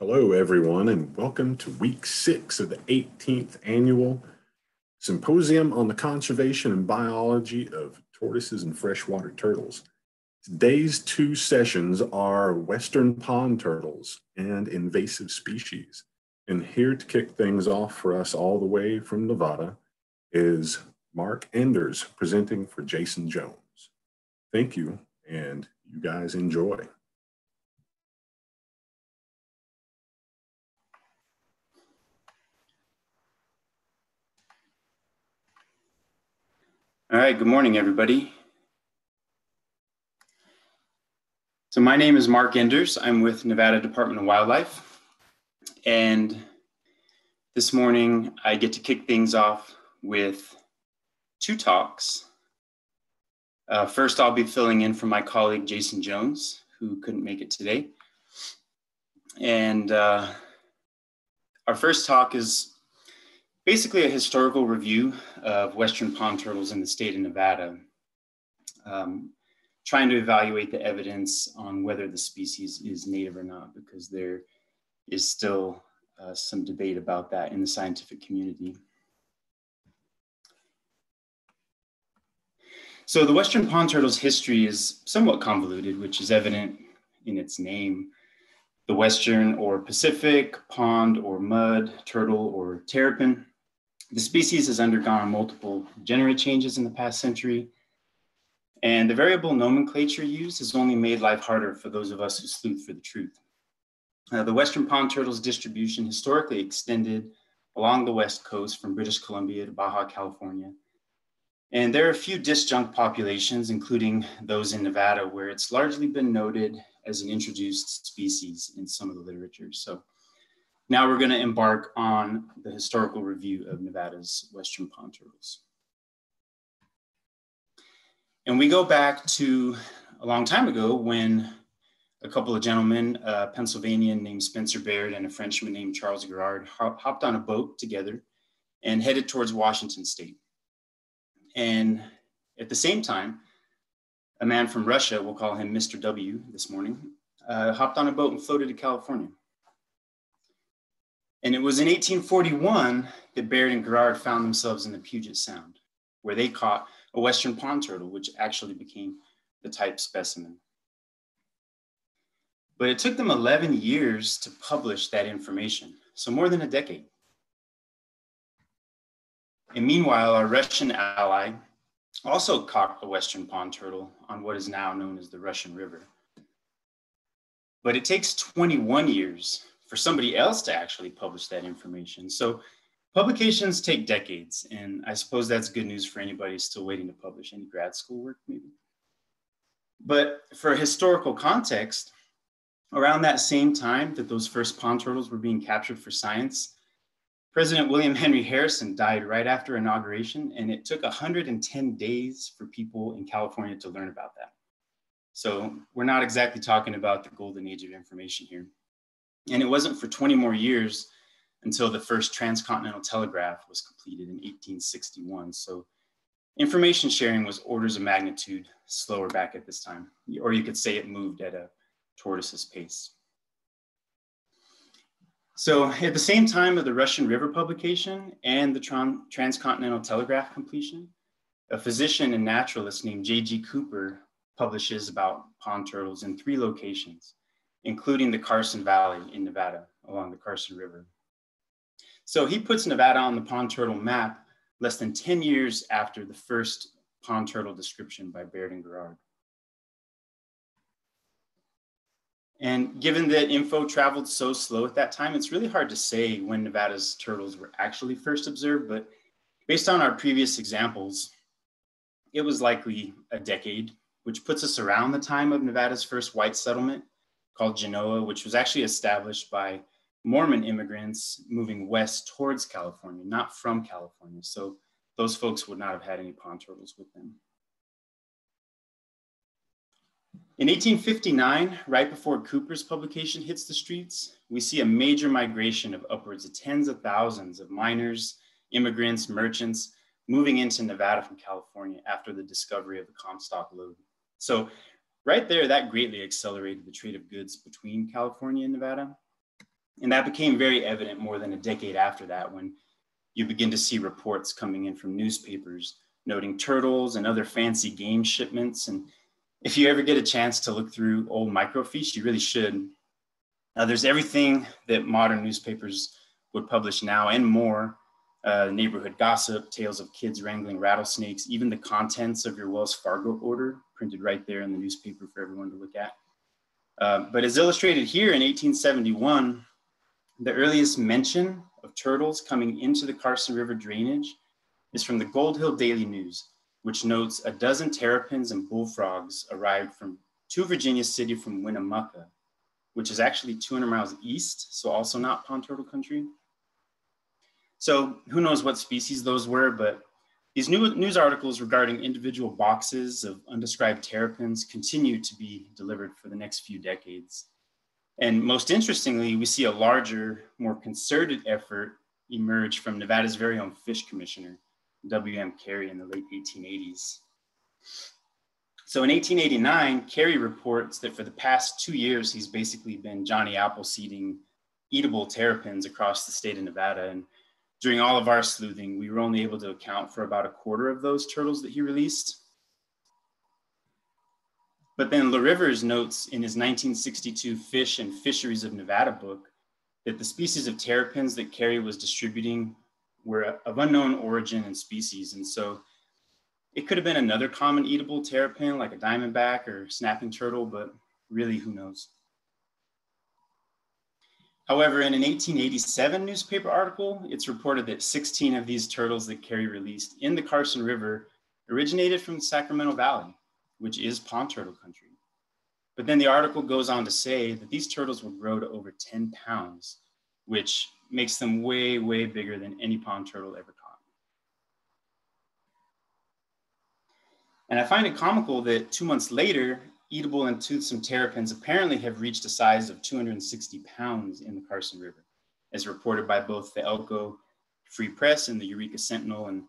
Hello, everyone, and welcome to week six of the 18th annual Symposium on the Conservation and Biology of Tortoises and Freshwater Turtles. Today's two sessions are Western pond turtles and invasive species. And here to kick things off for us all the way from Nevada is Mark Enders presenting for Jason Jones. Thank you, and you guys enjoy. All right, good morning, everybody. So my name is Mark Enders. I'm with Nevada Department of Wildlife. And this morning, I get to kick things off with two talks. Uh, first, I'll be filling in for my colleague, Jason Jones, who couldn't make it today. And uh, our first talk is basically a historical review of Western pond turtles in the state of Nevada, um, trying to evaluate the evidence on whether the species is native or not, because there is still uh, some debate about that in the scientific community. So the Western pond turtle's history is somewhat convoluted, which is evident in its name. The Western or Pacific pond or mud turtle or terrapin the species has undergone multiple genera changes in the past century, and the variable nomenclature used has only made life harder for those of us who sleuth for the truth. Uh, the Western pond turtle's distribution historically extended along the West Coast from British Columbia to Baja California. And there are a few disjunct populations, including those in Nevada, where it's largely been noted as an introduced species in some of the literature. So now we're going to embark on the historical review of Nevada's western pond turtles. And we go back to a long time ago when a couple of gentlemen, a Pennsylvanian named Spencer Baird and a Frenchman named Charles Girard, hopped on a boat together and headed towards Washington state. And at the same time, a man from Russia, we'll call him Mr. W this morning, uh, hopped on a boat and floated to California. And it was in 1841 that Baird and Girard found themselves in the Puget Sound, where they caught a Western pond turtle, which actually became the type specimen. But it took them 11 years to publish that information, so more than a decade. And meanwhile, our Russian ally also caught a Western pond turtle on what is now known as the Russian River. But it takes 21 years for somebody else to actually publish that information. So publications take decades, and I suppose that's good news for anybody still waiting to publish any grad school work, maybe. But for historical context, around that same time that those first pond turtles were being captured for science, President William Henry Harrison died right after inauguration, and it took 110 days for people in California to learn about that. So we're not exactly talking about the golden age of information here. And it wasn't for 20 more years until the first transcontinental telegraph was completed in 1861. So information sharing was orders of magnitude slower back at this time, or you could say it moved at a tortoise's pace. So at the same time of the Russian River publication and the transcontinental telegraph completion, a physician and naturalist named J.G. Cooper publishes about pond turtles in three locations including the Carson Valley in Nevada along the Carson River. So he puts Nevada on the pond turtle map less than 10 years after the first pond turtle description by Baird and Girard. And given that info traveled so slow at that time, it's really hard to say when Nevada's turtles were actually first observed, but based on our previous examples, it was likely a decade, which puts us around the time of Nevada's first white settlement called Genoa, which was actually established by Mormon immigrants moving west towards California, not from California. So those folks would not have had any pond turtles with them. In 1859, right before Cooper's publication hits the streets, we see a major migration of upwards of tens of thousands of miners, immigrants, merchants moving into Nevada from California after the discovery of the Comstock lode. So right there, that greatly accelerated the trade of goods between California and Nevada. And that became very evident more than a decade after that when you begin to see reports coming in from newspapers noting turtles and other fancy game shipments. And if you ever get a chance to look through old microfiche, you really should. There's everything that modern newspapers would publish now and more uh, neighborhood gossip, tales of kids wrangling rattlesnakes, even the contents of your Wells Fargo order printed right there in the newspaper for everyone to look at. Uh, but as illustrated here in 1871, the earliest mention of turtles coming into the Carson River drainage is from the Gold Hill Daily News, which notes a dozen terrapins and bullfrogs arrived from to Virginia City from Winnemucca, which is actually 200 miles east, so also not pond turtle country. So who knows what species those were, but these new news articles regarding individual boxes of undescribed terrapins continue to be delivered for the next few decades. And most interestingly, we see a larger, more concerted effort emerge from Nevada's very own fish commissioner, W.M. Carey in the late 1880s. So in 1889, Carey reports that for the past two years, he's basically been Johnny Appleseeding eatable terrapins across the state of Nevada. And during all of our sleuthing, we were only able to account for about a quarter of those turtles that he released. But then LaRivers notes in his 1962 Fish and Fisheries of Nevada book that the species of terrapins that Carey was distributing were of unknown origin and species. And so it could have been another common eatable terrapin like a diamondback or snapping turtle, but really who knows? However, in an 1887 newspaper article, it's reported that 16 of these turtles that Carey released in the Carson River originated from the Sacramento Valley, which is pond turtle country. But then the article goes on to say that these turtles would grow to over 10 pounds, which makes them way, way bigger than any pond turtle ever caught. And I find it comical that two months later, eatable and toothsome terrapins apparently have reached a size of 260 pounds in the Carson River, as reported by both the Elko Free Press and the Eureka Sentinel. And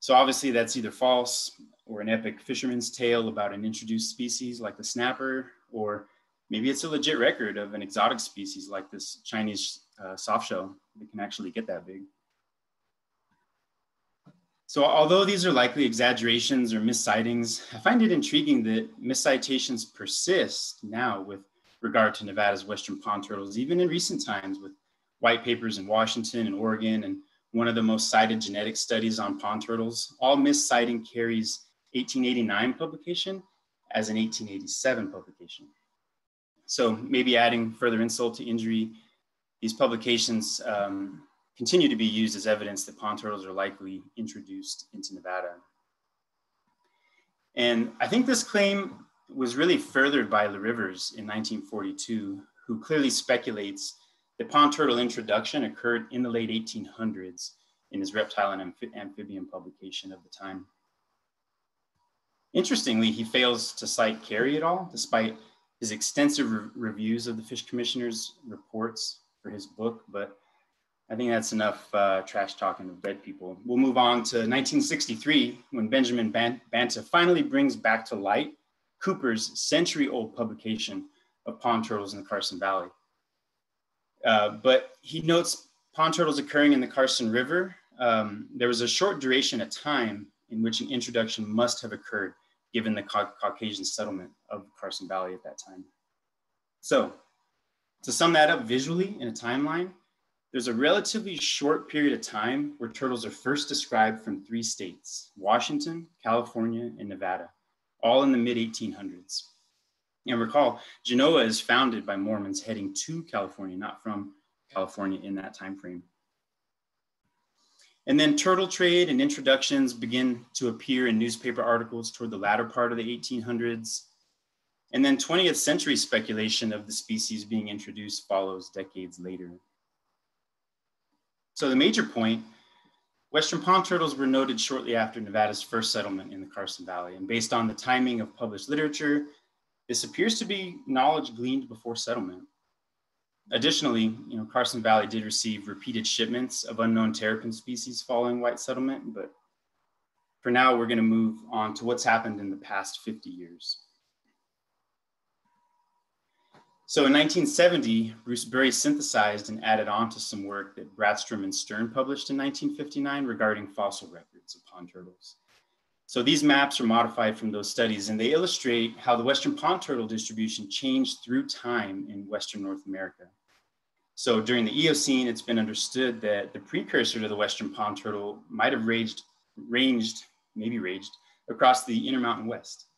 so obviously that's either false or an epic fisherman's tale about an introduced species like the snapper, or maybe it's a legit record of an exotic species like this Chinese uh, softshell that can actually get that big. So although these are likely exaggerations or missightings, I find it intriguing that miscitations persist now with regard to Nevada's western pond turtles, even in recent times with white papers in Washington and Oregon and one of the most cited genetic studies on pond turtles, all misciting Carey's 1889 publication as an 1887 publication. So maybe adding further insult to injury, these publications um, continue to be used as evidence that pond turtles are likely introduced into Nevada. And I think this claim was really furthered by LaRivers in 1942, who clearly speculates that pond turtle introduction occurred in the late 1800s in his reptile and amph amphibian publication of the time. Interestingly, he fails to cite Carey at all, despite his extensive re reviews of the Fish Commissioner's reports for his book, but I think that's enough uh, trash talking of dead people. We'll move on to 1963 when Benjamin Banta finally brings back to light Cooper's century old publication of pond turtles in the Carson Valley. Uh, but he notes pond turtles occurring in the Carson River. Um, there was a short duration of time in which an introduction must have occurred given the Caucasian settlement of Carson Valley at that time. So to sum that up visually in a timeline, there's a relatively short period of time where turtles are first described from three states, Washington, California, and Nevada, all in the mid 1800s. And recall, Genoa is founded by Mormons heading to California, not from California in that time frame. And then turtle trade and introductions begin to appear in newspaper articles toward the latter part of the 1800s. And then 20th century speculation of the species being introduced follows decades later. So the major point, Western pond turtles were noted shortly after Nevada's first settlement in the Carson Valley. And based on the timing of published literature, this appears to be knowledge gleaned before settlement. Additionally, you know, Carson Valley did receive repeated shipments of unknown terrapin species following white settlement, but for now, we're gonna move on to what's happened in the past 50 years. So in 1970, Bruce Bury synthesized and added on to some work that Brattstrom and Sturn published in 1959 regarding fossil records of pond turtles. So these maps are modified from those studies and they illustrate how the Western pond turtle distribution changed through time in Western North America. So during the Eocene, it's been understood that the precursor to the Western pond turtle might have ranged, ranged, maybe ranged, across the Intermountain West.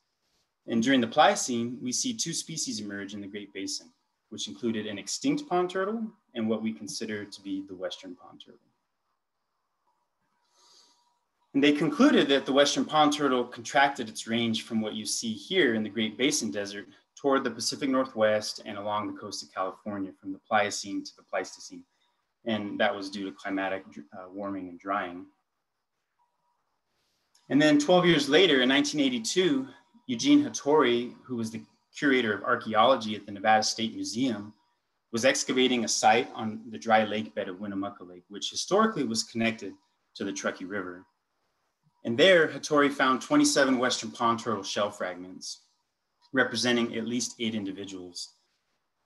And during the Pliocene, we see two species emerge in the Great Basin, which included an extinct pond turtle and what we consider to be the Western pond turtle. And they concluded that the Western pond turtle contracted its range from what you see here in the Great Basin Desert toward the Pacific Northwest and along the coast of California from the Pliocene to the Pleistocene. And that was due to climatic uh, warming and drying. And then 12 years later, in 1982, Eugene Hattori, who was the curator of archaeology at the Nevada State Museum, was excavating a site on the dry lake bed of Winnemucca Lake, which historically was connected to the Truckee River. And there, Hattori found 27 Western pond turtle shell fragments, representing at least eight individuals.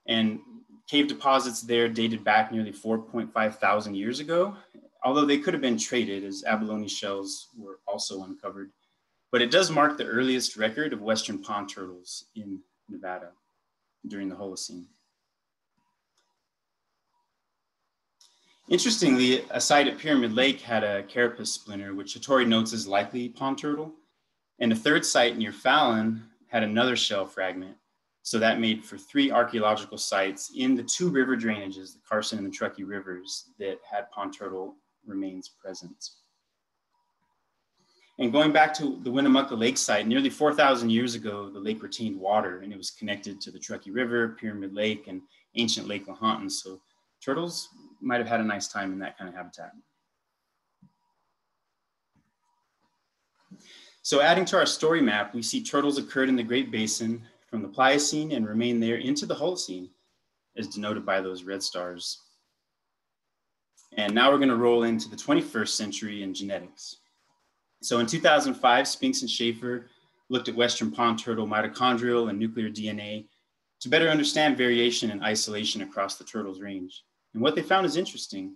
And cave deposits there dated back nearly 4.5 thousand years ago, although they could have been traded as abalone shells were also uncovered but it does mark the earliest record of Western pond turtles in Nevada during the Holocene. Interestingly, a site at Pyramid Lake had a carapace splinter, which Hattori notes is likely pond turtle. And a third site near Fallon had another shell fragment. So that made for three archeological sites in the two river drainages, the Carson and the Truckee rivers, that had pond turtle remains present. And going back to the Winnemucca Lake site, nearly 4,000 years ago, the lake retained water and it was connected to the Truckee River, Pyramid Lake, and ancient Lake Lahontan. So turtles might have had a nice time in that kind of habitat. So adding to our story map, we see turtles occurred in the Great Basin from the Pliocene and remain there into the Holocene, as denoted by those red stars. And now we're gonna roll into the 21st century in genetics. So in 2005, Spinks and Shaffer looked at Western pond turtle mitochondrial and nuclear DNA to better understand variation and isolation across the turtle's range. And what they found is interesting.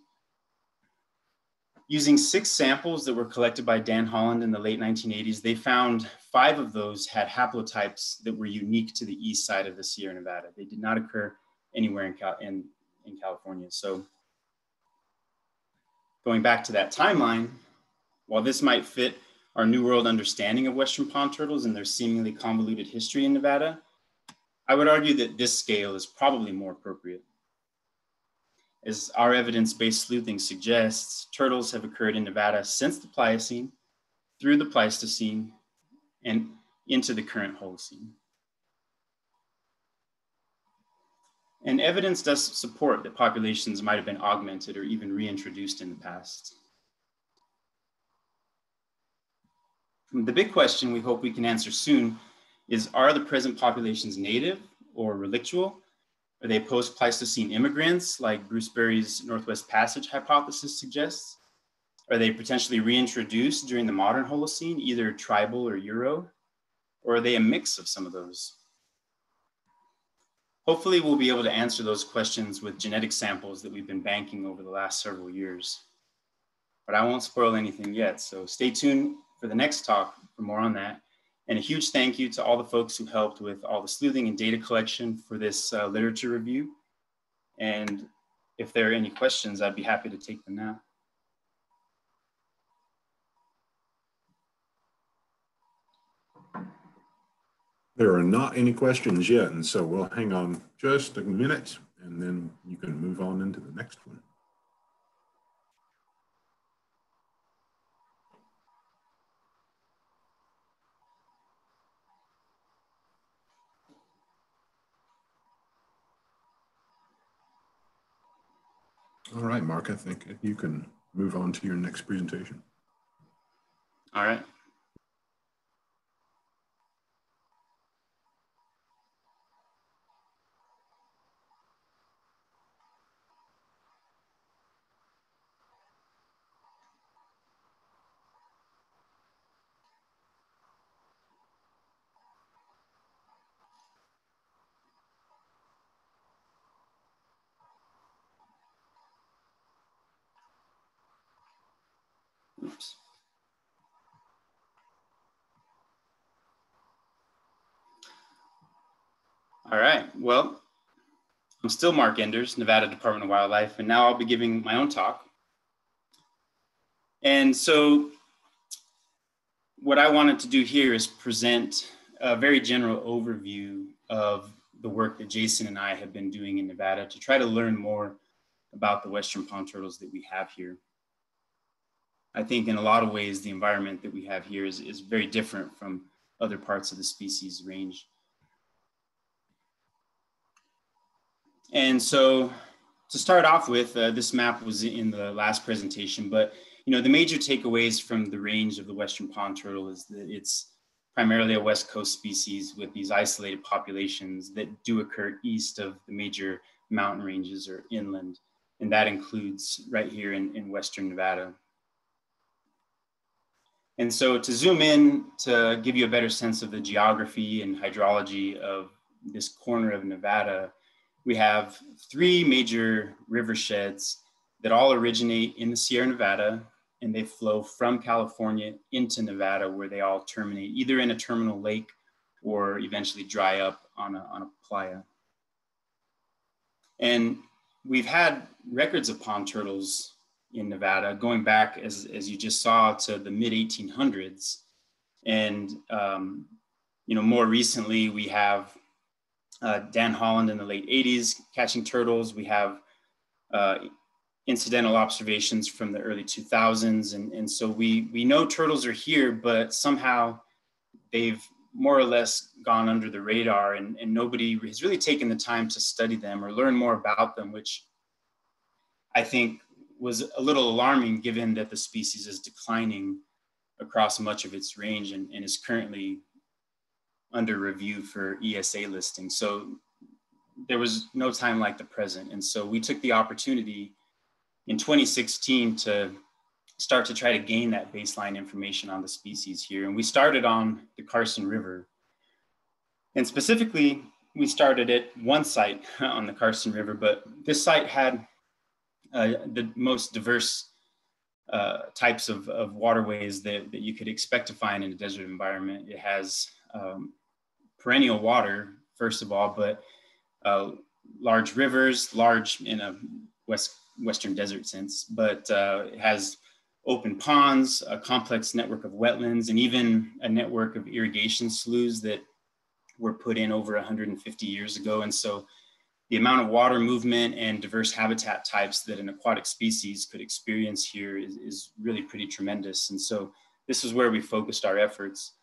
Using six samples that were collected by Dan Holland in the late 1980s, they found five of those had haplotypes that were unique to the east side of the Sierra Nevada. They did not occur anywhere in, Cal in, in California. So going back to that timeline, while this might fit our New World understanding of Western pond turtles and their seemingly convoluted history in Nevada, I would argue that this scale is probably more appropriate. As our evidence-based sleuthing suggests, turtles have occurred in Nevada since the Pliocene, through the Pleistocene, and into the current Holocene. And evidence does support that populations might have been augmented or even reintroduced in the past. The big question we hope we can answer soon is, are the present populations native or relictual? Are they post-Pleistocene immigrants like Bruce Bury's Northwest Passage hypothesis suggests? Are they potentially reintroduced during the modern Holocene, either tribal or Euro? Or are they a mix of some of those? Hopefully we'll be able to answer those questions with genetic samples that we've been banking over the last several years. But I won't spoil anything yet, so stay tuned for the next talk for more on that. And a huge thank you to all the folks who helped with all the sleuthing and data collection for this uh, literature review. And if there are any questions, I'd be happy to take them now. There are not any questions yet, and so we'll hang on just a minute and then you can move on into the next one. All right, Mark, I think you can move on to your next presentation. All right. Well, I'm still Mark Enders, Nevada Department of Wildlife, and now I'll be giving my own talk. And so what I wanted to do here is present a very general overview of the work that Jason and I have been doing in Nevada to try to learn more about the Western pond turtles that we have here. I think in a lot of ways, the environment that we have here is, is very different from other parts of the species range. And so to start off with, uh, this map was in the last presentation, but you know, the major takeaways from the range of the Western pond turtle is that it's primarily a West Coast species with these isolated populations that do occur east of the major mountain ranges or inland. And that includes right here in, in Western Nevada. And so to zoom in to give you a better sense of the geography and hydrology of this corner of Nevada, we have three major river sheds that all originate in the Sierra Nevada and they flow from California into Nevada where they all terminate either in a terminal lake or eventually dry up on a, on a playa. And we've had records of pond turtles in Nevada going back, as, as you just saw, to the mid 1800s. And, um, you know, more recently, we have uh, Dan Holland in the late 80s catching turtles. We have uh, incidental observations from the early 2000s. And, and so we, we know turtles are here, but somehow they've more or less gone under the radar and, and nobody has really taken the time to study them or learn more about them, which I think was a little alarming given that the species is declining across much of its range and, and is currently under review for ESA listing. So there was no time like the present. And so we took the opportunity in 2016 to start to try to gain that baseline information on the species here. And we started on the Carson River. And specifically, we started at one site on the Carson River, but this site had uh, the most diverse uh, types of, of waterways that, that you could expect to find in a desert environment. It has um, perennial water, first of all, but uh, large rivers, large in a west western desert sense, but uh, it has open ponds, a complex network of wetlands, and even a network of irrigation sloughs that were put in over 150 years ago. And so the amount of water movement and diverse habitat types that an aquatic species could experience here is, is really pretty tremendous. And so this is where we focused our efforts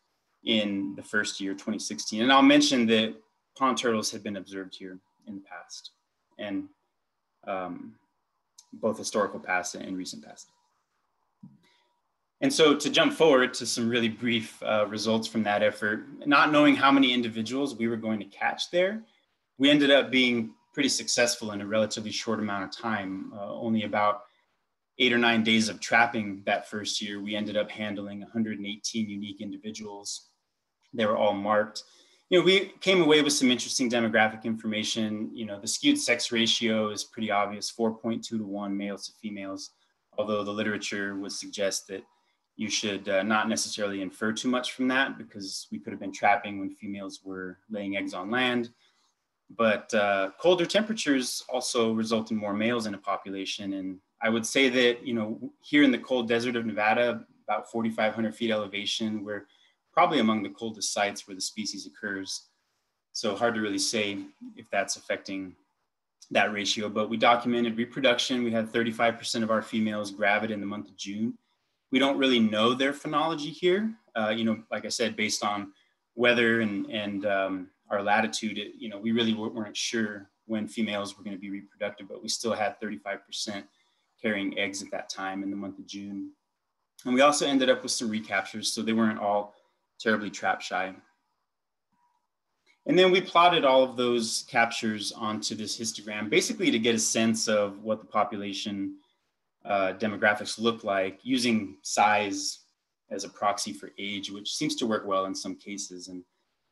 in the first year, 2016. And I'll mention that pond turtles had been observed here in the past and um, both historical past and recent past. And so to jump forward to some really brief uh, results from that effort, not knowing how many individuals we were going to catch there, we ended up being pretty successful in a relatively short amount of time, uh, only about eight or nine days of trapping that first year, we ended up handling 118 unique individuals they were all marked. You know, we came away with some interesting demographic information. You know, the skewed sex ratio is pretty obvious, 4.2 to 1 males to females, although the literature would suggest that you should uh, not necessarily infer too much from that because we could have been trapping when females were laying eggs on land. But uh, colder temperatures also result in more males in a population. And I would say that, you know, here in the cold desert of Nevada, about 4,500 feet elevation, where probably among the coldest sites where the species occurs. So hard to really say if that's affecting that ratio, but we documented reproduction. We had 35% of our females gravid in the month of June. We don't really know their phenology here. Uh, you know, like I said, based on weather and, and um, our latitude, it, you know, we really weren't sure when females were going to be reproductive, but we still had 35% carrying eggs at that time in the month of June. And we also ended up with some recaptures, so they weren't all terribly trap shy. And then we plotted all of those captures onto this histogram, basically to get a sense of what the population uh, demographics look like using size as a proxy for age, which seems to work well in some cases. And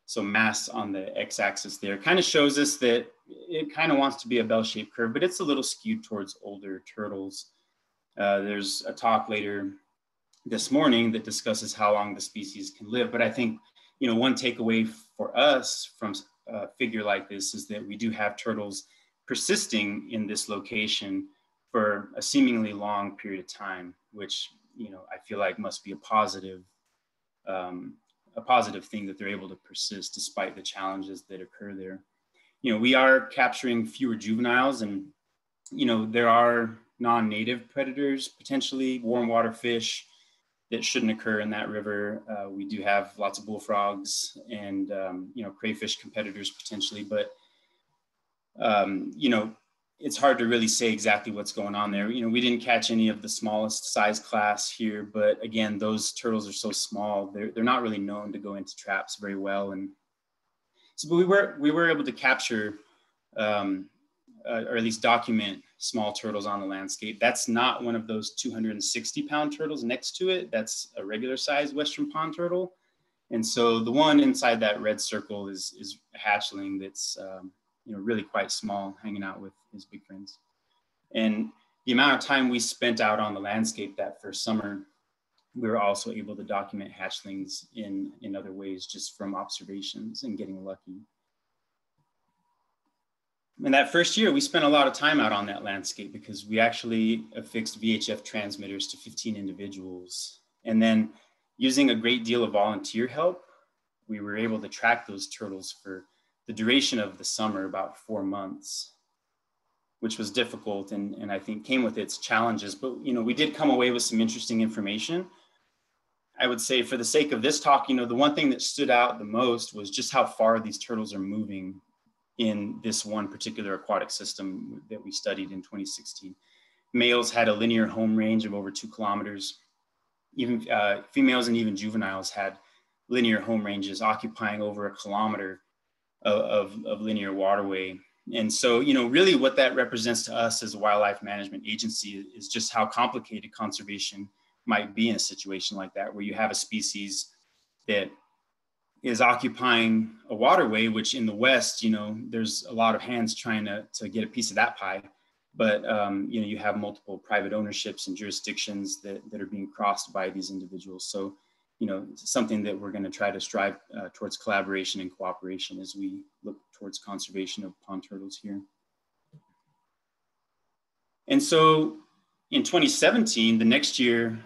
so mass on the x-axis there kind of shows us that it kind of wants to be a bell-shaped curve, but it's a little skewed towards older turtles. Uh, there's a talk later this morning that discusses how long the species can live. But I think, you know, one takeaway for us from a figure like this is that we do have turtles persisting in this location for a seemingly long period of time, which, you know, I feel like must be a positive, um, a positive thing that they're able to persist despite the challenges that occur there. You know, we are capturing fewer juveniles and, you know, there are non-native predators, potentially warm water fish, that shouldn't occur in that river. Uh, we do have lots of bullfrogs and um, you know crayfish competitors potentially, but um, you know it's hard to really say exactly what's going on there. You know, we didn't catch any of the smallest size class here, but again, those turtles are so small; they're they're not really known to go into traps very well. And so, but we were we were able to capture um, uh, or at least document small turtles on the landscape. That's not one of those 260 pound turtles next to it. That's a regular sized Western pond turtle. And so the one inside that red circle is, is a hatchling that's um, you know, really quite small, hanging out with his big friends. And the amount of time we spent out on the landscape that first summer, we were also able to document hatchlings in, in other ways, just from observations and getting lucky in that first year, we spent a lot of time out on that landscape because we actually affixed VHF transmitters to 15 individuals. And then using a great deal of volunteer help, we were able to track those turtles for the duration of the summer, about four months, which was difficult and, and I think came with its challenges. But you know, we did come away with some interesting information. I would say for the sake of this talk, you know, the one thing that stood out the most was just how far these turtles are moving in this one particular aquatic system that we studied in 2016. Males had a linear home range of over two kilometers. Even uh, females and even juveniles had linear home ranges occupying over a kilometer of, of, of linear waterway. And so, you know, really what that represents to us as a wildlife management agency is just how complicated conservation might be in a situation like that, where you have a species that is occupying a waterway, which in the West, you know, there's a lot of hands trying to, to get a piece of that pie. But, um, you know, you have multiple private ownerships and jurisdictions that, that are being crossed by these individuals. So, you know, something that we're going to try to strive uh, towards collaboration and cooperation as we look towards conservation of pond turtles here. And so in 2017, the next year,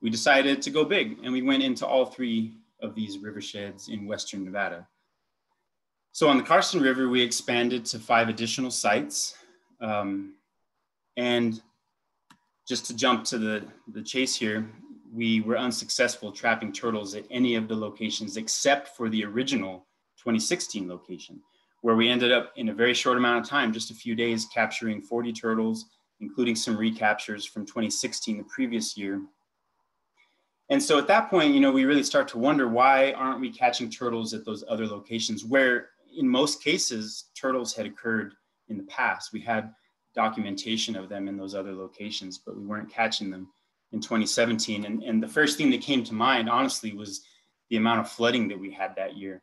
we decided to go big and we went into all three of these riversheds in Western Nevada. So on the Carson River, we expanded to five additional sites. Um, and just to jump to the, the chase here, we were unsuccessful trapping turtles at any of the locations except for the original 2016 location, where we ended up in a very short amount of time, just a few days, capturing 40 turtles, including some recaptures from 2016, the previous year, and so at that point, you know, we really start to wonder why aren't we catching turtles at those other locations where in most cases turtles had occurred in the past. We had documentation of them in those other locations, but we weren't catching them in 2017. And, and the first thing that came to mind, honestly, was the amount of flooding that we had that year.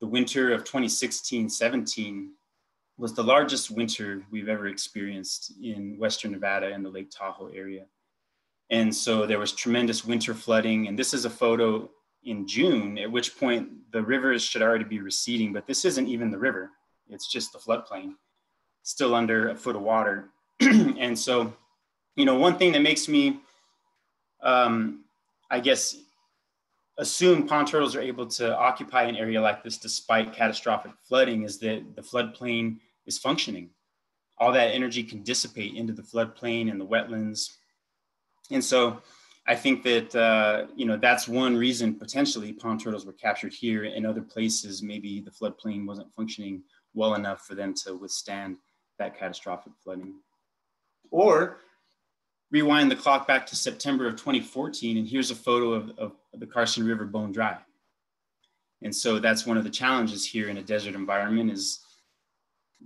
The winter of 2016 17 was the largest winter we've ever experienced in Western Nevada and the Lake Tahoe area. And so there was tremendous winter flooding. And this is a photo in June, at which point the rivers should already be receding, but this isn't even the river. It's just the floodplain, still under a foot of water. and so, you know, one thing that makes me, um, I guess, assume pond turtles are able to occupy an area like this despite catastrophic flooding is that the floodplain is functioning. All that energy can dissipate into the floodplain and the wetlands and so I think that, uh, you know, that's one reason potentially pond turtles were captured here. In other places, maybe the floodplain wasn't functioning well enough for them to withstand that catastrophic flooding. Or rewind the clock back to September of 2014, and here's a photo of, of the Carson River bone dry. And so that's one of the challenges here in a desert environment is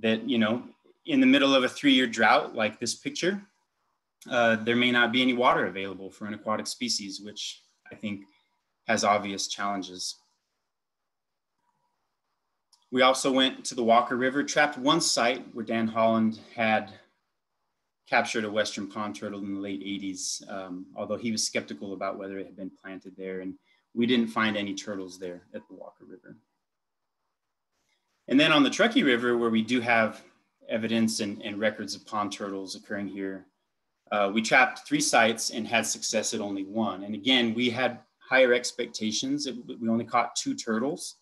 that, you know, in the middle of a three-year drought like this picture, uh, there may not be any water available for an aquatic species, which I think has obvious challenges. We also went to the Walker River, trapped one site where Dan Holland had captured a western pond turtle in the late 80s, um, although he was skeptical about whether it had been planted there. And we didn't find any turtles there at the Walker River. And then on the Truckee River, where we do have evidence and, and records of pond turtles occurring here, uh, we trapped three sites and had success at only one. And again, we had higher expectations. It, we only caught two turtles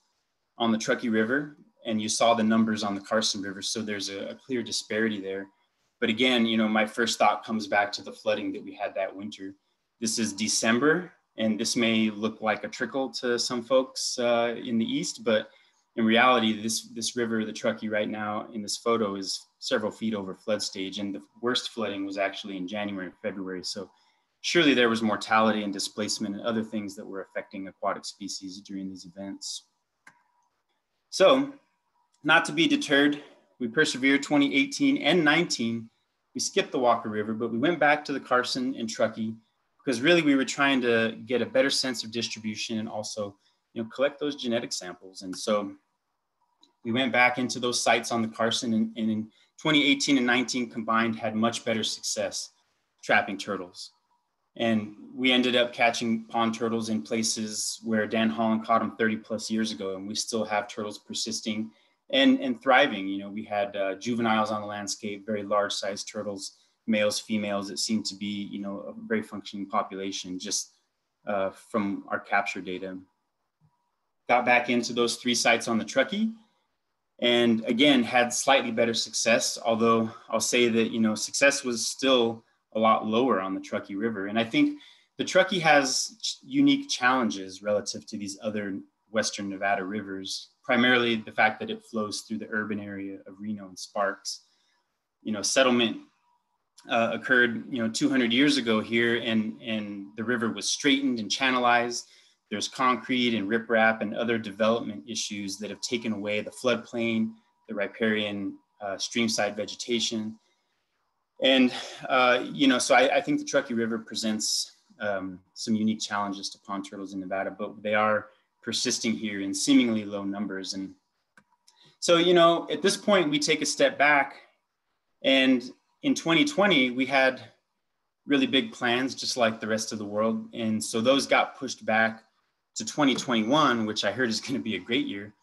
on the Truckee River, and you saw the numbers on the Carson River. So there's a, a clear disparity there. But again, you know, my first thought comes back to the flooding that we had that winter. This is December, and this may look like a trickle to some folks uh, in the east, but in reality, this this river, the Truckee, right now in this photo is several feet over flood stage, and the worst flooding was actually in January and February. So surely there was mortality and displacement and other things that were affecting aquatic species during these events. So, not to be deterred, we persevered 2018 and 19 we skipped the Walker River, but we went back to the Carson and Truckee because really we were trying to get a better sense of distribution and also, you know, collect those genetic samples. And so we went back into those sites on the Carson and, and in 2018 and 19 combined had much better success trapping turtles. And we ended up catching pond turtles in places where Dan Holland caught them 30 plus years ago. And we still have turtles persisting and and thriving. You know, we had uh, juveniles on the landscape, very large sized turtles, males, females. It seemed to be you know a very functioning population just uh, from our capture data. Got back into those three sites on the Truckee, and again had slightly better success. Although I'll say that you know success was still a lot lower on the Truckee River, and I think the Truckee has unique challenges relative to these other Western Nevada rivers primarily the fact that it flows through the urban area of Reno and Sparks. You know, settlement uh, occurred, you know, 200 years ago here, and and the river was straightened and channelized. There's concrete and riprap and other development issues that have taken away the floodplain, the riparian uh, streamside vegetation, and uh, you know, so I, I, think the Truckee River presents um, some unique challenges to pond turtles in Nevada, but they are persisting here in seemingly low numbers. And so, you know, at this point, we take a step back. And in 2020, we had really big plans, just like the rest of the world. And so those got pushed back to 2021, which I heard is going to be a great year.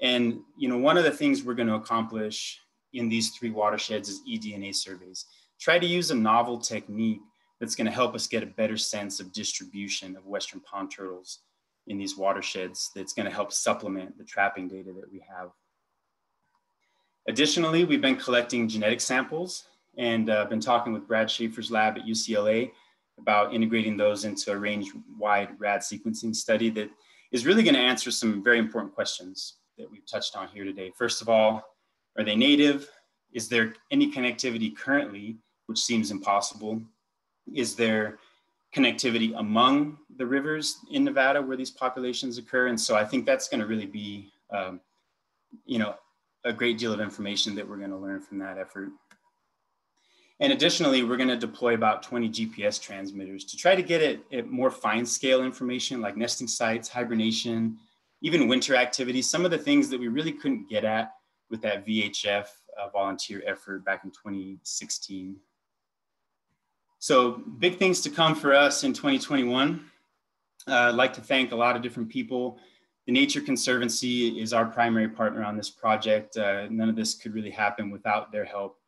And, you know, one of the things we're going to accomplish in these three watersheds is eDNA surveys. Try to use a novel technique that's going to help us get a better sense of distribution of Western pond turtles in these watersheds that's going to help supplement the trapping data that we have. Additionally, we've been collecting genetic samples and uh, been talking with Brad Shaffer's lab at UCLA about integrating those into a range-wide RAD sequencing study that is really going to answer some very important questions that we've touched on here today. First of all, are they native? Is there any connectivity currently, which seems impossible? Is there connectivity among the rivers in Nevada where these populations occur. And so I think that's going to really be, um, you know, a great deal of information that we're going to learn from that effort. And additionally, we're going to deploy about 20 GPS transmitters to try to get it at more fine scale information like nesting sites, hibernation, even winter activities, some of the things that we really couldn't get at with that VHF uh, volunteer effort back in 2016. So big things to come for us in 2021. Uh, I'd like to thank a lot of different people. The Nature Conservancy is our primary partner on this project. Uh, none of this could really happen without their help.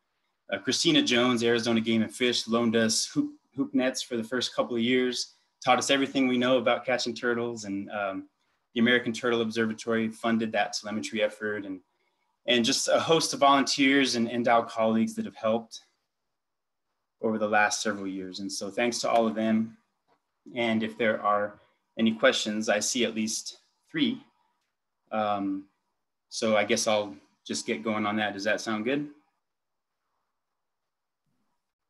Uh, Christina Jones, Arizona Game and Fish, loaned us hoop, hoop, nets for the first couple of years, taught us everything we know about catching turtles, and um, the American Turtle Observatory funded that telemetry effort, and, and just a host of volunteers and NDOW colleagues that have helped over the last several years. And so thanks to all of them. And if there are any questions, I see at least three. Um, so I guess I'll just get going on that. Does that sound good?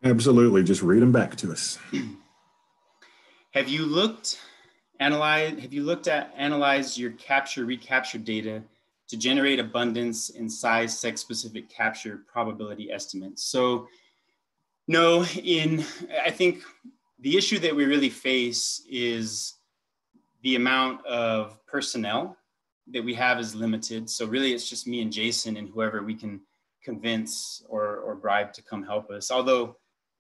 Absolutely. Just read them back to us. have you looked, analyze, have you looked at, analyzed your capture, recapture data to generate abundance and size sex specific capture probability estimates? So no, in I think the issue that we really face is the amount of personnel that we have is limited. So really it's just me and Jason and whoever we can convince or, or bribe to come help us. Although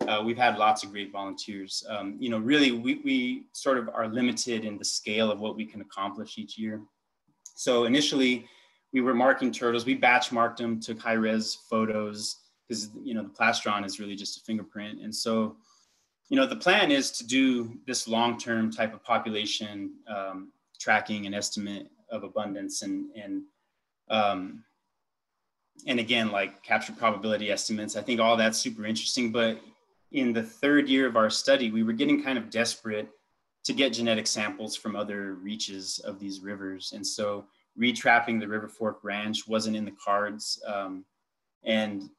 uh, we've had lots of great volunteers. Um, you know, really, we, we sort of are limited in the scale of what we can accomplish each year. So initially, we were marking turtles. We batch marked them, took high res photos because you know the plastron is really just a fingerprint. And so, you know, the plan is to do this long term type of population um, tracking and estimate of abundance and and um, and again like capture probability estimates. I think all that's super interesting, but in the third year of our study, we were getting kind of desperate to get genetic samples from other reaches of these rivers. And so retrapping the River Fork Ranch wasn't in the cards. Um, and,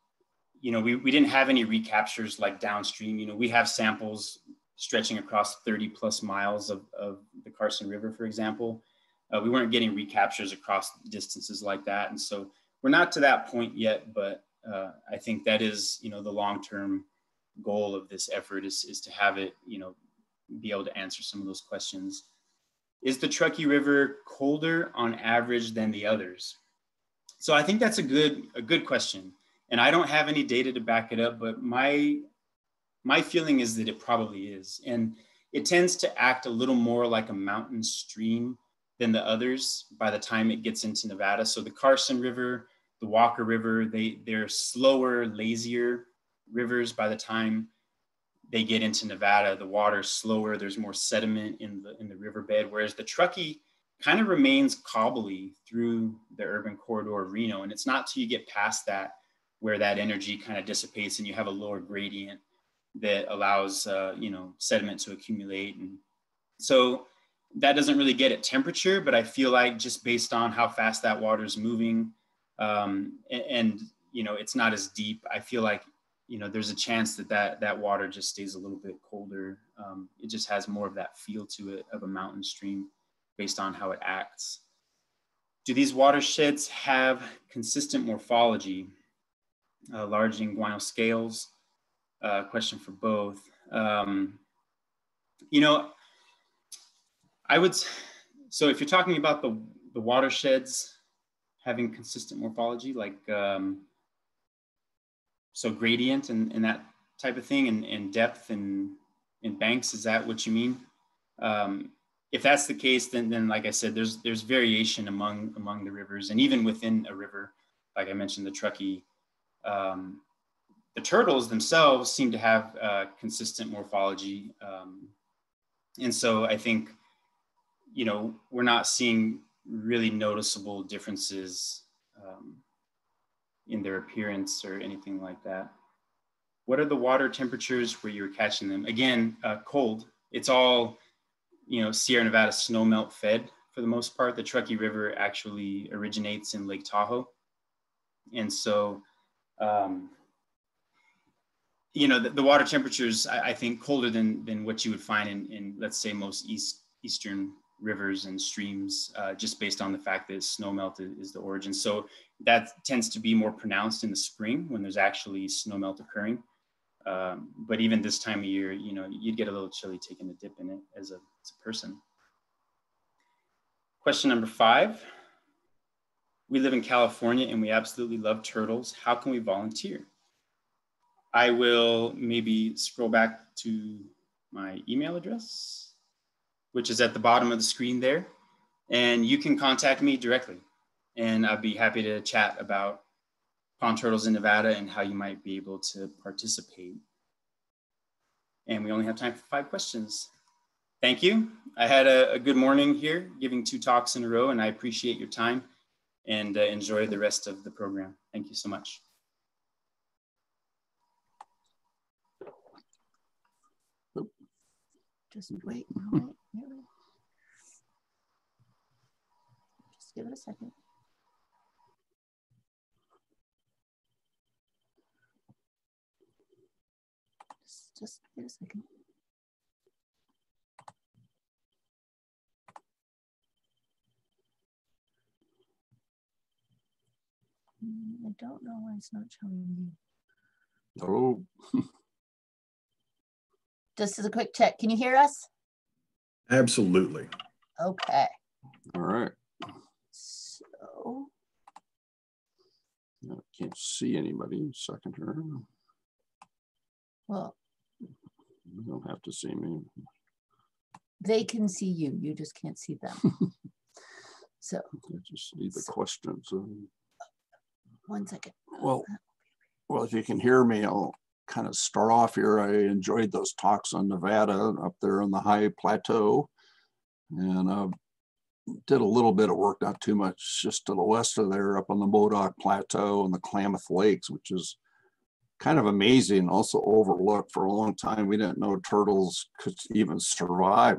you know, we, we didn't have any recaptures like downstream. You know, we have samples stretching across 30 plus miles of, of the Carson River, for example. Uh, we weren't getting recaptures across distances like that. And so we're not to that point yet, but uh, I think that is, you know, the long-term goal of this effort is, is to have it, you know, be able to answer some of those questions. Is the Truckee River colder on average than the others? So I think that's a good, a good question. And I don't have any data to back it up, but my, my feeling is that it probably is. And it tends to act a little more like a mountain stream than the others by the time it gets into Nevada. So the Carson River, the Walker River, they, they're slower, lazier rivers by the time they get into Nevada, the water's slower, there's more sediment in the in the riverbed, whereas the Truckee kind of remains cobbly through the urban corridor of Reno. And it's not till you get past that where that energy kind of dissipates and you have a lower gradient that allows uh, you know sediment to accumulate. And so that doesn't really get at temperature, but I feel like just based on how fast that water is moving, um, and, and you know it's not as deep. I feel like you know, there's a chance that that, that water just stays a little bit colder. Um, it just has more of that feel to it of a mountain stream based on how it acts. Do these watersheds have consistent morphology? Uh, large inguinal scales? Uh, question for both. Um, you know, I would, so if you're talking about the, the watersheds having consistent morphology, like um, so gradient and, and that type of thing and, and depth and, and banks, is that what you mean? Um, if that's the case, then, then like I said, there's, there's variation among, among the rivers and even within a river, like I mentioned, the Truckee, um, the turtles themselves seem to have uh, consistent morphology. Um, and so I think, you know, we're not seeing really noticeable differences um, in their appearance or anything like that. What are the water temperatures where you're catching them? Again, uh, cold. It's all, you know, Sierra Nevada snowmelt fed for the most part. The Truckee River actually originates in Lake Tahoe. And so, um, you know, the, the water temperatures, I, I, think, colder than, than what you would find in, in let's say, most east, eastern rivers and streams, uh, just based on the fact that snowmelt is, is the origin. So that tends to be more pronounced in the spring when there's actually snowmelt occurring. Um, but even this time of year, you know, you'd get a little chilly taking a dip in it as a, as a person. Question number five. We live in California and we absolutely love turtles. How can we volunteer? I will maybe scroll back to my email address, which is at the bottom of the screen there. And you can contact me directly and I'd be happy to chat about pond turtles in Nevada and how you might be able to participate. And we only have time for five questions. Thank you. I had a, a good morning here, giving two talks in a row, and I appreciate your time and uh, enjoy the rest of the program. Thank you so much. Just wait, Just give it a second. Just wait a second. Hmm, I don't know why it's not showing you. Oh. Just as a quick check, can you hear us? Absolutely. Okay. All right. So. I can't see anybody. Second here. Well, You don't have to see me. They can see you, you just can't see them. So, I just need the So- questions. one second. Well, well, if you can hear me, I'll kind of start off here. I enjoyed those talks on Nevada up there on the high plateau. And uh, did a little bit of work, not too much, just to the west of there, up on the Modoc Plateau and the Klamath Lakes, which is kind of amazing, also overlooked for a long time. We didn't know turtles could even survive.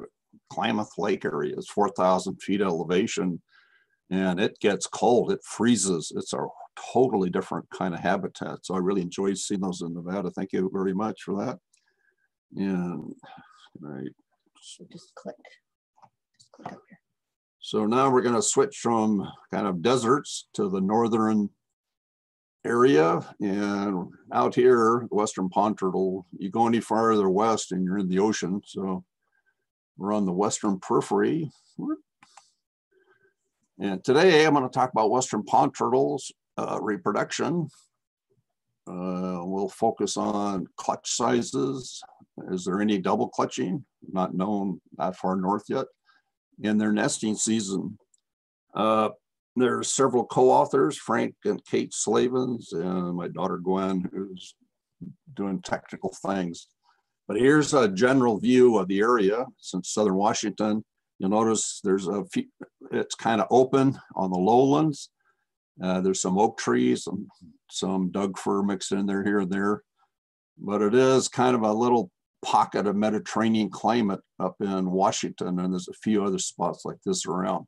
Klamath Lake area is 4,000 feet elevation and it gets cold, it freezes. It's a totally different kind of habitat. So I really enjoyed seeing those in Nevada. Thank you very much for that. And right. So just click. Just click up here. So now we're going to switch from kind of deserts to the northern area. And out here, the western pond turtle, you go any farther west and you're in the ocean. So we're on the western periphery. And today I'm going to talk about western pond turtles uh, reproduction. Uh, we'll focus on clutch sizes. Is there any double clutching? Not known that far north yet. In their nesting season. Uh, there's several co-authors, Frank and Kate Slavens, and my daughter Gwen, who's doing technical things. But here's a general view of the area since Southern Washington. You'll notice there's a few, it's kind of open on the lowlands. Uh, there's some oak trees, some, some Doug fir mixed in there here and there. But it is kind of a little pocket of Mediterranean climate up in Washington, and there's a few other spots like this around.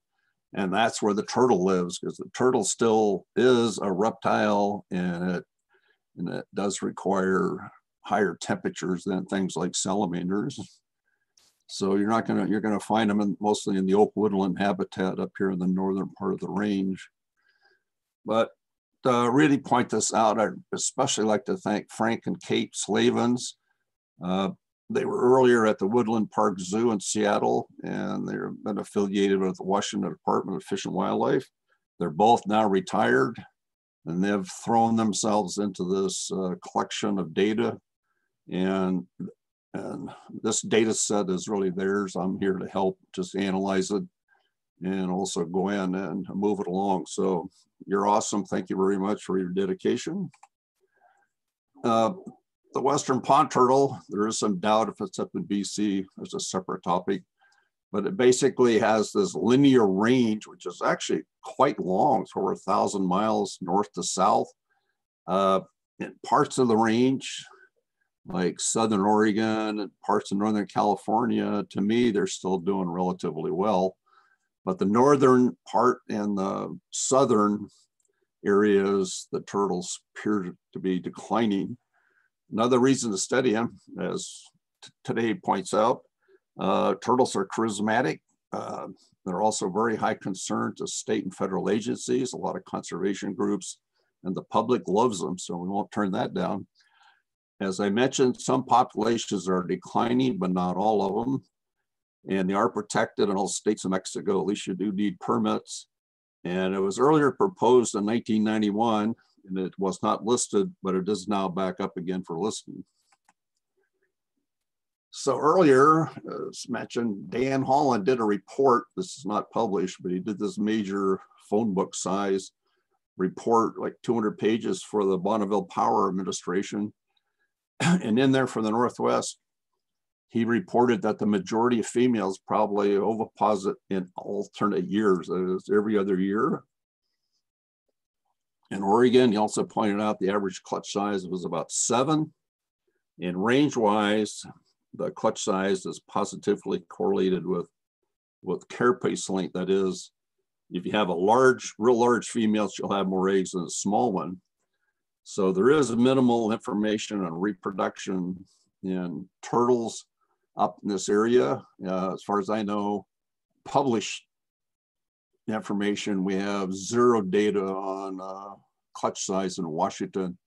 And that's where the turtle lives, because the turtle still is a reptile and it, and it does require higher temperatures than things like salamanders. So you're not gonna, you're gonna find them in, mostly in the oak woodland habitat up here in the northern part of the range. But to really point this out, I'd especially like to thank Frank and Kate Slavens. Uh, they were earlier at the Woodland Park Zoo in Seattle, and they've been affiliated with the Washington Department of Fish and Wildlife. They're both now retired, and they've thrown themselves into this uh, collection of data. And, and this data set is really theirs. I'm here to help just analyze it and also go in and move it along. So you're awesome. Thank you very much for your dedication. Uh, the western pond turtle, there is some doubt if it's up in BC, there's a separate topic, but it basically has this linear range, which is actually quite long. It's over a thousand miles north to south. Uh, in parts of the range, like Southern Oregon and parts of Northern California, to me, they're still doing relatively well. But the northern part and the southern areas, the turtles appear to be declining. Another reason to study them, as today points out, uh, turtles are charismatic. Uh, they're also very high concern to state and federal agencies, a lot of conservation groups, and the public loves them, so we won't turn that down. As I mentioned, some populations are declining, but not all of them. And they are protected in all states of Mexico, at least you do need permits. And it was earlier proposed in 1991 and it was not listed, but it is now back up again for listing. So earlier, uh, as mentioned, Dan Holland did a report. This is not published, but he did this major phone book size report, like 200 pages for the Bonneville Power Administration. And in there for the Northwest, he reported that the majority of females probably oviposit in alternate years, that is every other year. In Oregon, he also pointed out the average clutch size was about seven. In range-wise, the clutch size is positively correlated with, with carapace length. That is, if you have a large, real large female, she'll have more eggs than a small one. So there is minimal information on reproduction in turtles up in this area. Uh, as far as I know, published information, we have zero data on uh, clutch size in Washington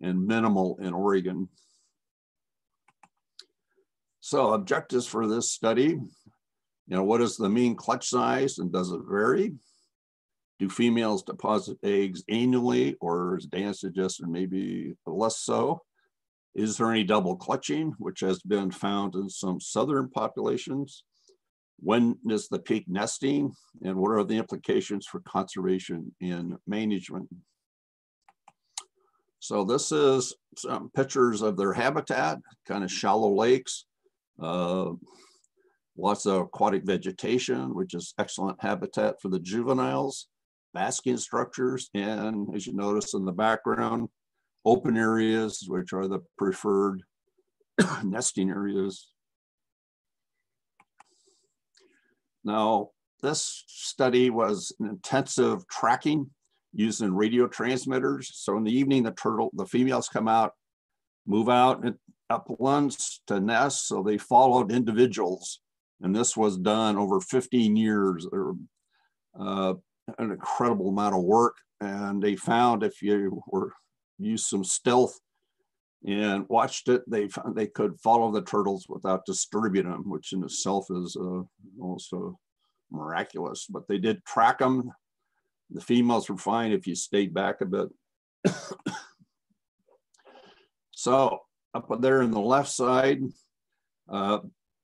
and minimal in Oregon. So objectives for this study, you know, what is the mean clutch size and does it vary? Do females deposit eggs annually or as Dan suggested, maybe less so? Is there any double clutching, which has been found in some southern populations? When is the peak nesting and what are the implications for conservation and management? So this is some pictures of their habitat, kind of shallow lakes, uh, lots of aquatic vegetation, which is excellent habitat for the juveniles, basking structures, and as you notice in the background, open areas, which are the preferred nesting areas. Now, this study was an intensive tracking using radio transmitters. So in the evening, the turtle, the females come out, move out and uplands to nest. So they followed individuals. And this was done over 15 years, or uh, an incredible amount of work. And they found if you were use some stealth and watched it, they found they could follow the turtles without disturbing them, which in itself is uh, also miraculous. But they did track them. The females were fine if you stayed back a bit. so up there in the left side, uh,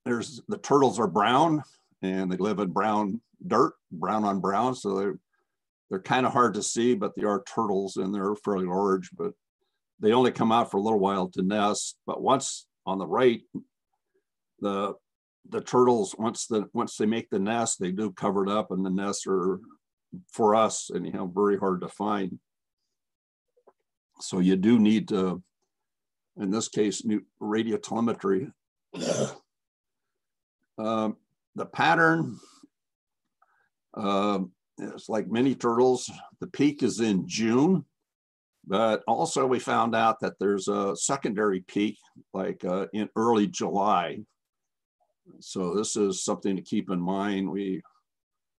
there's the turtles are brown and they live in brown dirt, brown on brown. So they're, they're kind of hard to see, but they are turtles and they're fairly large, but they only come out for a little while to nest. But once on the right, the the turtles once the once they make the nest, they do cover it up, and the nests are for us anyhow very hard to find. So you do need to, in this case, new radio telemetry. um, the pattern uh, is like many turtles. The peak is in June, but also we found out that there's a secondary peak like uh, in early July. So this is something to keep in mind. We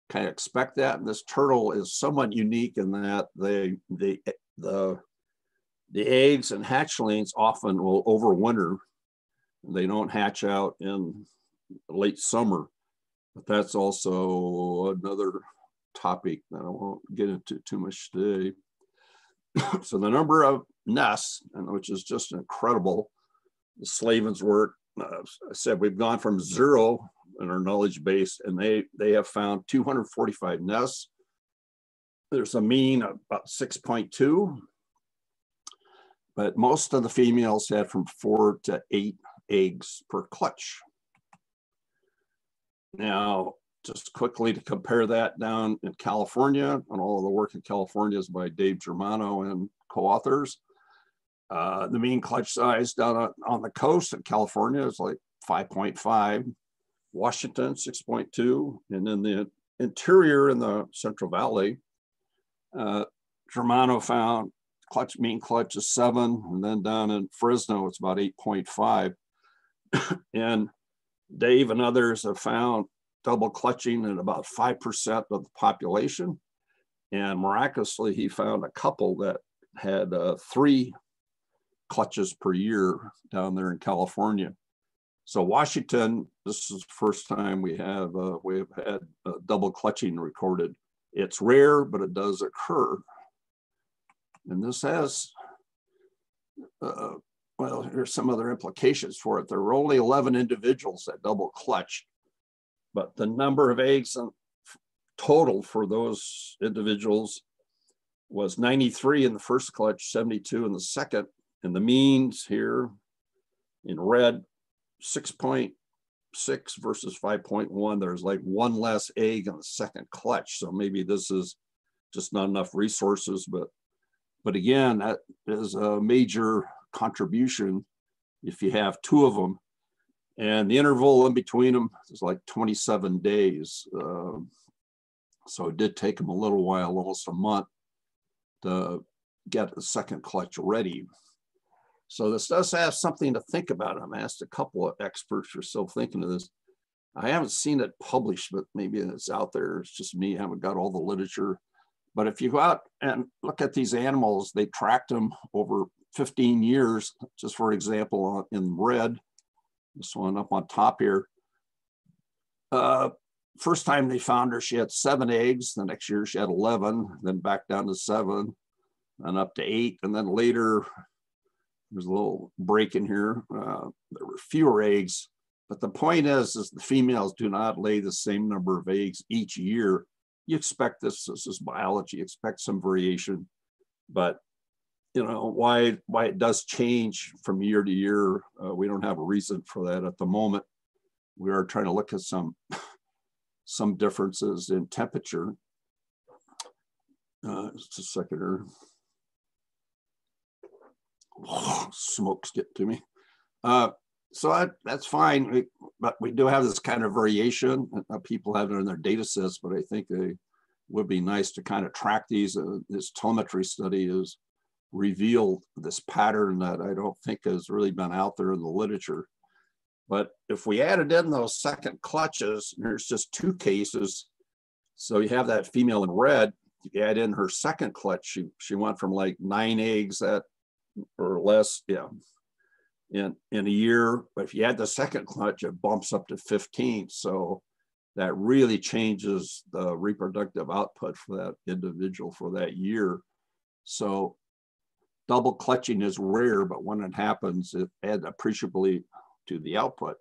kind of expect that. And this turtle is somewhat unique in that they, they, the, the eggs and hatchlings often will overwinter. They don't hatch out in late summer, but that's also another topic that I won't get into too much today. so the number of nests, which is just incredible, the Slavens' work, uh, I said we've gone from zero in our knowledge base, and they they have found 245 nests. There's a mean of about 6.2, but most of the females had from four to eight eggs per clutch. Now, just quickly to compare that down in California, and all of the work in California is by Dave Germano and co-authors. Uh, the mean clutch size down on, on the coast in California is like 5.5, Washington 6.2, and then the interior in the Central Valley, uh, Germano found clutch mean clutch is seven, and then down in Fresno it's about 8.5, and Dave and others have found double clutching in about 5% of the population. And miraculously, he found a couple that had uh, three clutches per year down there in California. So Washington, this is the first time we have uh, we have had uh, double clutching recorded. It's rare, but it does occur. And this has, uh, well, here's some other implications for it. There were only 11 individuals that double clutched but the number of eggs total for those individuals was 93 in the first clutch, 72 in the second. And the means here in red, 6.6 versus 5.1. There's like one less egg in the second clutch. So maybe this is just not enough resources, but but again, that is a major contribution if you have two of them and the interval in between them is like 27 days. Uh, so it did take them a little while, almost a month, to get the second clutch ready. So this does have something to think about. I'm asked a couple of experts are still thinking of this. I haven't seen it published, but maybe it's out there. It's just me. I haven't got all the literature. But if you go out and look at these animals, they tracked them over 15 years, just for example, in red, this one up on top here. Uh, first time they found her, she had seven eggs. The next year she had 11, then back down to seven, then up to eight. And then later, there's a little break in here. Uh, there were fewer eggs, but the point is, is the females do not lay the same number of eggs each year. You expect this, this is biology, expect some variation, but you know why why it does change from year to year. Uh, we don't have a reason for that at the moment. We are trying to look at some some differences in temperature. Uh, just a second here. Oh, smoke's getting to me. Uh, so that's fine, we, but we do have this kind of variation. People have it in their data sets, but I think it would be nice to kind of track these. Uh, this telemetry study is revealed this pattern that I don't think has really been out there in the literature. But if we added in those second clutches, there's just two cases. So you have that female in red, you add in her second clutch, she, she went from like nine eggs at or less, yeah, in, in a year. But if you add the second clutch, it bumps up to 15. So that really changes the reproductive output for that individual for that year. So double clutching is rare, but when it happens, it adds appreciably to the output.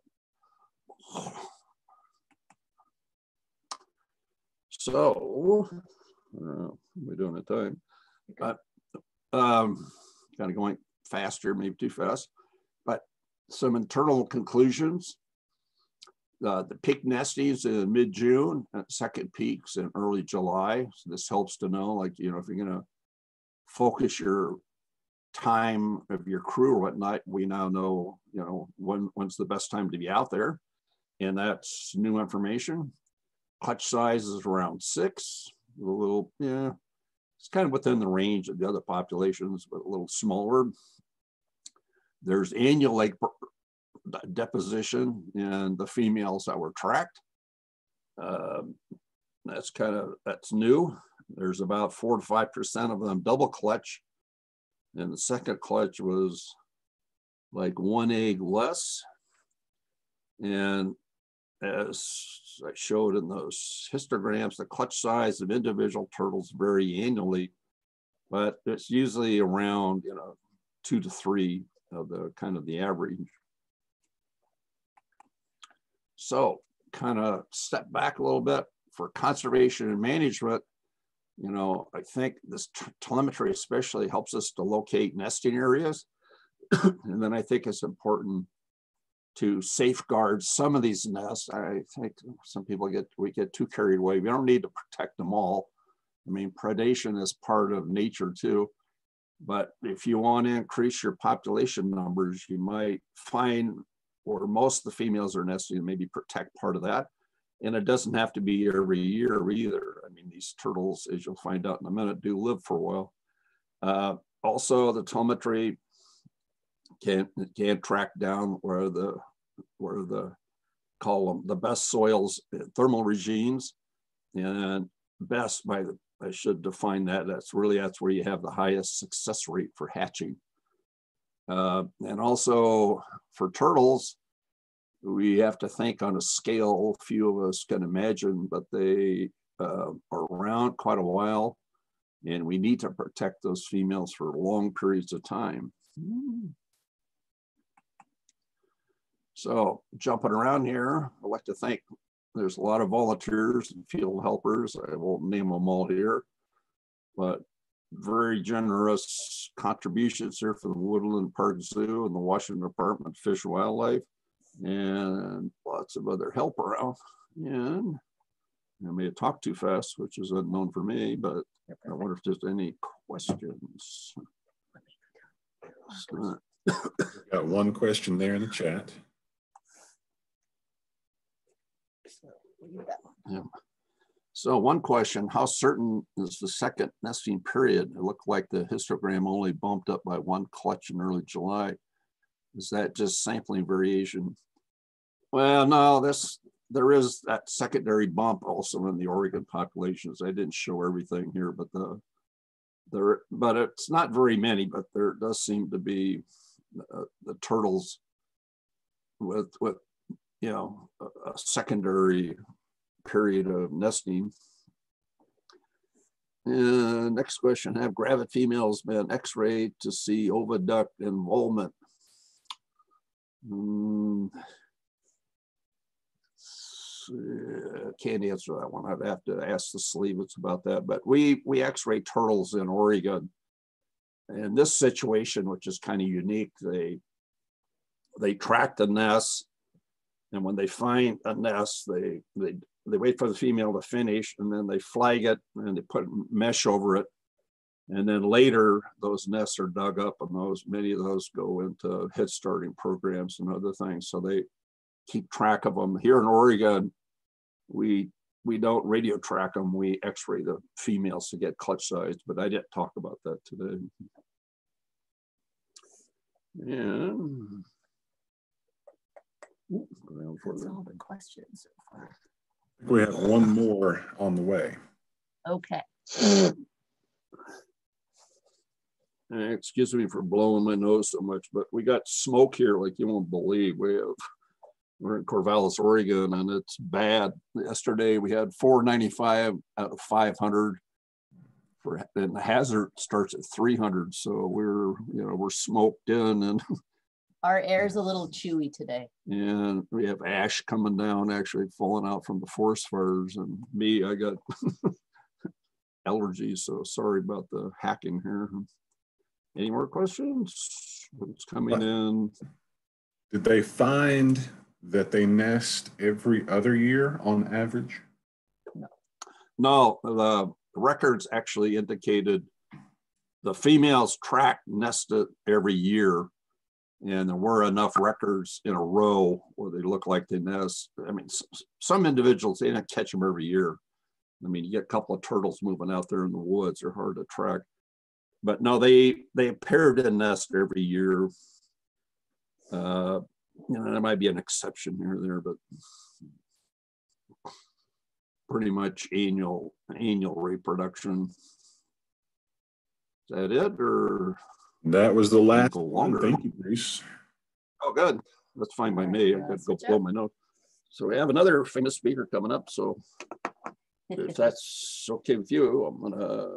So, uh, we're doing a time, but um, kind of going faster, maybe too fast, but some internal conclusions. Uh, the peak nestings in mid-June, second peaks in early July. So this helps to know, like, you know, if you're going to focus your time of your crew or whatnot, we now know, you know, when when's the best time to be out there. And that's new information. Clutch size is around six, a little, yeah, it's kind of within the range of the other populations, but a little smaller. There's annual egg deposition in the females that were tracked. Um, that's kind of, that's new. There's about four to 5% of them double clutch and the second clutch was like one egg less. And as I showed in those histograms, the clutch size of individual turtles vary annually, but it's usually around, you know, two to three of the kind of the average. So kind of step back a little bit for conservation and management you know, I think this telemetry especially helps us to locate nesting areas. and then I think it's important to safeguard some of these nests. I think some people get, we get too carried away. We don't need to protect them all. I mean, predation is part of nature too. But if you want to increase your population numbers, you might find where most of the females are nesting, maybe protect part of that. And it doesn't have to be every year either. I mean, these turtles, as you'll find out in a minute, do live for a while. Uh, also, the telemetry can can track down where the where the call them the best soils, thermal regimes, and best by the I should define that. That's really that's where you have the highest success rate for hatching. Uh, and also for turtles, we have to think on a scale few of us can imagine, but they uh, are around quite a while and we need to protect those females for long periods of time. So jumping around here, I'd like to thank, there's a lot of volunteers and field helpers. I won't name them all here, but very generous contributions here from the Woodland Park Zoo and the Washington Department of Fish and Wildlife and lots of other help around. And I may have talked too fast, which is unknown for me, but I wonder if there's any questions. Got one question there in the chat. Yeah. So one question, how certain is the second nesting period? It looked like the histogram only bumped up by one clutch in early July. Is that just sampling variation? Well, no, this there is that secondary bump also in the Oregon populations. I didn't show everything here, but the there, but it's not very many, but there does seem to be uh, the turtles with with you know a, a secondary period of nesting. And And next question, have gravid females been x-rayed to see oviduct involvement? Hmm. Uh, Can't answer that one. I'd have to ask the Slavens about that, but we, we x-ray turtles in Oregon. In this situation, which is kind of unique, they, they track the nest. And when they find a nest, they, they, they wait for the female to finish and then they flag it and they put mesh over it. And then later, those nests are dug up and those, many of those go into head starting programs and other things. So they keep track of them. Here in Oregon, we, we don't radio track them. We x-ray the females to get clutch size, but I didn't talk about that today. And. Oop, That's all the questions so far. We have one more on the way. Okay. Excuse me for blowing my nose so much, but we got smoke here like you won't believe. We have, we're in Corvallis, Oregon, and it's bad. Yesterday, we had four ninety-five out of five hundred. For, and the hazard starts at three hundred, so we're, you know, we're smoked in and, Our air's a little chewy today. and we have ash coming down, actually falling out from the forest fires, and me, I got allergies, so sorry about the hacking here. Any more questions? What's coming in? Did they find that they nest every other year on average? No, the records actually indicated the females track nested every year. And there were enough records in a row where they look like they nest. I mean, some individuals, they don't catch them every year. I mean, you get a couple of turtles moving out there in the woods, they're hard to track. But no, they, they appear to nest every year. Uh, you know, there might be an exception here or there, but pretty much annual annual reproduction. Is that it, or that was the last longer? Thank you, Bruce. Oh, good. That's fine by me. I've got to go blow my nose. So we have another famous speaker coming up. So if that's okay with you, I'm gonna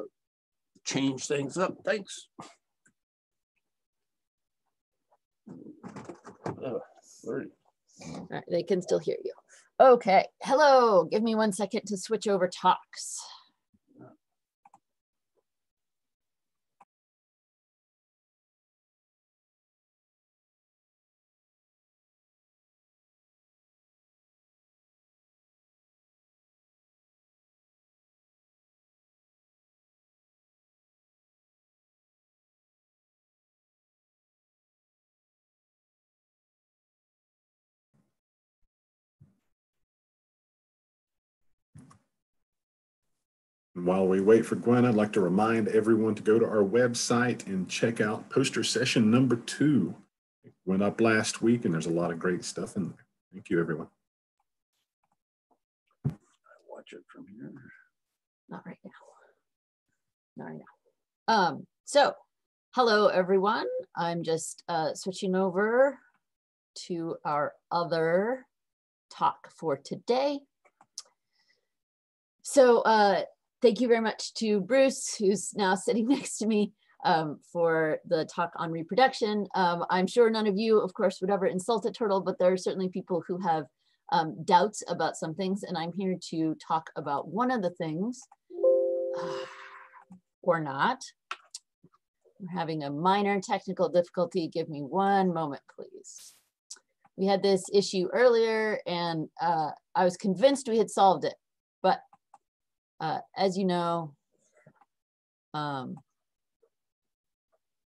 change things up. Thanks. Ugh. They can still hear you. Okay, hello. Give me one second to switch over talks. While we wait for Gwen, I'd like to remind everyone to go to our website and check out poster session number two. It Went up last week and there's a lot of great stuff in there. Thank you, everyone. I watch it from here. Not right now. Not right now. Um, so, hello everyone. I'm just uh, switching over to our other talk for today. So, uh, thank you very much to Bruce, who's now sitting next to me, um, for the talk on reproduction. Um, I'm sure none of you, of course, would ever insult a turtle, but there are certainly people who have um, doubts about some things, and I'm here to talk about one of the things, or not. We're having a minor technical difficulty. Give me one moment, please. We had this issue earlier, and uh, I was convinced we had solved it, but uh, as you know, um,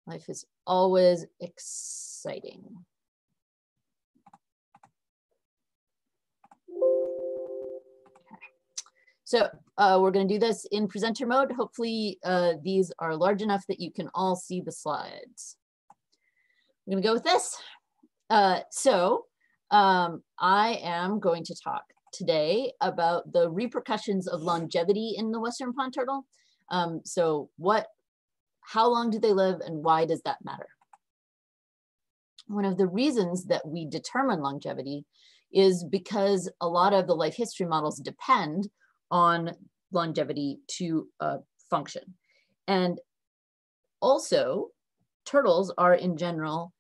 life is always exciting. So uh, we're going to do this in presenter mode. Hopefully uh, these are large enough that you can all see the slides. I'm going to go with this. Uh, so um, I am going to talk today about the repercussions of longevity in the Western pond turtle. Um, so what, how long do they live and why does that matter? One of the reasons that we determine longevity is because a lot of the life history models depend on longevity to uh, function. And also, turtles are in general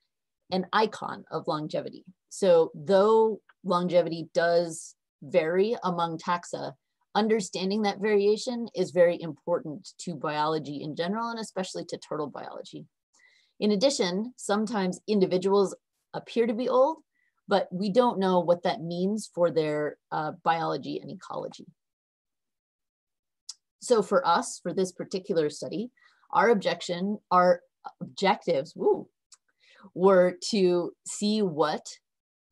an icon of longevity. So though longevity does vary among taxa, understanding that variation is very important to biology in general and especially to turtle biology. In addition, sometimes individuals appear to be old, but we don't know what that means for their uh, biology and ecology. So for us, for this particular study, our objection, our objectives woo, were to see what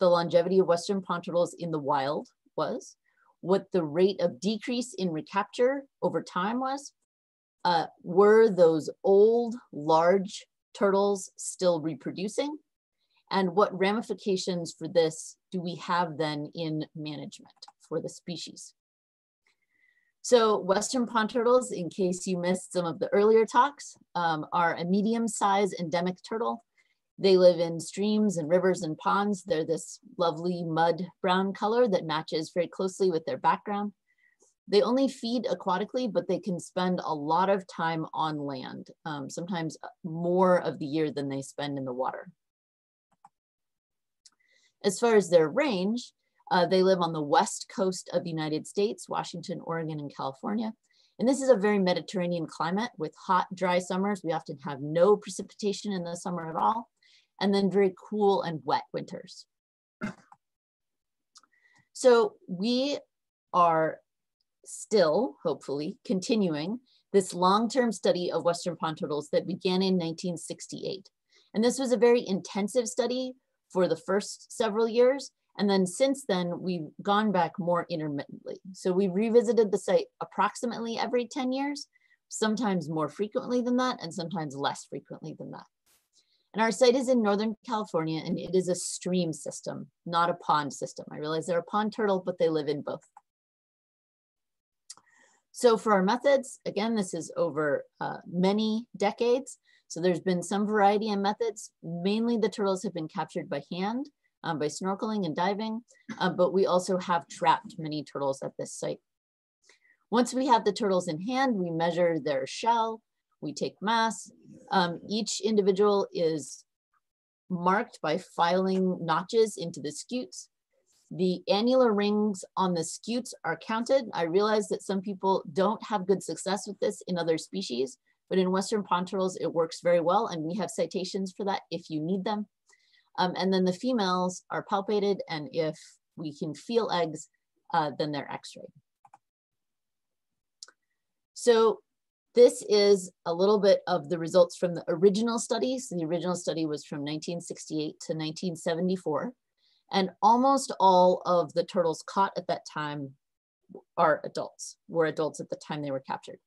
the longevity of Western pond turtles in the wild was, what the rate of decrease in recapture over time was, uh, were those old, large turtles still reproducing, and what ramifications for this do we have then in management for the species? So Western pond turtles, in case you missed some of the earlier talks, um, are a medium size endemic turtle. They live in streams and rivers and ponds. They're this lovely mud brown color that matches very closely with their background. They only feed aquatically, but they can spend a lot of time on land, um, sometimes more of the year than they spend in the water. As far as their range, uh, they live on the west coast of the United States, Washington, Oregon, and California. And this is a very Mediterranean climate with hot, dry summers. We often have no precipitation in the summer at all, and then very cool and wet winters. So we are still, hopefully, continuing this long-term study of Western pond turtles that began in 1968. And this was a very intensive study for the first several years, and then since then, we've gone back more intermittently. So we revisited the site approximately every 10 years, sometimes more frequently than that, and sometimes less frequently than that. And our site is in Northern California, and it is a stream system, not a pond system. I realize they're a pond turtle, but they live in both. So for our methods, again, this is over uh, many decades. So there's been some variety in methods. Mainly the turtles have been captured by hand, um, by snorkeling and diving, uh, but we also have trapped many turtles at this site. Once we have the turtles in hand, we measure their shell, we take mass. Um, each individual is marked by filing notches into the scutes. The annular rings on the scutes are counted. I realize that some people don't have good success with this in other species, but in Western pond turtles, it works very well. And we have citations for that if you need them. Um, and then the females are palpated and if we can feel eggs, uh, then they're x-rayed. So this is a little bit of the results from the original study. So the original study was from 1968 to 1974. And almost all of the turtles caught at that time are adults, were adults at the time they were captured.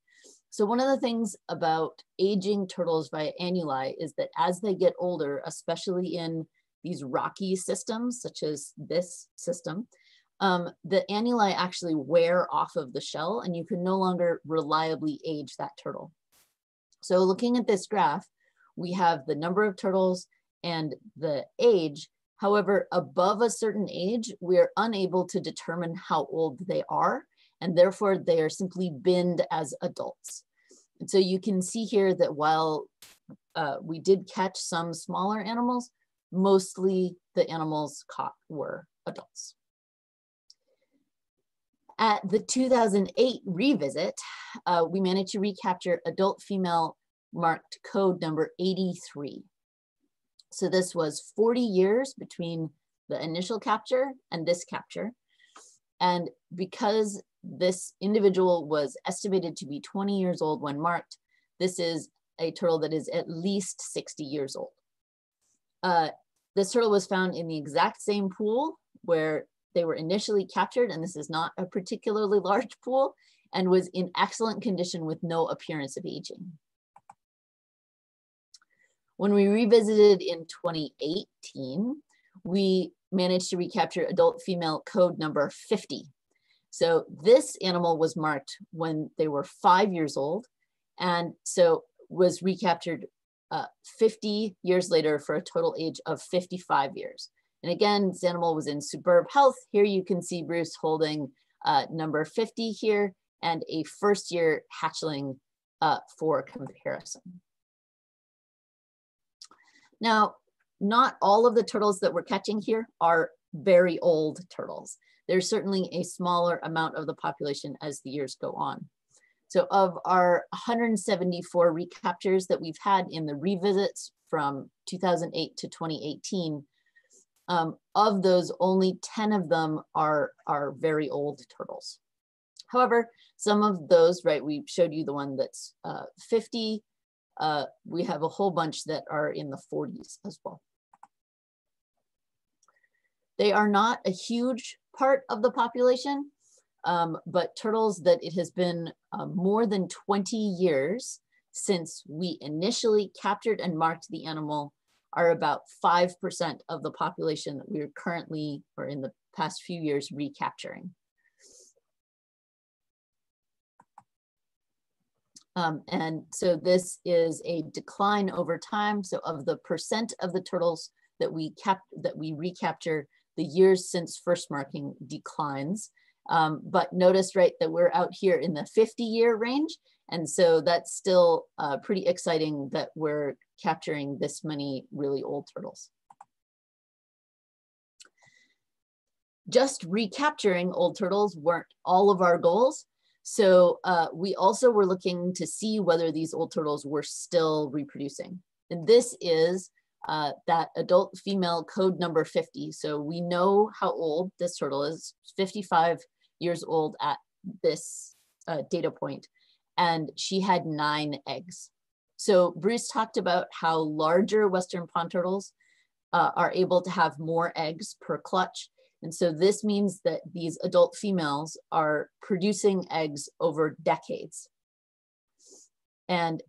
So one of the things about aging turtles via annuli is that as they get older, especially in these rocky systems, such as this system, um, the annuli actually wear off of the shell and you can no longer reliably age that turtle. So looking at this graph, we have the number of turtles and the age. However, above a certain age, we're unable to determine how old they are and therefore they are simply binned as adults. And so you can see here that while uh, we did catch some smaller animals, mostly the animals caught were adults. At the 2008 revisit, uh, we managed to recapture adult female marked code number 83. So this was 40 years between the initial capture and this capture. And because this individual was estimated to be 20 years old when marked. This is a turtle that is at least 60 years old. Uh, this turtle was found in the exact same pool where they were initially captured, and this is not a particularly large pool, and was in excellent condition with no appearance of aging. When we revisited in 2018, we managed to recapture adult female code number 50 so this animal was marked when they were five years old and so was recaptured uh, 50 years later for a total age of 55 years. And again, this animal was in superb health. Here you can see Bruce holding uh, number 50 here and a first year hatchling uh, for comparison. Now, not all of the turtles that we're catching here are very old turtles. There's certainly a smaller amount of the population as the years go on. So of our 174 recaptures that we've had in the revisits from 2008 to 2018, um, of those, only 10 of them are, are very old turtles. However, some of those, right, we showed you the one that's uh, 50. Uh, we have a whole bunch that are in the 40s as well. They are not a huge part of the population, um, but turtles that it has been uh, more than 20 years since we initially captured and marked the animal are about 5% of the population that we're currently, or in the past few years, recapturing. Um, and so this is a decline over time. So of the percent of the turtles that we cap that we recapture, the years since first marking declines. Um, but notice, right, that we're out here in the 50 year range. And so that's still uh, pretty exciting that we're capturing this many really old turtles. Just recapturing old turtles weren't all of our goals. So uh, we also were looking to see whether these old turtles were still reproducing. And this is uh, that adult female code number 50. So we know how old this turtle is, 55 years old at this uh, data point, and she had nine eggs. So Bruce talked about how larger Western pond turtles uh, are able to have more eggs per clutch. And so this means that these adult females are producing eggs over decades. And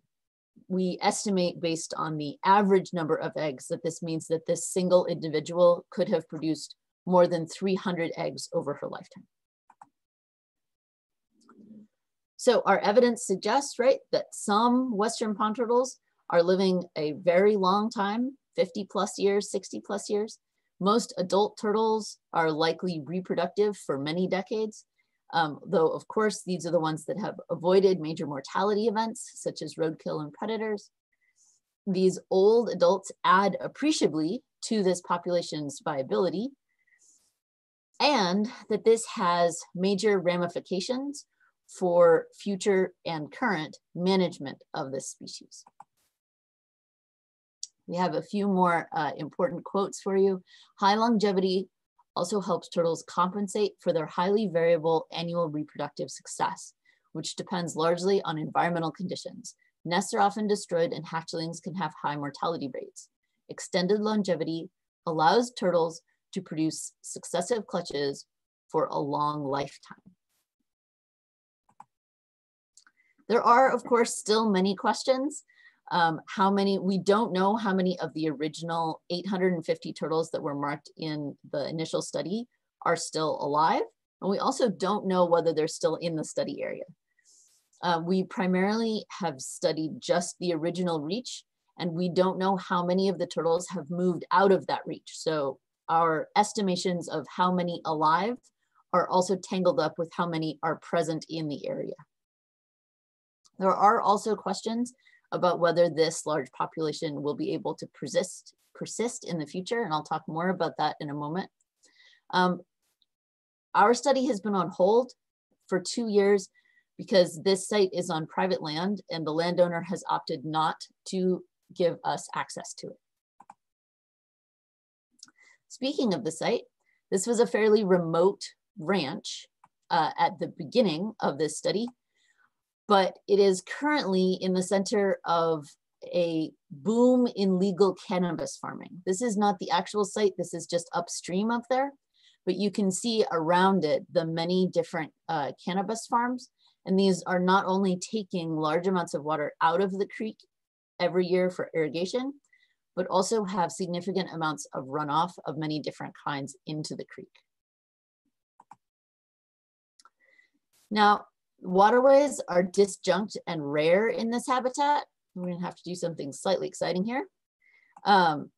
we estimate based on the average number of eggs that this means that this single individual could have produced more than 300 eggs over her lifetime. So our evidence suggests, right, that some Western pond turtles are living a very long time, 50 plus years, 60 plus years. Most adult turtles are likely reproductive for many decades. Um, though of course, these are the ones that have avoided major mortality events such as roadkill and predators. These old adults add appreciably to this population's viability and that this has major ramifications for future and current management of this species. We have a few more uh, important quotes for you. High longevity also helps turtles compensate for their highly variable annual reproductive success, which depends largely on environmental conditions. Nests are often destroyed and hatchlings can have high mortality rates. Extended longevity allows turtles to produce successive clutches for a long lifetime. There are, of course, still many questions um, how many, we don't know how many of the original 850 turtles that were marked in the initial study are still alive. And we also don't know whether they're still in the study area. Uh, we primarily have studied just the original reach and we don't know how many of the turtles have moved out of that reach. So our estimations of how many alive are also tangled up with how many are present in the area. There are also questions about whether this large population will be able to persist, persist in the future. And I'll talk more about that in a moment. Um, our study has been on hold for two years because this site is on private land and the landowner has opted not to give us access to it. Speaking of the site, this was a fairly remote ranch uh, at the beginning of this study but it is currently in the center of a boom in legal cannabis farming. This is not the actual site, this is just upstream of there, but you can see around it the many different uh, cannabis farms. And these are not only taking large amounts of water out of the creek every year for irrigation, but also have significant amounts of runoff of many different kinds into the creek. Now, Waterways are disjunct and rare in this habitat. We're gonna have to do something slightly exciting here. Um,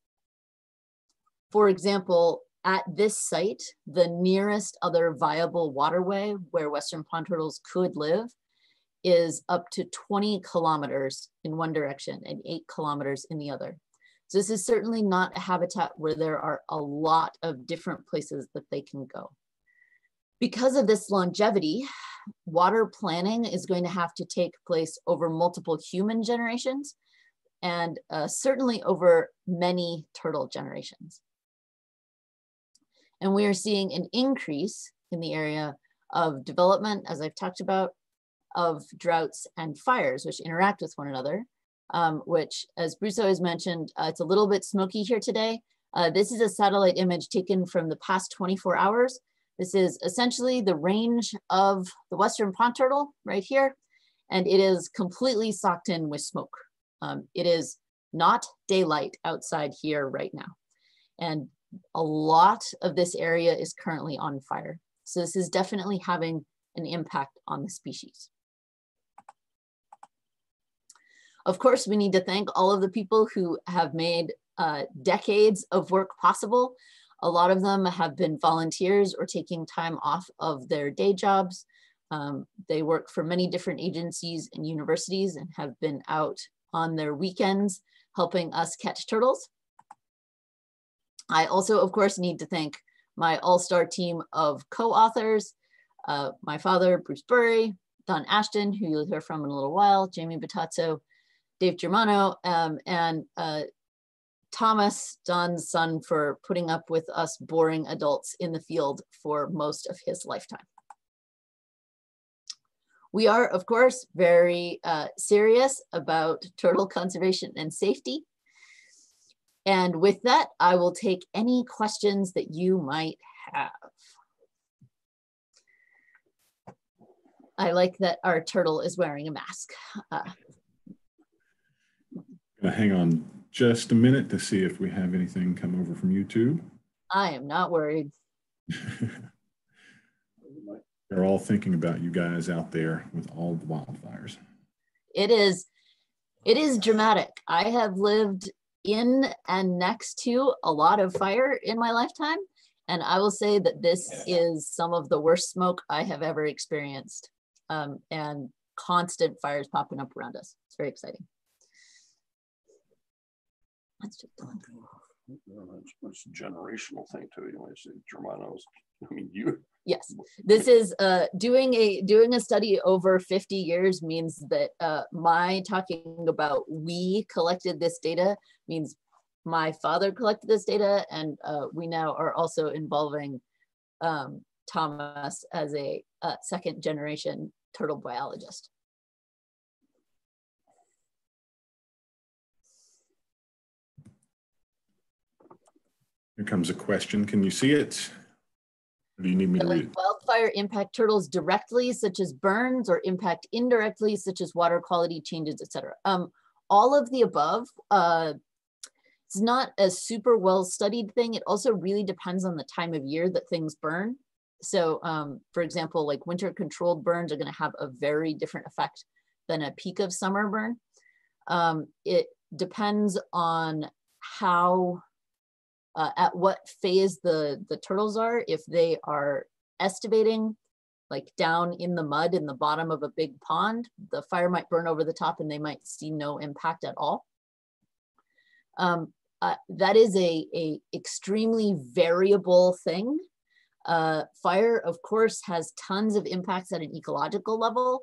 for example, at this site, the nearest other viable waterway where Western pond turtles could live is up to 20 kilometers in one direction and eight kilometers in the other. So this is certainly not a habitat where there are a lot of different places that they can go. Because of this longevity, water planning is going to have to take place over multiple human generations and uh, certainly over many turtle generations. And we are seeing an increase in the area of development, as I've talked about, of droughts and fires, which interact with one another, um, which as Bruce has mentioned, uh, it's a little bit smoky here today. Uh, this is a satellite image taken from the past 24 hours. This is essentially the range of the Western pond turtle right here, and it is completely socked in with smoke. Um, it is not daylight outside here right now. And a lot of this area is currently on fire. So this is definitely having an impact on the species. Of course, we need to thank all of the people who have made uh, decades of work possible. A lot of them have been volunteers or taking time off of their day jobs. Um, they work for many different agencies and universities and have been out on their weekends helping us catch turtles. I also, of course, need to thank my all-star team of co-authors, uh, my father, Bruce Bury, Don Ashton, who you'll hear from in a little while, Jamie Bettaso, Dave Germano, um, and uh, Thomas, Don's son, for putting up with us boring adults in the field for most of his lifetime. We are, of course, very uh, serious about turtle conservation and safety. And with that, I will take any questions that you might have. I like that our turtle is wearing a mask. Uh, hang on just a minute to see if we have anything come over from YouTube. I am not worried. They're all thinking about you guys out there with all the wildfires. It is, it is dramatic. I have lived in and next to a lot of fire in my lifetime. And I will say that this is some of the worst smoke I have ever experienced. Um, and constant fires popping up around us. It's very exciting. That's just It's a generational thing too. You know, I say Germanos. I mean, you. Yes, this is uh, doing a doing a study over 50 years means that uh, my talking about we collected this data means my father collected this data, and uh, we now are also involving um, Thomas as a, a second generation turtle biologist. Here comes a question. Can you see it? Or do you need me to read it? Wildfire impact turtles directly, such as burns, or impact indirectly, such as water quality changes, etc. Um, all of the above. Uh, it's not a super well studied thing. It also really depends on the time of year that things burn. So, um, for example, like winter controlled burns are going to have a very different effect than a peak of summer burn. Um, it depends on how uh, at what phase the, the turtles are, if they are estivating like down in the mud in the bottom of a big pond, the fire might burn over the top and they might see no impact at all. Um, uh, that is a, a extremely variable thing. Uh, fire, of course, has tons of impacts at an ecological level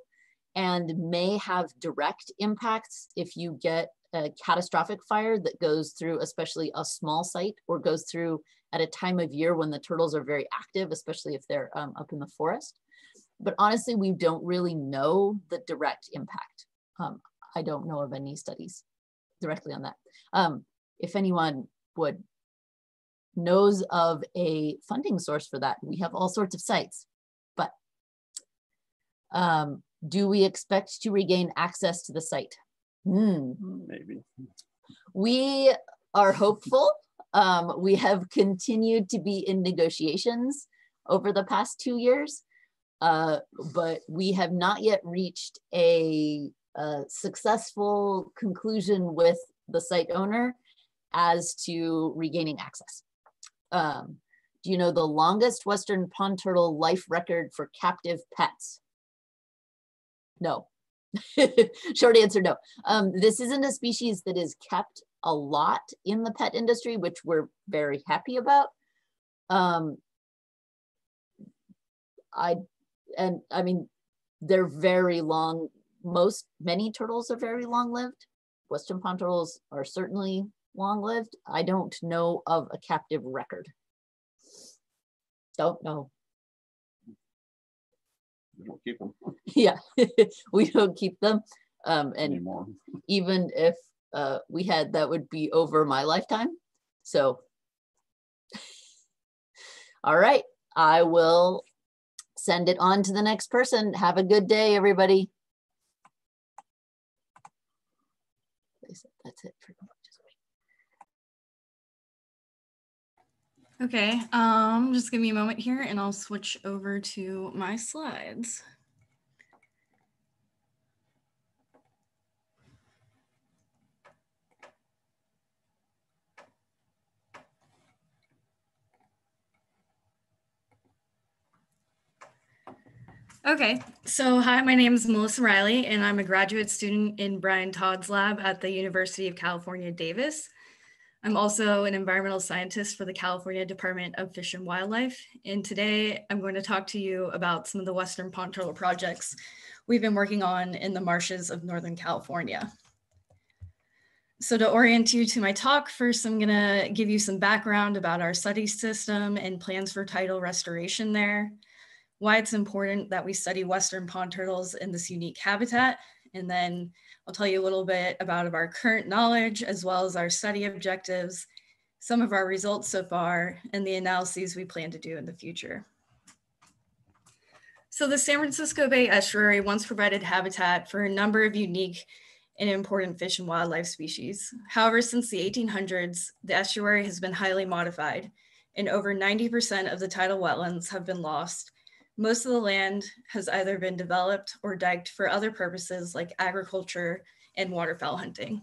and may have direct impacts if you get a catastrophic fire that goes through especially a small site or goes through at a time of year when the turtles are very active, especially if they're um, up in the forest. But honestly, we don't really know the direct impact. Um, I don't know of any studies directly on that. Um, if anyone would knows of a funding source for that, we have all sorts of sites. But um, do we expect to regain access to the site? Hmm. Maybe. We are hopeful. Um, we have continued to be in negotiations over the past two years, uh, but we have not yet reached a, a successful conclusion with the site owner as to regaining access. Um, do you know the longest Western pond turtle life record for captive pets? No, Short answer, no. Um, this isn't a species that is kept a lot in the pet industry, which we're very happy about. Um, I, and I mean, they're very long. Most, many turtles are very long lived. Western pond turtles are certainly long lived. I don't know of a captive record. Don't know. We don't keep them Yeah, we don't keep them. Um, and anymore. even if uh, we had, that would be over my lifetime. So, all right, I will send it on to the next person. Have a good day, everybody. That's it. for Okay, um, just give me a moment here and I'll switch over to my slides. Okay, so hi, my name is Melissa Riley and I'm a graduate student in Brian Todd's lab at the University of California, Davis. I'm also an environmental scientist for the California Department of Fish and Wildlife. And today I'm going to talk to you about some of the Western pond turtle projects we've been working on in the marshes of Northern California. So to orient you to my talk, first I'm gonna give you some background about our study system and plans for tidal restoration there why it's important that we study Western pond turtles in this unique habitat. And then I'll tell you a little bit about our current knowledge as well as our study objectives, some of our results so far, and the analyses we plan to do in the future. So the San Francisco Bay Estuary once provided habitat for a number of unique and important fish and wildlife species. However, since the 1800s, the estuary has been highly modified and over 90% of the tidal wetlands have been lost most of the land has either been developed or diked for other purposes like agriculture and waterfowl hunting.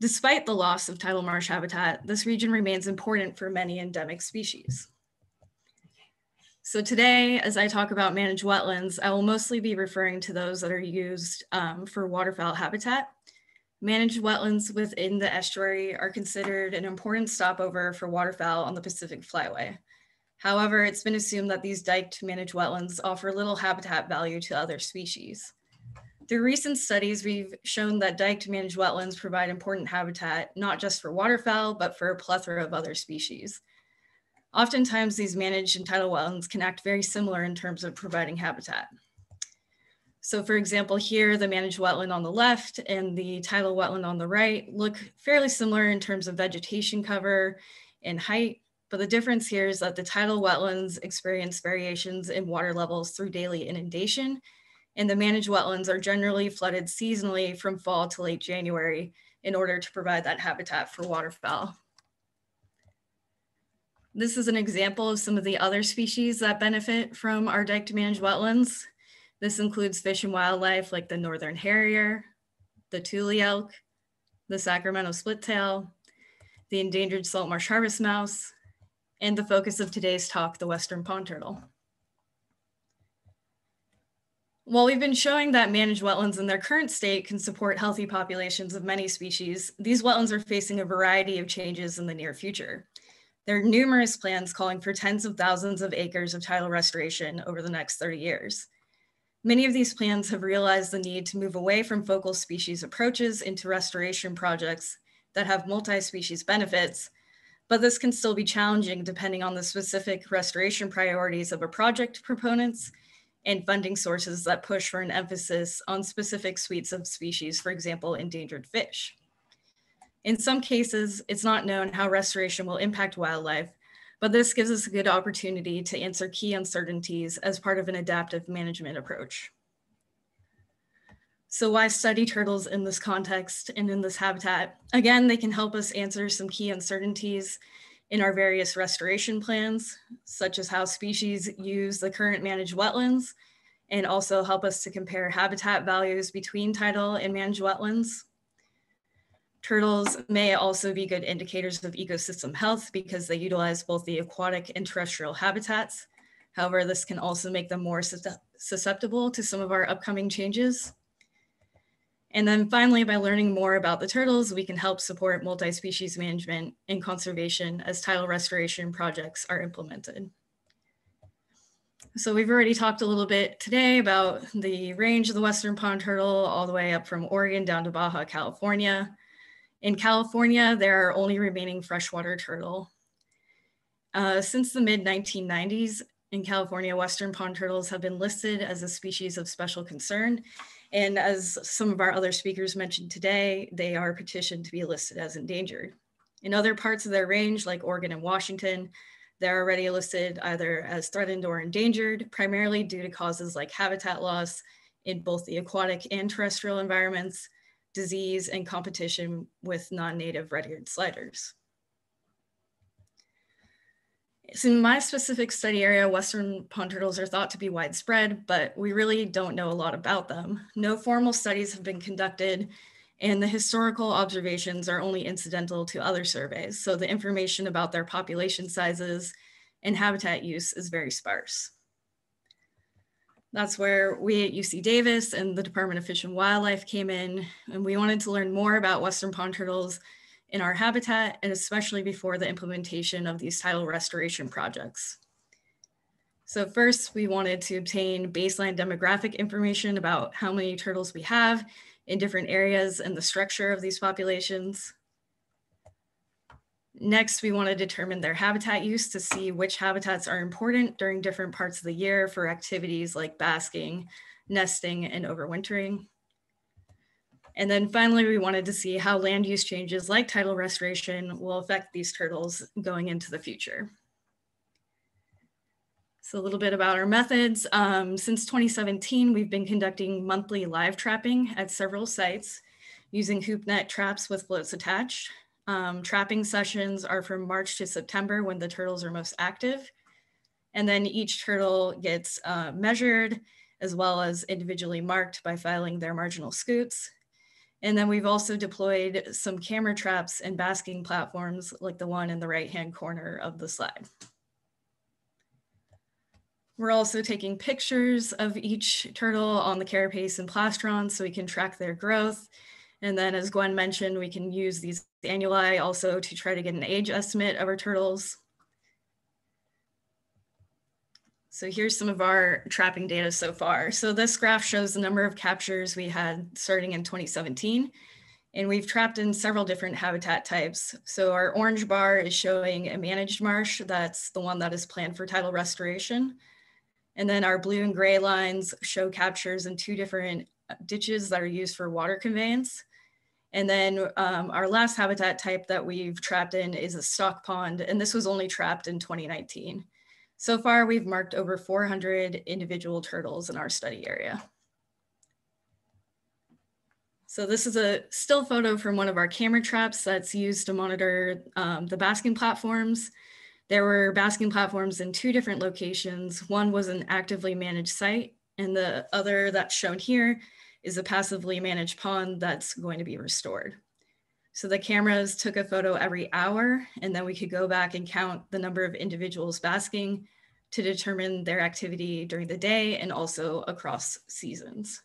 Despite the loss of tidal marsh habitat, this region remains important for many endemic species. So today, as I talk about managed wetlands, I will mostly be referring to those that are used um, for waterfowl habitat. Managed wetlands within the estuary are considered an important stopover for waterfowl on the Pacific Flyway. However, it's been assumed that these diked managed wetlands offer little habitat value to other species. Through recent studies, we've shown that diked managed wetlands provide important habitat, not just for waterfowl, but for a plethora of other species. Oftentimes, these managed and tidal wetlands can act very similar in terms of providing habitat. So for example, here, the managed wetland on the left and the tidal wetland on the right look fairly similar in terms of vegetation cover and height, but the difference here is that the tidal wetlands experience variations in water levels through daily inundation, and the managed wetlands are generally flooded seasonally from fall to late January in order to provide that habitat for waterfowl. This is an example of some of the other species that benefit from our diked managed wetlands. This includes fish and wildlife like the northern harrier, the tule elk, the Sacramento splittail, the endangered salt marsh harvest mouse, and the focus of today's talk, the Western pond turtle. While we've been showing that managed wetlands in their current state can support healthy populations of many species, these wetlands are facing a variety of changes in the near future. There are numerous plans calling for tens of thousands of acres of tidal restoration over the next 30 years. Many of these plans have realized the need to move away from focal species approaches into restoration projects that have multi-species benefits but this can still be challenging depending on the specific restoration priorities of a project proponents and funding sources that push for an emphasis on specific suites of species, for example, endangered fish. In some cases, it's not known how restoration will impact wildlife, but this gives us a good opportunity to answer key uncertainties as part of an adaptive management approach. So why study turtles in this context and in this habitat? Again, they can help us answer some key uncertainties in our various restoration plans, such as how species use the current managed wetlands, and also help us to compare habitat values between tidal and managed wetlands. Turtles may also be good indicators of ecosystem health because they utilize both the aquatic and terrestrial habitats. However, this can also make them more susceptible to some of our upcoming changes. And then finally, by learning more about the turtles, we can help support multi-species management and conservation as tidal restoration projects are implemented. So we've already talked a little bit today about the range of the Western pond turtle all the way up from Oregon down to Baja, California. In California, there are only remaining freshwater turtle. Uh, since the mid 1990s, in California, Western pond turtles have been listed as a species of special concern. And as some of our other speakers mentioned today, they are petitioned to be listed as endangered. In other parts of their range, like Oregon and Washington, they're already listed either as threatened or endangered, primarily due to causes like habitat loss in both the aquatic and terrestrial environments, disease, and competition with non-native red-eared sliders. So in my specific study area, Western pond turtles are thought to be widespread, but we really don't know a lot about them. No formal studies have been conducted and the historical observations are only incidental to other surveys. So the information about their population sizes and habitat use is very sparse. That's where we at UC Davis and the Department of Fish and Wildlife came in, and we wanted to learn more about Western pond turtles in our habitat, and especially before the implementation of these tidal restoration projects. So first, we wanted to obtain baseline demographic information about how many turtles we have in different areas and the structure of these populations. Next, we want to determine their habitat use to see which habitats are important during different parts of the year for activities like basking, nesting, and overwintering. And then finally, we wanted to see how land use changes like tidal restoration will affect these turtles going into the future. So a little bit about our methods. Um, since 2017, we've been conducting monthly live trapping at several sites using hoop net traps with floats attached. Um, trapping sessions are from March to September when the turtles are most active. And then each turtle gets uh, measured as well as individually marked by filing their marginal scutes. And then we've also deployed some camera traps and basking platforms like the one in the right-hand corner of the slide. We're also taking pictures of each turtle on the carapace and plastron so we can track their growth. And then as Gwen mentioned, we can use these annuli also to try to get an age estimate of our turtles. So here's some of our trapping data so far. So this graph shows the number of captures we had starting in 2017. And we've trapped in several different habitat types. So our orange bar is showing a managed marsh. That's the one that is planned for tidal restoration. And then our blue and gray lines show captures in two different ditches that are used for water conveyance. And then um, our last habitat type that we've trapped in is a stock pond, and this was only trapped in 2019. So far, we've marked over 400 individual turtles in our study area. So this is a still photo from one of our camera traps that's used to monitor um, the basking platforms. There were basking platforms in two different locations. One was an actively managed site, and the other that's shown here is a passively managed pond that's going to be restored. So the cameras took a photo every hour, and then we could go back and count the number of individuals basking to determine their activity during the day and also across seasons.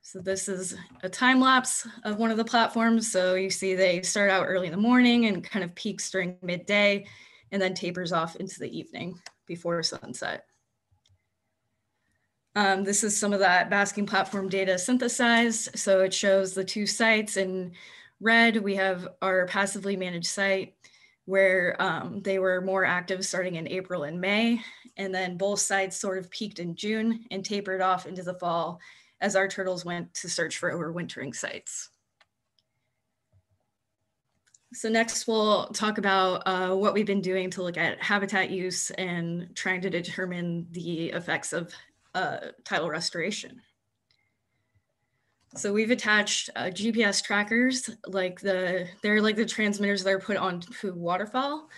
So this is a time lapse of one of the platforms. So you see they start out early in the morning and kind of peaks during midday and then tapers off into the evening before sunset. Um, this is some of that basking platform data synthesized. So it shows the two sites in red, we have our passively managed site where um, they were more active starting in April and May. And then both sites sort of peaked in June and tapered off into the fall as our turtles went to search for overwintering sites. So next we'll talk about uh, what we've been doing to look at habitat use and trying to determine the effects of uh, tidal restoration. So we've attached uh, GPS trackers, like the they're like the transmitters that are put onto waterfowl,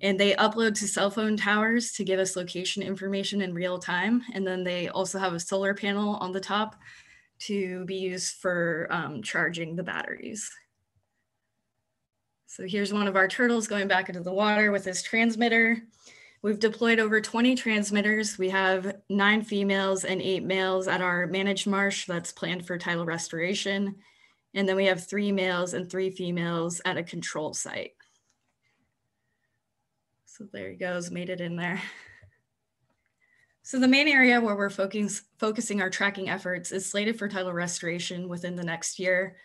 and they upload to cell phone towers to give us location information in real time. And then they also have a solar panel on the top to be used for um, charging the batteries. So here's one of our turtles going back into the water with his transmitter. We've deployed over 20 transmitters. We have nine females and eight males at our managed marsh that's planned for tidal restoration. And then we have three males and three females at a control site. So there he goes, made it in there. So the main area where we're focus, focusing our tracking efforts is slated for tidal restoration within the next year.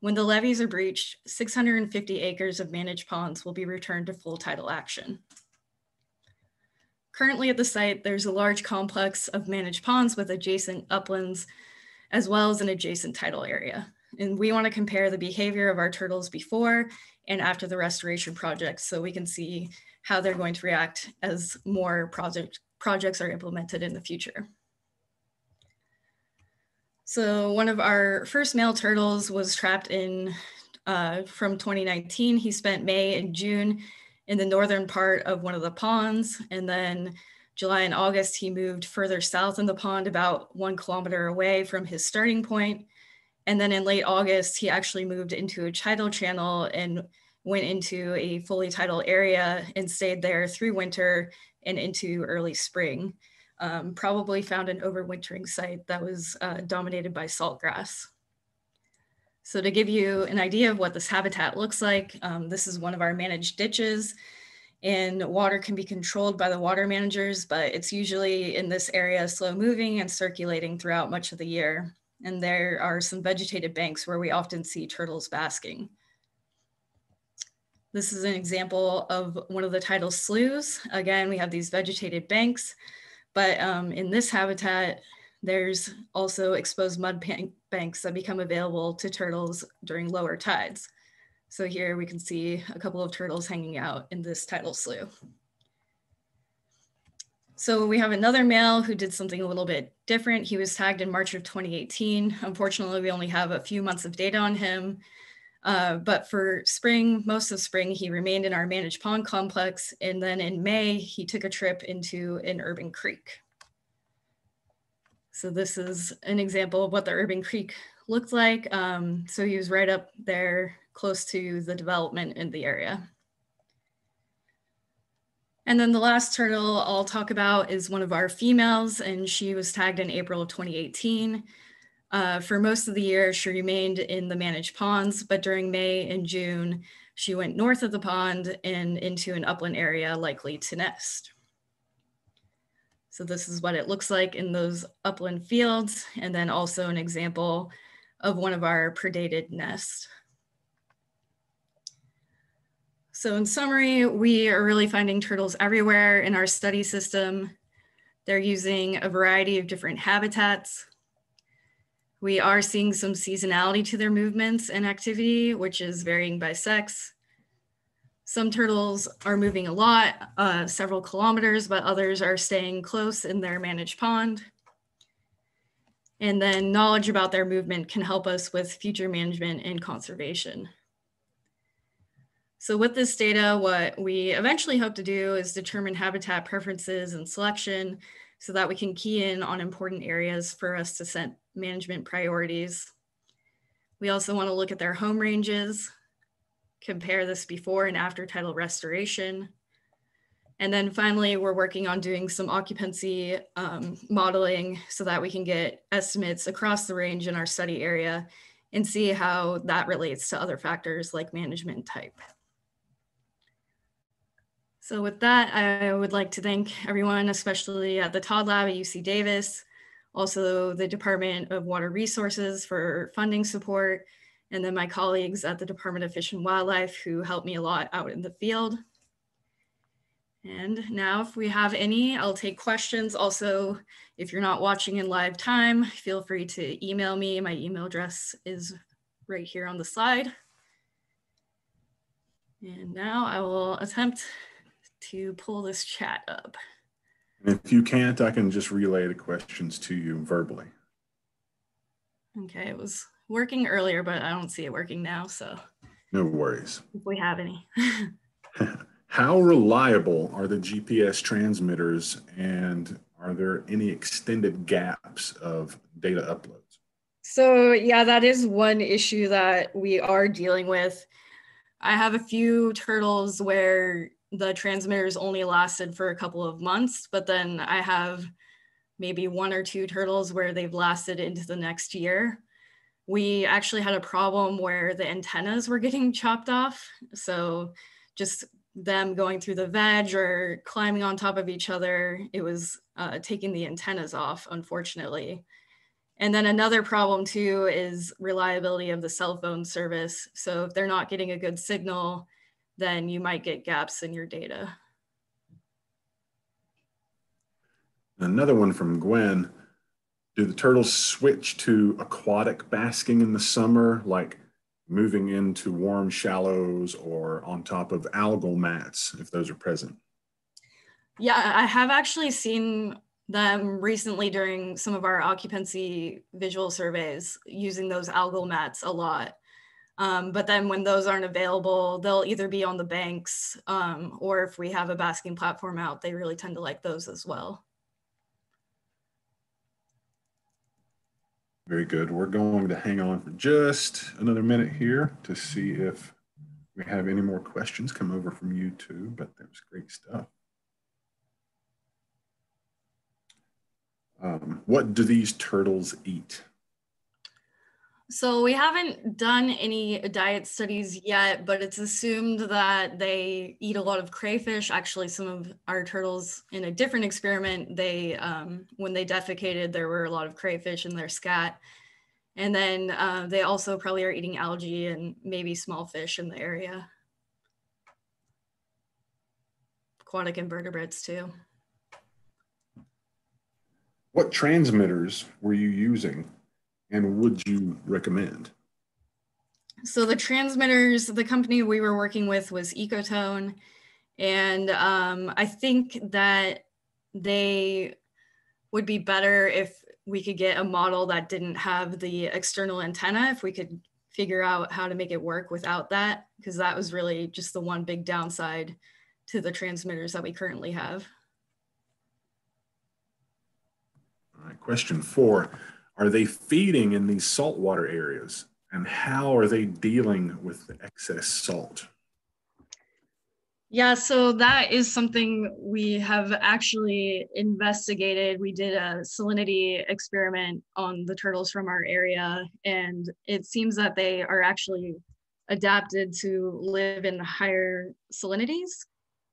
When the levees are breached, 650 acres of managed ponds will be returned to full tidal action. Currently at the site, there's a large complex of managed ponds with adjacent uplands, as well as an adjacent tidal area. And we want to compare the behavior of our turtles before and after the restoration project so we can see how they're going to react as more project, projects are implemented in the future. So one of our first male turtles was trapped in uh, from 2019. He spent May and June in the northern part of one of the ponds. And then July and August, he moved further south in the pond, about one kilometer away from his starting point. And then in late August, he actually moved into a tidal channel and went into a fully tidal area and stayed there through winter and into early spring. Um, probably found an overwintering site that was uh, dominated by saltgrass. So to give you an idea of what this habitat looks like, um, this is one of our managed ditches and water can be controlled by the water managers, but it's usually in this area slow moving and circulating throughout much of the year. And there are some vegetated banks where we often see turtles basking. This is an example of one of the tidal sloughs. Again, we have these vegetated banks, but um, in this habitat, there's also exposed mud banks that become available to turtles during lower tides. So here we can see a couple of turtles hanging out in this tidal slough. So we have another male who did something a little bit different. He was tagged in March of 2018. Unfortunately, we only have a few months of data on him. Uh, but for spring, most of spring, he remained in our managed pond complex. And then in May, he took a trip into an urban creek. So this is an example of what the urban creek looked like. Um, so he was right up there close to the development in the area. And then the last turtle I'll talk about is one of our females, and she was tagged in April of 2018. Uh, for most of the year, she remained in the managed ponds, but during May and June, she went north of the pond and into an upland area likely to nest. So this is what it looks like in those upland fields, and then also an example of one of our predated nests. So in summary, we are really finding turtles everywhere in our study system. They're using a variety of different habitats. We are seeing some seasonality to their movements and activity, which is varying by sex. Some turtles are moving a lot, uh, several kilometers, but others are staying close in their managed pond. And then knowledge about their movement can help us with future management and conservation. So with this data, what we eventually hope to do is determine habitat preferences and selection so that we can key in on important areas for us to set management priorities. We also want to look at their home ranges, compare this before and after tidal restoration. And then finally, we're working on doing some occupancy um, modeling so that we can get estimates across the range in our study area and see how that relates to other factors like management type. So with that, I would like to thank everyone, especially at the Todd Lab at UC Davis, also the Department of Water Resources for funding support, and then my colleagues at the Department of Fish and Wildlife who helped me a lot out in the field. And now if we have any, I'll take questions. Also, if you're not watching in live time, feel free to email me. My email address is right here on the slide. And now I will attempt to pull this chat up. If you can't, I can just relay the questions to you verbally. Okay, it was working earlier, but I don't see it working now. So no worries. If we have any. How reliable are the GPS transmitters and are there any extended gaps of data uploads? So yeah, that is one issue that we are dealing with. I have a few turtles where the transmitters only lasted for a couple of months, but then I have maybe one or two turtles where they've lasted into the next year. We actually had a problem where the antennas were getting chopped off. So just them going through the veg or climbing on top of each other, it was uh, taking the antennas off, unfortunately. And then another problem too is reliability of the cell phone service. So if they're not getting a good signal, then you might get gaps in your data. Another one from Gwen. Do the turtles switch to aquatic basking in the summer, like moving into warm shallows or on top of algal mats, if those are present? Yeah, I have actually seen them recently during some of our occupancy visual surveys using those algal mats a lot. Um, but then when those aren't available, they'll either be on the banks um, or if we have a basking platform out, they really tend to like those as well. Very good. We're going to hang on for just another minute here to see if we have any more questions come over from YouTube, but was great stuff. Um, what do these turtles eat? So we haven't done any diet studies yet, but it's assumed that they eat a lot of crayfish. Actually, some of our turtles in a different experiment, they um, when they defecated, there were a lot of crayfish in their scat. And then uh, they also probably are eating algae and maybe small fish in the area. Aquatic invertebrates too. What transmitters were you using and would you recommend? So the transmitters, the company we were working with was Ecotone. And um, I think that they would be better if we could get a model that didn't have the external antenna, if we could figure out how to make it work without that, because that was really just the one big downside to the transmitters that we currently have. All right, question four are they feeding in these saltwater areas? And how are they dealing with the excess salt? Yeah, so that is something we have actually investigated. We did a salinity experiment on the turtles from our area, and it seems that they are actually adapted to live in higher salinities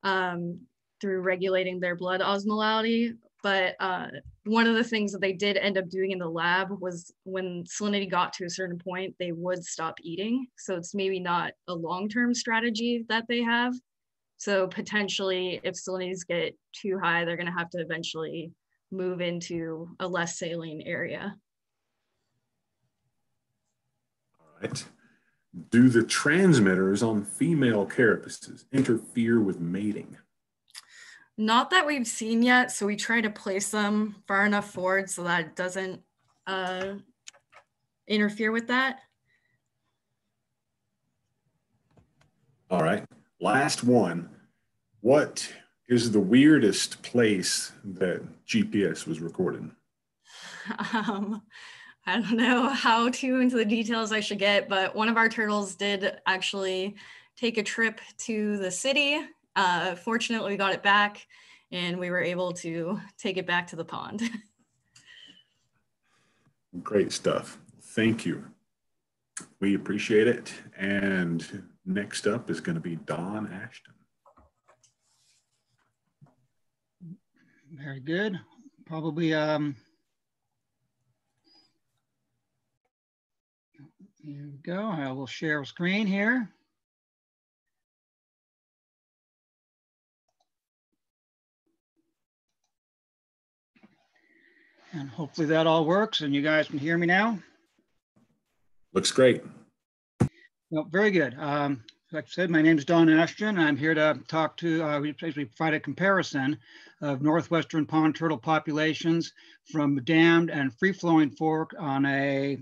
um, through regulating their blood osmolality. But uh, one of the things that they did end up doing in the lab was when salinity got to a certain point, they would stop eating. So it's maybe not a long-term strategy that they have. So potentially if salinities get too high, they're gonna have to eventually move into a less saline area. All right. Do the transmitters on female carapaces interfere with mating? Not that we've seen yet, so we try to place them far enough forward so that it doesn't uh, interfere with that. All right, last one. What is the weirdest place that GPS was recorded? Um, I don't know how too into the details I should get, but one of our turtles did actually take a trip to the city uh, fortunately, we got it back and we were able to take it back to the pond. Great stuff. Thank you. We appreciate it. And next up is going to be Don Ashton. Very good. Probably um, here we go. I will share a screen here. And hopefully that all works and you guys can hear me now. Looks great. Well, very good. Um, like I said, my name is Don Ashton. I'm here to talk to, uh, we basically provide a comparison of northwestern pond turtle populations from dammed and free-flowing fork on a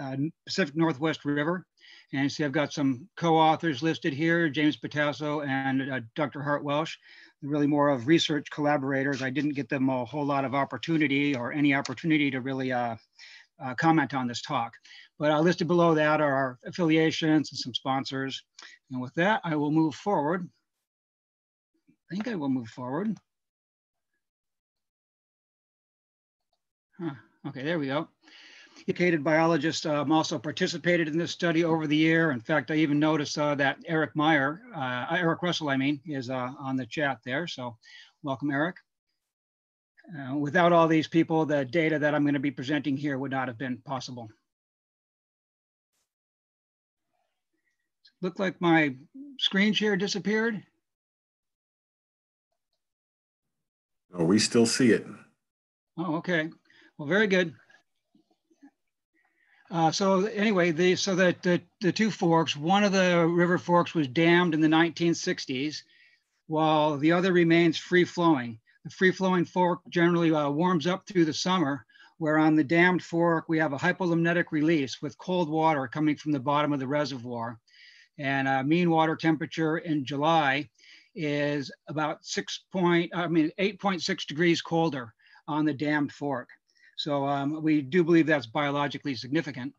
uh, Pacific Northwest River. And you see I've got some co-authors listed here, James Bettaso and uh, Dr. Hart Welsh really more of research collaborators. I didn't get them a whole lot of opportunity or any opportunity to really uh, uh, comment on this talk. But uh, listed below that are our affiliations and some sponsors. And with that, I will move forward. I think I will move forward. Huh. Okay, there we go. Educated biologist um, also participated in this study over the year. In fact, I even noticed uh, that Eric Meyer, uh, Eric Russell, I mean, is uh, on the chat there. So welcome, Eric. Uh, without all these people, the data that I'm going to be presenting here would not have been possible. Look like my screen share disappeared. Oh, we still see it. Oh, okay. Well, very good. Uh, so anyway, the so that the, the two forks, one of the river forks was dammed in the 1960s, while the other remains free flowing. The free flowing fork generally uh, warms up through the summer, where on the dammed fork, we have a hypolimnetic release with cold water coming from the bottom of the reservoir. And uh, mean water temperature in July is about six point, I mean, 8.6 degrees colder on the dammed fork. So um, we do believe that's biologically significant.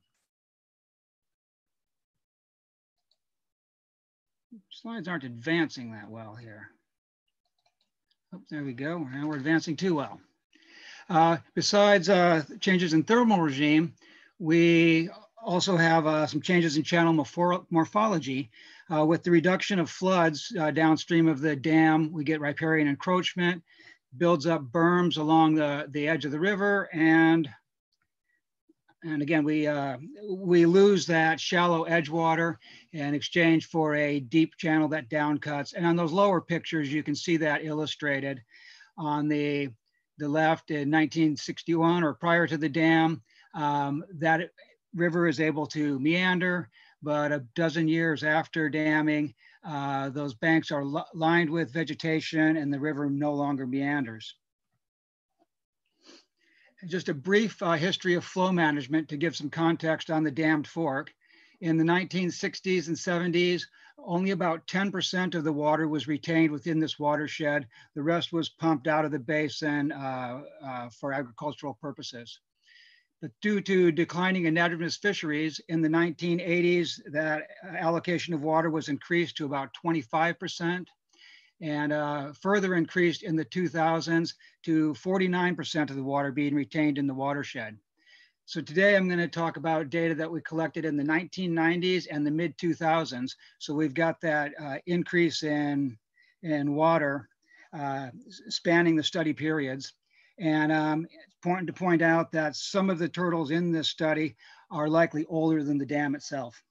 Slides aren't advancing that well here. Oh, there we go. Now we're advancing too well. Uh, besides uh, changes in thermal regime, we also have uh, some changes in channel morphology. Uh, with the reduction of floods uh, downstream of the dam, we get riparian encroachment, builds up berms along the, the edge of the river and and again, we, uh, we lose that shallow edge water in exchange for a deep channel that downcuts. And on those lower pictures, you can see that illustrated on the, the left in 1961 or prior to the dam, um, that river is able to meander, but a dozen years after damming, uh, those banks are lined with vegetation and the river no longer meanders. Just a brief uh, history of flow management to give some context on the dammed fork. In the 1960s and 70s, only about 10% of the water was retained within this watershed. The rest was pumped out of the basin uh, uh for agricultural purposes. But due to declining anadromous fisheries in the 1980s, that allocation of water was increased to about 25% and uh, further increased in the 2000s to 49% of the water being retained in the watershed. So today I'm going to talk about data that we collected in the 1990s and the mid 2000s. So we've got that uh, increase in, in water uh, spanning the study periods. And um, it's important to point out that some of the turtles in this study are likely older than the dam itself.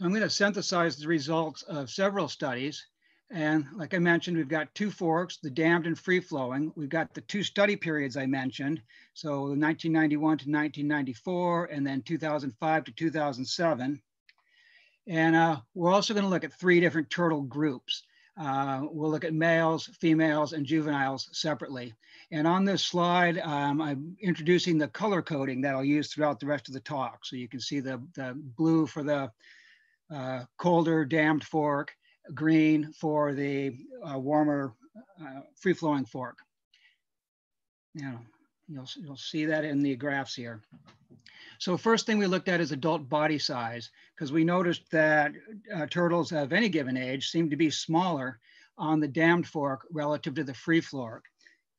I'm going to synthesize the results of several studies. And like I mentioned, we've got two forks, the dammed and free flowing. We've got the two study periods I mentioned. So 1991 to 1994, and then 2005 to 2007. And uh, we're also going to look at three different turtle groups. Uh, we'll look at males, females, and juveniles separately. And on this slide, um, I'm introducing the color coding that I'll use throughout the rest of the talk. So you can see the, the blue for the uh, colder dammed fork, green for the uh, warmer uh, free-flowing fork. Know, you'll, you'll see that in the graphs here. So first thing we looked at is adult body size, because we noticed that uh, turtles of any given age seem to be smaller on the dammed fork relative to the free fork,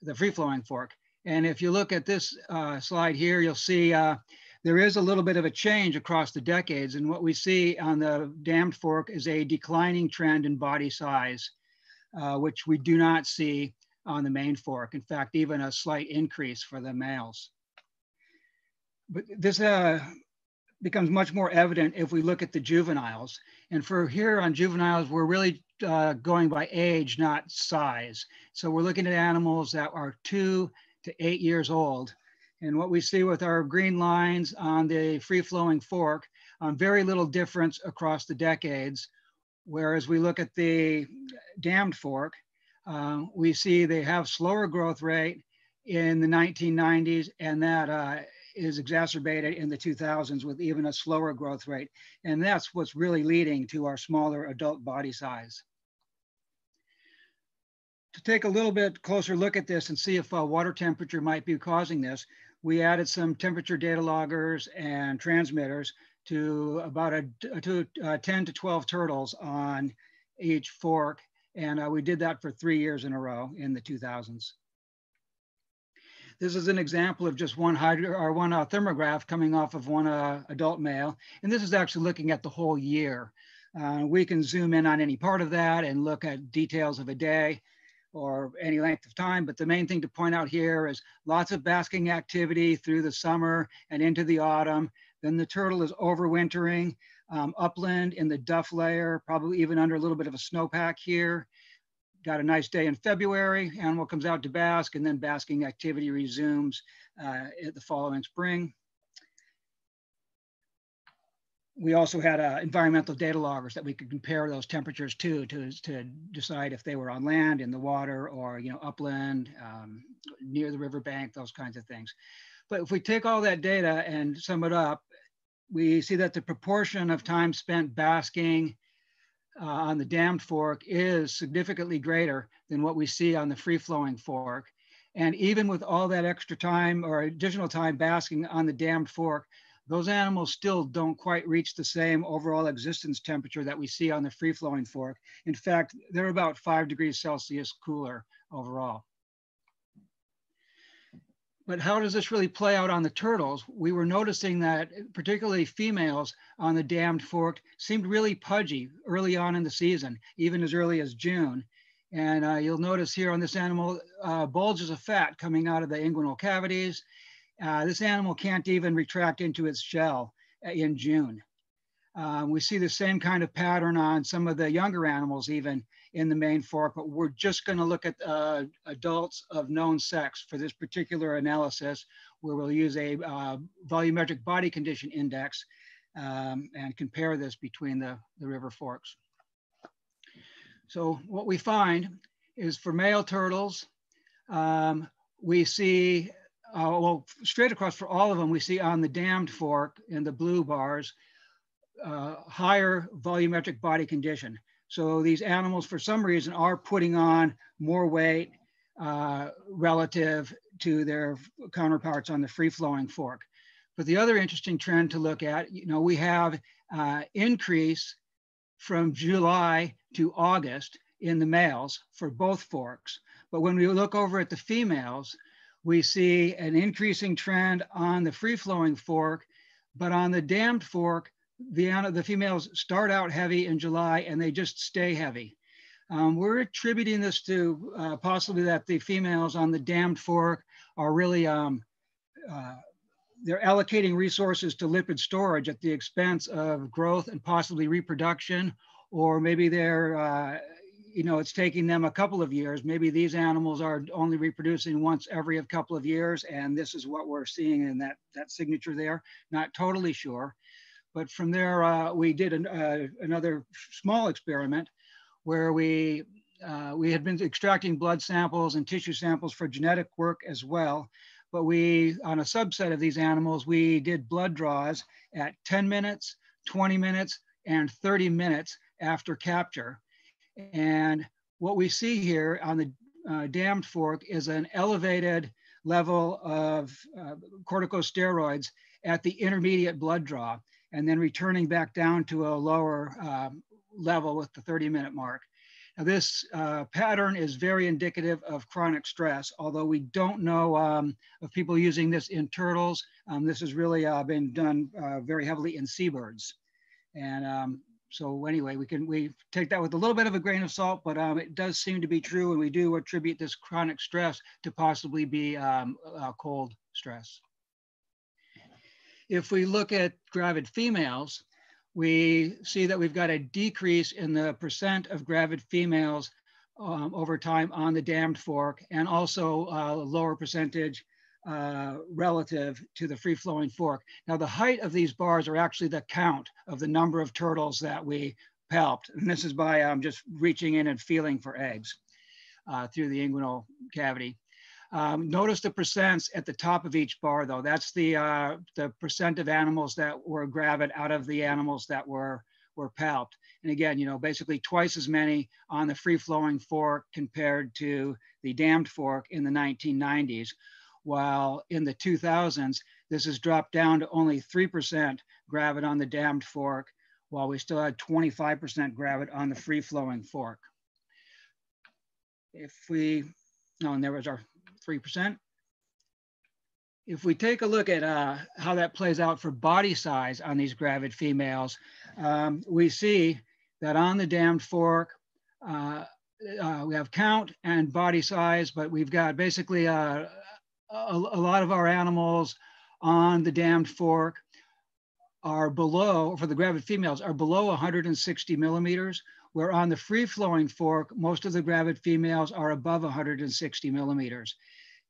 the free flowing fork. And if you look at this uh, slide here, you'll see uh, there is a little bit of a change across the decades. And what we see on the dammed fork is a declining trend in body size, uh, which we do not see on the main fork. In fact, even a slight increase for the males but this uh, becomes much more evident if we look at the juveniles. And for here on juveniles, we're really uh, going by age, not size. So we're looking at animals that are two to eight years old. And what we see with our green lines on the free flowing fork, um, very little difference across the decades. Whereas we look at the dammed fork, uh, we see they have slower growth rate in the 1990s and that uh, is exacerbated in the 2000s with even a slower growth rate. And that's what's really leading to our smaller adult body size. To take a little bit closer look at this and see if uh, water temperature might be causing this, we added some temperature data loggers and transmitters to about a, to, uh, 10 to 12 turtles on each fork And uh, we did that for three years in a row in the 2000s. This is an example of just one hydro or one uh, thermograph coming off of one uh, adult male. And this is actually looking at the whole year. Uh, we can zoom in on any part of that and look at details of a day or any length of time. But the main thing to point out here is lots of basking activity through the summer and into the autumn. Then the turtle is overwintering um, upland in the duff layer, probably even under a little bit of a snowpack here. Got a nice day in February, animal comes out to bask and then basking activity resumes uh, the following spring. We also had uh, environmental data loggers that we could compare those temperatures to, to, to decide if they were on land, in the water, or you know upland, um, near the riverbank, those kinds of things. But if we take all that data and sum it up, we see that the proportion of time spent basking uh, on the dammed fork is significantly greater than what we see on the free flowing fork. And even with all that extra time or additional time basking on the dammed fork, those animals still don't quite reach the same overall existence temperature that we see on the free flowing fork. In fact, they're about five degrees Celsius cooler overall. But how does this really play out on the turtles? We were noticing that particularly females on the dammed fork seemed really pudgy early on in the season, even as early as June. And uh, you'll notice here on this animal, uh, bulges of fat coming out of the inguinal cavities. Uh, this animal can't even retract into its shell uh, in June. Um, we see the same kind of pattern on some of the younger animals even in the main fork, but we're just gonna look at uh, adults of known sex for this particular analysis, where we'll use a uh, volumetric body condition index um, and compare this between the, the river forks. So what we find is for male turtles, um, we see, uh, well, straight across for all of them, we see on the dammed fork in the blue bars, uh, higher volumetric body condition. So these animals, for some reason, are putting on more weight uh, relative to their counterparts on the free-flowing fork. But the other interesting trend to look at, you know, we have uh, increase from July to August in the males for both forks. But when we look over at the females, we see an increasing trend on the free-flowing fork, but on the dammed fork, the, the females start out heavy in July and they just stay heavy. Um, we're attributing this to uh, possibly that the females on the dammed fork are really, um, uh, they're allocating resources to lipid storage at the expense of growth and possibly reproduction, or maybe they're, uh, you know, it's taking them a couple of years. Maybe these animals are only reproducing once every couple of years, and this is what we're seeing in that, that signature there. Not totally sure. But from there, uh, we did an, uh, another small experiment where we, uh, we had been extracting blood samples and tissue samples for genetic work as well. But we, on a subset of these animals, we did blood draws at 10 minutes, 20 minutes, and 30 minutes after capture. And what we see here on the uh, dammed fork is an elevated level of uh, corticosteroids at the intermediate blood draw and then returning back down to a lower um, level with the 30 minute mark. Now this uh, pattern is very indicative of chronic stress, although we don't know um, of people using this in turtles. Um, this has really uh, been done uh, very heavily in seabirds. And um, so anyway, we can we take that with a little bit of a grain of salt, but um, it does seem to be true, and we do attribute this chronic stress to possibly be um, cold stress. If we look at gravid females, we see that we've got a decrease in the percent of gravid females um, over time on the dammed fork and also a lower percentage uh, relative to the free flowing fork. Now the height of these bars are actually the count of the number of turtles that we palped. And this is by um, just reaching in and feeling for eggs uh, through the inguinal cavity. Um, notice the percents at the top of each bar though. That's the, uh, the percent of animals that were gravid out of the animals that were, were palped. And again, you know, basically twice as many on the free flowing fork compared to the dammed fork in the 1990s. While in the 2000s, this has dropped down to only 3% gravid on the dammed fork, while we still had 25% gravid on the free flowing fork. if we, no, and there was our 3%. If we take a look at uh, how that plays out for body size on these gravid females, um, we see that on the dammed fork, uh, uh, we have count and body size, but we've got basically uh, a, a, lot of our animals on the dammed fork are below, for the gravid females, are below 160 millimeters, where on the free flowing fork, most of the gravid females are above 160 millimeters.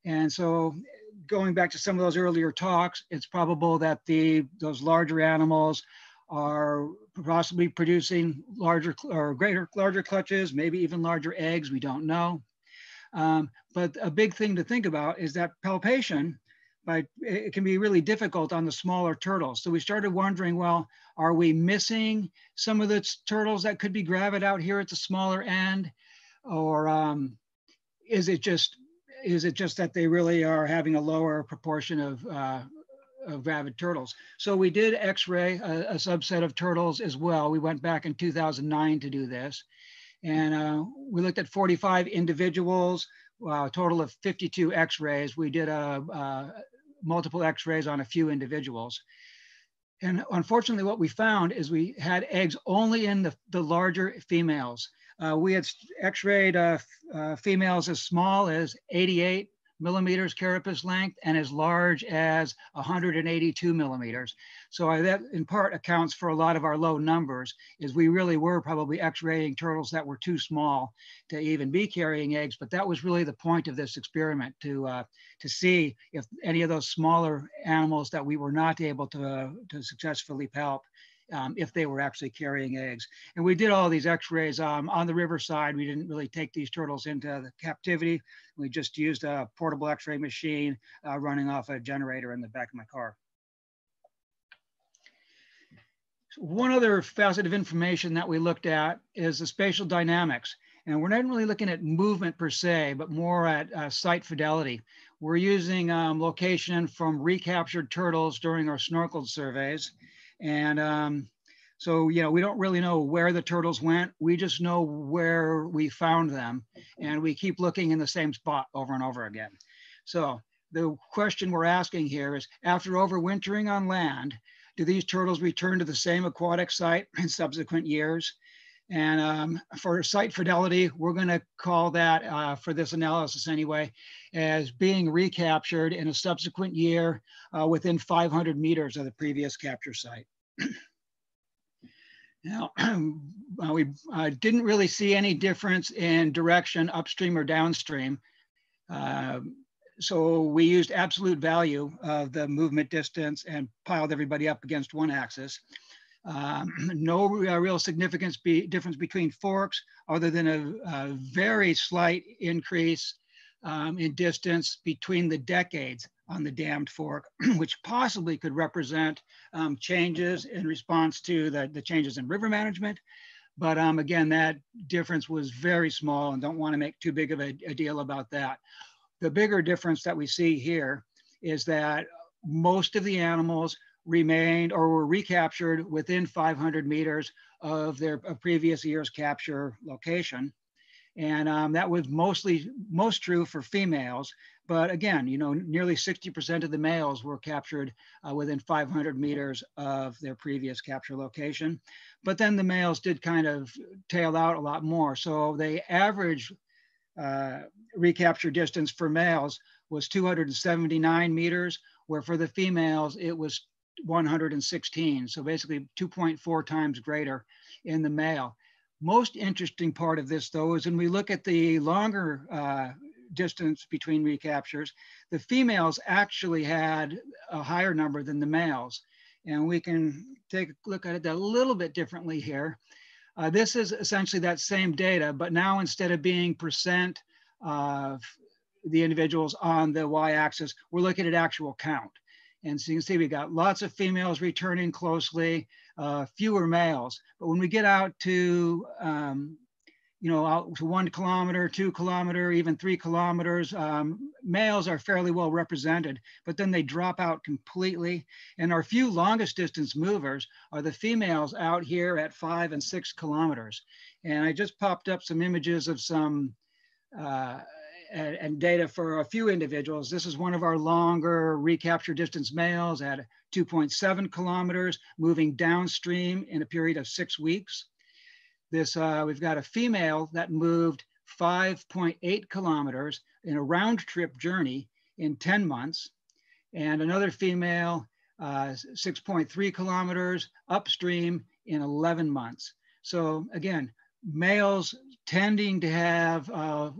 And so going back to some of those earlier talks, it's probable that the those larger animals are possibly producing larger or greater larger clutches, maybe even larger eggs. We don't know. Um, but a big thing to think about is that palpation, by it can be really difficult on the smaller turtles. So we started wondering, well, are we missing some of the turtles that could be gravid out here at the smaller end, or um, is it just is it just that they really are having a lower proportion of uh, of gravid turtles. So we did x-ray a, a, subset of turtles as well. We went back in 2009 to do this. And uh, we looked at 45 individuals, uh, a total of 52 x-rays. We did a, a multiple x-rays on a few individuals. And unfortunately, what we found is we had eggs only in the, the larger females. Uh, we had x-rayed uh, uh, females as small as 88 millimeters carapace length and as large as 182 millimeters. So I, that in part accounts for a lot of our low numbers is we really were probably x-raying turtles that were too small to even be carrying eggs, but that was really the point of this experiment to, uh, to see if any of those smaller animals that we were not able to, uh, to successfully palp um, if they were actually carrying eggs. And we did all these x-rays um, on the riverside. We didn't really take these turtles into the captivity. We just used a portable x-ray machine uh, running off a generator in the back of my car. One other facet of information that we looked at is the spatial dynamics. And we're not really looking at movement per se, but more at uh, site fidelity. We're using um, location from recaptured turtles during our snorkeled surveys. And um, so, you know, we don't really know where the turtles went. We just know where we found them. And we keep looking in the same spot over and over again. So the question we're asking here is after overwintering on land, do these turtles return to the same aquatic site in subsequent years? And um, for site fidelity, we're going to call that, uh, for this analysis anyway, as being recaptured in a subsequent year uh, within 500 meters of the previous capture site. now, uh, we uh, didn't really see any difference in direction upstream or downstream. Uh, so we used absolute value of the movement distance and piled everybody up against one axis. Um, no uh, real significance be, difference between forks other than a, a very slight increase um, in distance between the decades on the dammed fork, which possibly could represent um, changes in response to the, the changes in river management. But um, again, that difference was very small and don't want to make too big of a, a deal about that. The bigger difference that we see here is that most of the animals remained or were recaptured within 500 meters of their previous year's capture location. And um, that was mostly most true for females. But again, you know, nearly 60% of the males were captured uh, within 500 meters of their previous capture location. But then the males did kind of tail out a lot more. So the average uh, recapture distance for males was 279 meters, where for the females, it was 116. So basically 2.4 times greater in the male. Most interesting part of this though is when we look at the longer uh, distance between recaptures, the females actually had a higher number than the males. And we can take a look at it a little bit differently here. Uh, this is essentially that same data, but now instead of being percent of the individuals on the y-axis, we're looking at actual count. And so you can see we got lots of females returning closely, uh, fewer males. But when we get out to, um, you know, out to one kilometer, two kilometer, even three kilometers, um, males are fairly well represented, but then they drop out completely. And our few longest distance movers are the females out here at five and six kilometers. And I just popped up some images of some uh, and, and, data for a few individuals. This is one of our longer recapture distance males at 2.7 kilometers, moving downstream in a period of six weeks. This, uh, we've got a female that moved 5.8 kilometers in a round trip journey in 10 months, and another female, uh, 6.3 kilometers upstream in 11 months. So again, males tending to have uh,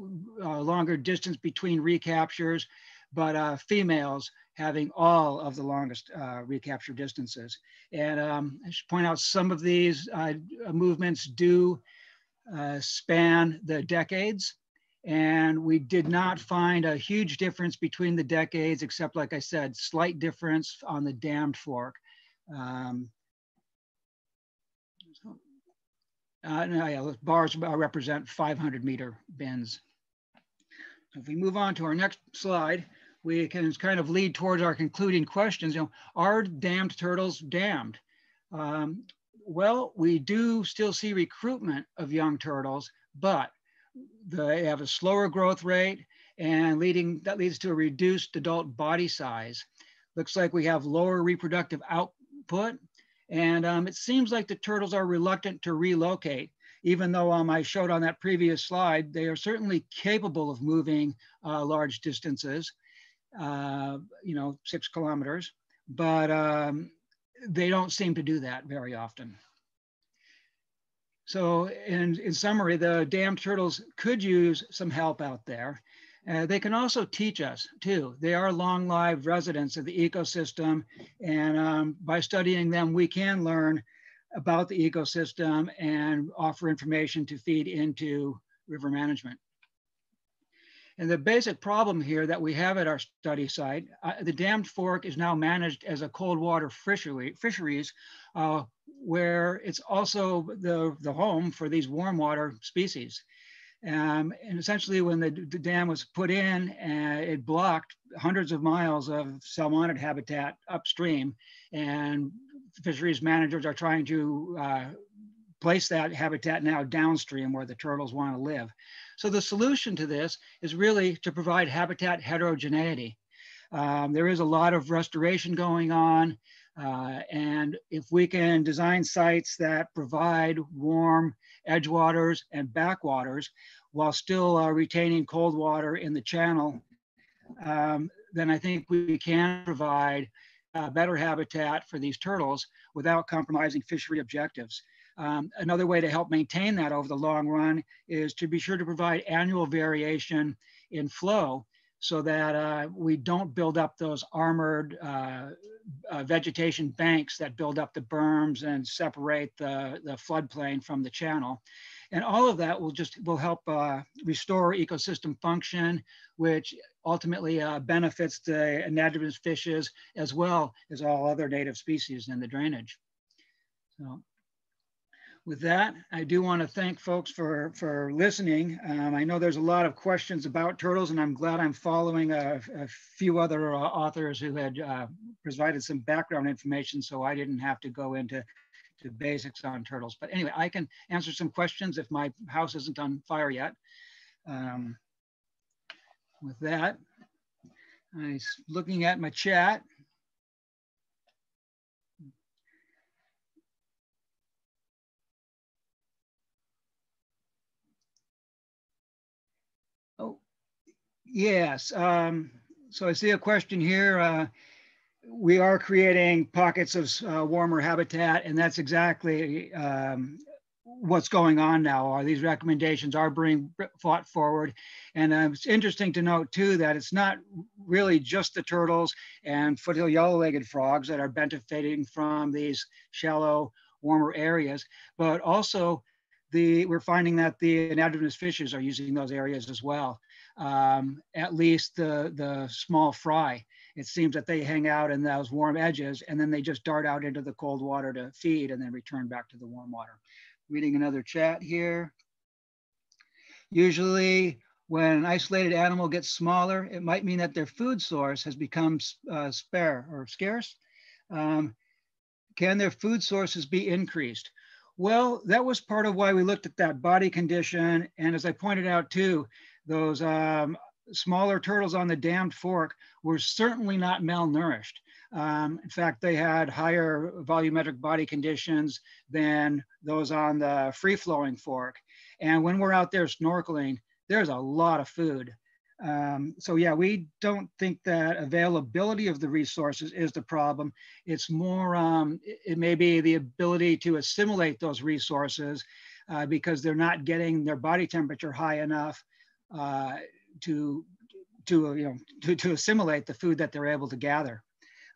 a longer distance between recaptures, but uh, females having all of the longest uh, recapture distances. And um, I should point out some of these uh, movements do uh, span the decades. And we did not find a huge difference between the decades, except like I said, slight difference on the dammed fork. Um, Uh, no, yeah, bars represent 500 meter bins. If we move on to our next slide, we can kind of lead towards our concluding questions. You know, are dammed turtles damned? Um, well, we do still see recruitment of young turtles, but they have a slower growth rate and leading that leads to a reduced adult body size. Looks like we have lower reproductive output and um, it seems like the turtles are reluctant to relocate, even though um, I showed on that previous slide, they are certainly capable of moving uh, large distances, uh, you know, six kilometers, but um, they don't seem to do that very often. So in, in summary, the dammed turtles could use some help out there. Uh, they can also teach us too. They are long-lived residents of the ecosystem. And um, by studying them, we can learn about the ecosystem and offer information to feed into river management. And the basic problem here that we have at our study site, uh, the dammed fork is now managed as a cold water fishery, fisheries, uh, where it's also the, the home for these warm water species. Um, and essentially when the, the, dam was put in, uh, it blocked hundreds of miles of salmonid habitat upstream. And fisheries managers are trying to uh, place that habitat now downstream where the turtles want to live. So the solution to this is really to provide habitat heterogeneity. Um, there is a lot of restoration going on. Uh, and if we can design sites that provide warm edgewaters and backwaters while still uh, retaining cold water in the channel, um, then I think we can provide uh, better habitat for these turtles without compromising fishery objectives. Um, another way to help maintain that over the long run is to be sure to provide annual variation in flow so that uh, we don't build up those armored uh, uh, vegetation banks that build up the berms and separate the, the floodplain from the channel. And all of that will just will help uh, restore ecosystem function, which ultimately uh, benefits the anadromous fishes as well as all other native species in the drainage. So with that, I do want to thank folks for, for listening. Um, I know there's a lot of questions about turtles, and I'm glad I'm following a, a few other uh, authors who had uh, provided some background information so I didn't have to go into to basics on turtles. But anyway, I can answer some questions if my house isn't on fire yet. Um, with that, I'm looking at my chat. Yes. Um, so I see a question here. Uh, we are creating pockets of uh, warmer habitat, and that's exactly um, what's going on now. Are these recommendations are being fought forward, and uh, it's interesting to note too that it's not really just the turtles and foothill yellow-legged frogs that are benefiting from these shallow, warmer areas, but also the we're finding that the anadromous fishes are using those areas as well um, at least the, the small fry. It seems that they hang out in those warm edges and then they just dart out into the cold water to feed and then return back to the warm water. Reading another chat here. Usually when an isolated animal gets smaller, it might mean that their food source has become uh, spare or scarce. Um, can their food sources be increased? Well, that was part of why we looked at that body condition. And as I pointed out too, those um, smaller turtles on the dammed fork were certainly not malnourished. Um, in fact, they had higher volumetric body conditions than those on the free flowing fork. And when we're out there snorkeling, there's a lot of food. Um, so yeah, we don't think that availability of the resources is the problem. It's more, um, it, may be the ability to assimilate those resources uh, because they're not getting their body temperature high enough uh, to, to, you know, to, to assimilate the food that they're able to gather.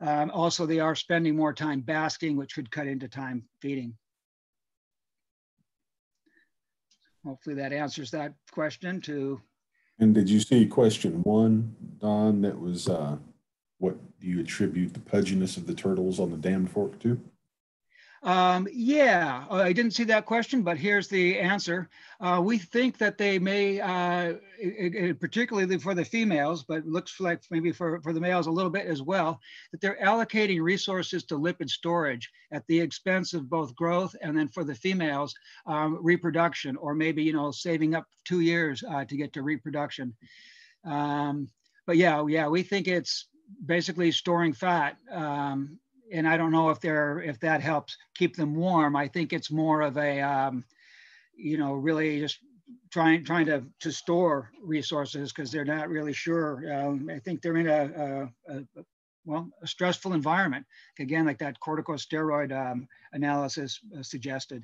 Um, also, they are spending more time basking, which would cut into time feeding. Hopefully that answers that question to And did you see question one, Don, that was, uh, what do you attribute the pudginess of the turtles on the dammed fork to? Um, yeah, I didn't see that question, but here's the answer. Uh, we think that they may, uh, it, it, particularly for the females, but looks like maybe for, for the males a little bit as well, that they're allocating resources to lipid storage at the expense of both growth and then for the females, um, reproduction, or maybe, you know, saving up two years uh, to get to reproduction. Um, but yeah, yeah, we think it's basically storing fat. Um, and I don't know if they're if that helps keep them warm. I think it's more of a um, you know really just trying trying to to store resources because they're not really sure. Um, I think they're in a, a, a, well a stressful environment again, like that corticosteroid um, analysis uh, suggested.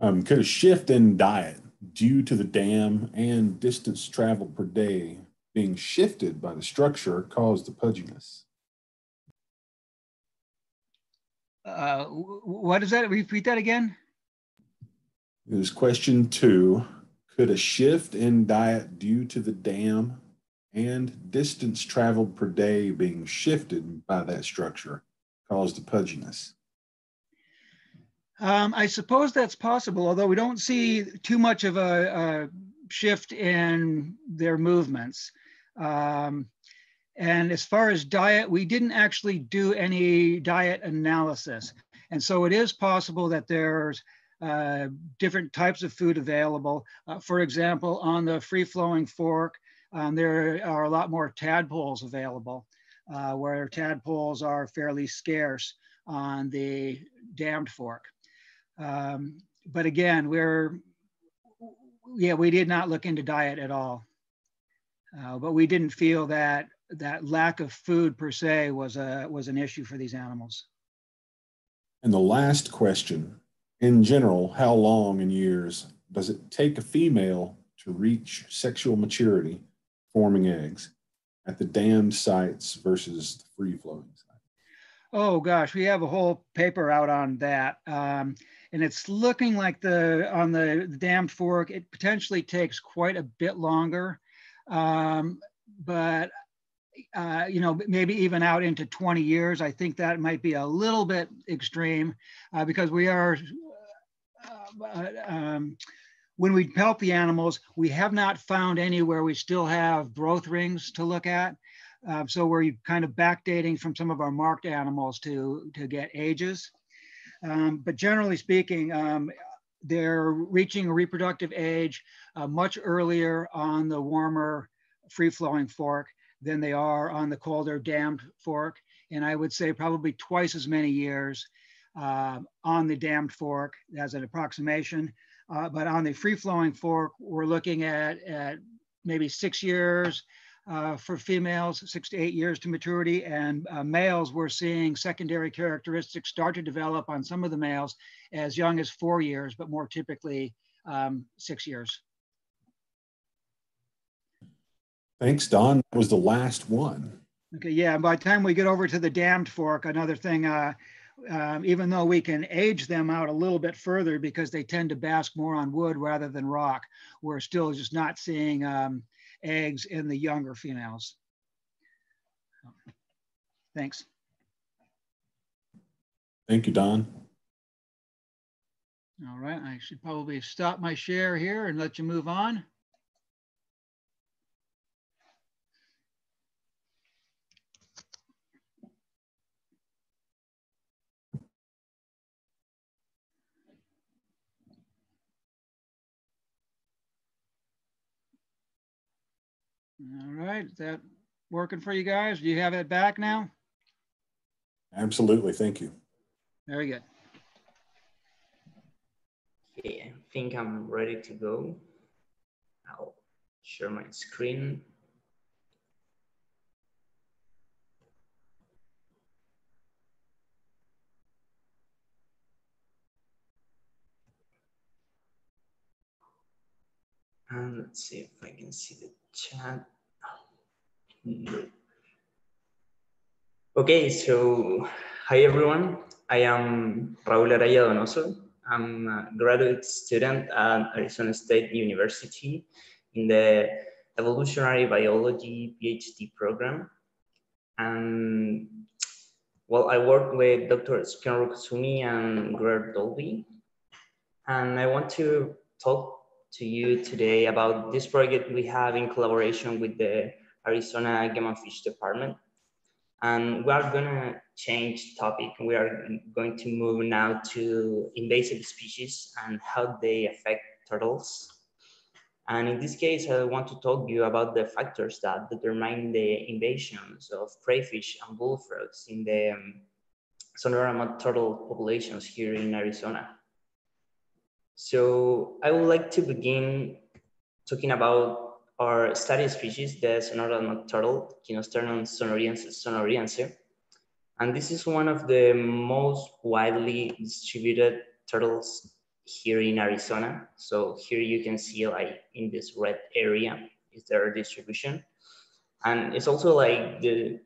Um, could a shift in diet due to the dam and distance traveled per day being shifted by the structure cause the pudginess? Uh, what is that? Repeat that again. It was question two. Could a shift in diet due to the dam and distance traveled per day being shifted by that structure cause the pudginess? Um, I suppose that's possible, although we don't see too much of a, a shift in their movements. Um, and as far as diet, we didn't actually do any diet analysis. And so it is possible that there's uh, different types of food available. Uh, for example, on the free flowing fork, um, there are a lot more tadpoles available, uh, where tadpoles are fairly scarce on the dammed fork. Um, but again, we're, yeah, we did not look into diet at all. Uh, but we didn't feel that that lack of food per se was a was an issue for these animals. And the last question, in general, how long in years does it take a female to reach sexual maturity, forming eggs, at the dammed sites versus the free flowing sites? Oh gosh, we have a whole paper out on that. Um, and it's looking like the on the, the dammed fork, it potentially takes quite a bit longer. Um, but uh, you know, maybe even out into 20 years. I think that might be a little bit extreme uh, because we are, uh, uh um, when we help the animals, we have not found anywhere we still have growth rings to look at. Uh, so we're kind of backdating from some of our marked animals to, to get ages. Um, but generally speaking, um, they're reaching a reproductive age uh, much earlier on the warmer free-flowing fork than they are on the colder dammed fork. And I would say probably twice as many years uh, on the dammed fork as an approximation. Uh, but on the free flowing fork, we're looking at, at maybe six years uh, for females, six to eight years to maturity. And uh, males, we're seeing secondary characteristics start to develop on some of the males as young as four years, but more typically um, six years. Thanks, Don. That was the last one. Okay, yeah. By the time we get over to the dammed fork, another thing, uh, um, even though we can age them out a little bit further because they tend to bask more on wood rather than rock, we're still just not seeing um, eggs in the younger females. Thanks. Thank you, Don. All right, I should probably stop my share here and let you move on. All right, is that working for you guys? Do you have it back now? Absolutely, thank you. Very good. Okay, I think I'm ready to go. I'll share my screen. And let's see if I can see the chat. Okay, so hi everyone. I am Raúl Araya Donoso. I'm a graduate student at Arizona State University in the Evolutionary Biology PhD program. And well, I work with Dr. Sukeno Kusumi and Greer Dolby. And I want to talk to you today about this project we have in collaboration with the Arizona Game and Fish Department. And we are gonna change topic. We are going to move now to invasive species and how they affect turtles. And in this case, I want to talk to you about the factors that determine the invasions of crayfish and bullfrogs in the um, turtle populations here in Arizona. So I would like to begin talking about our study species, the Sonora mud turtle, Kinosternum sonoriensis sonoriense. And this is one of the most widely distributed turtles here in Arizona. So here you can see like in this red area is their distribution. And it's also like the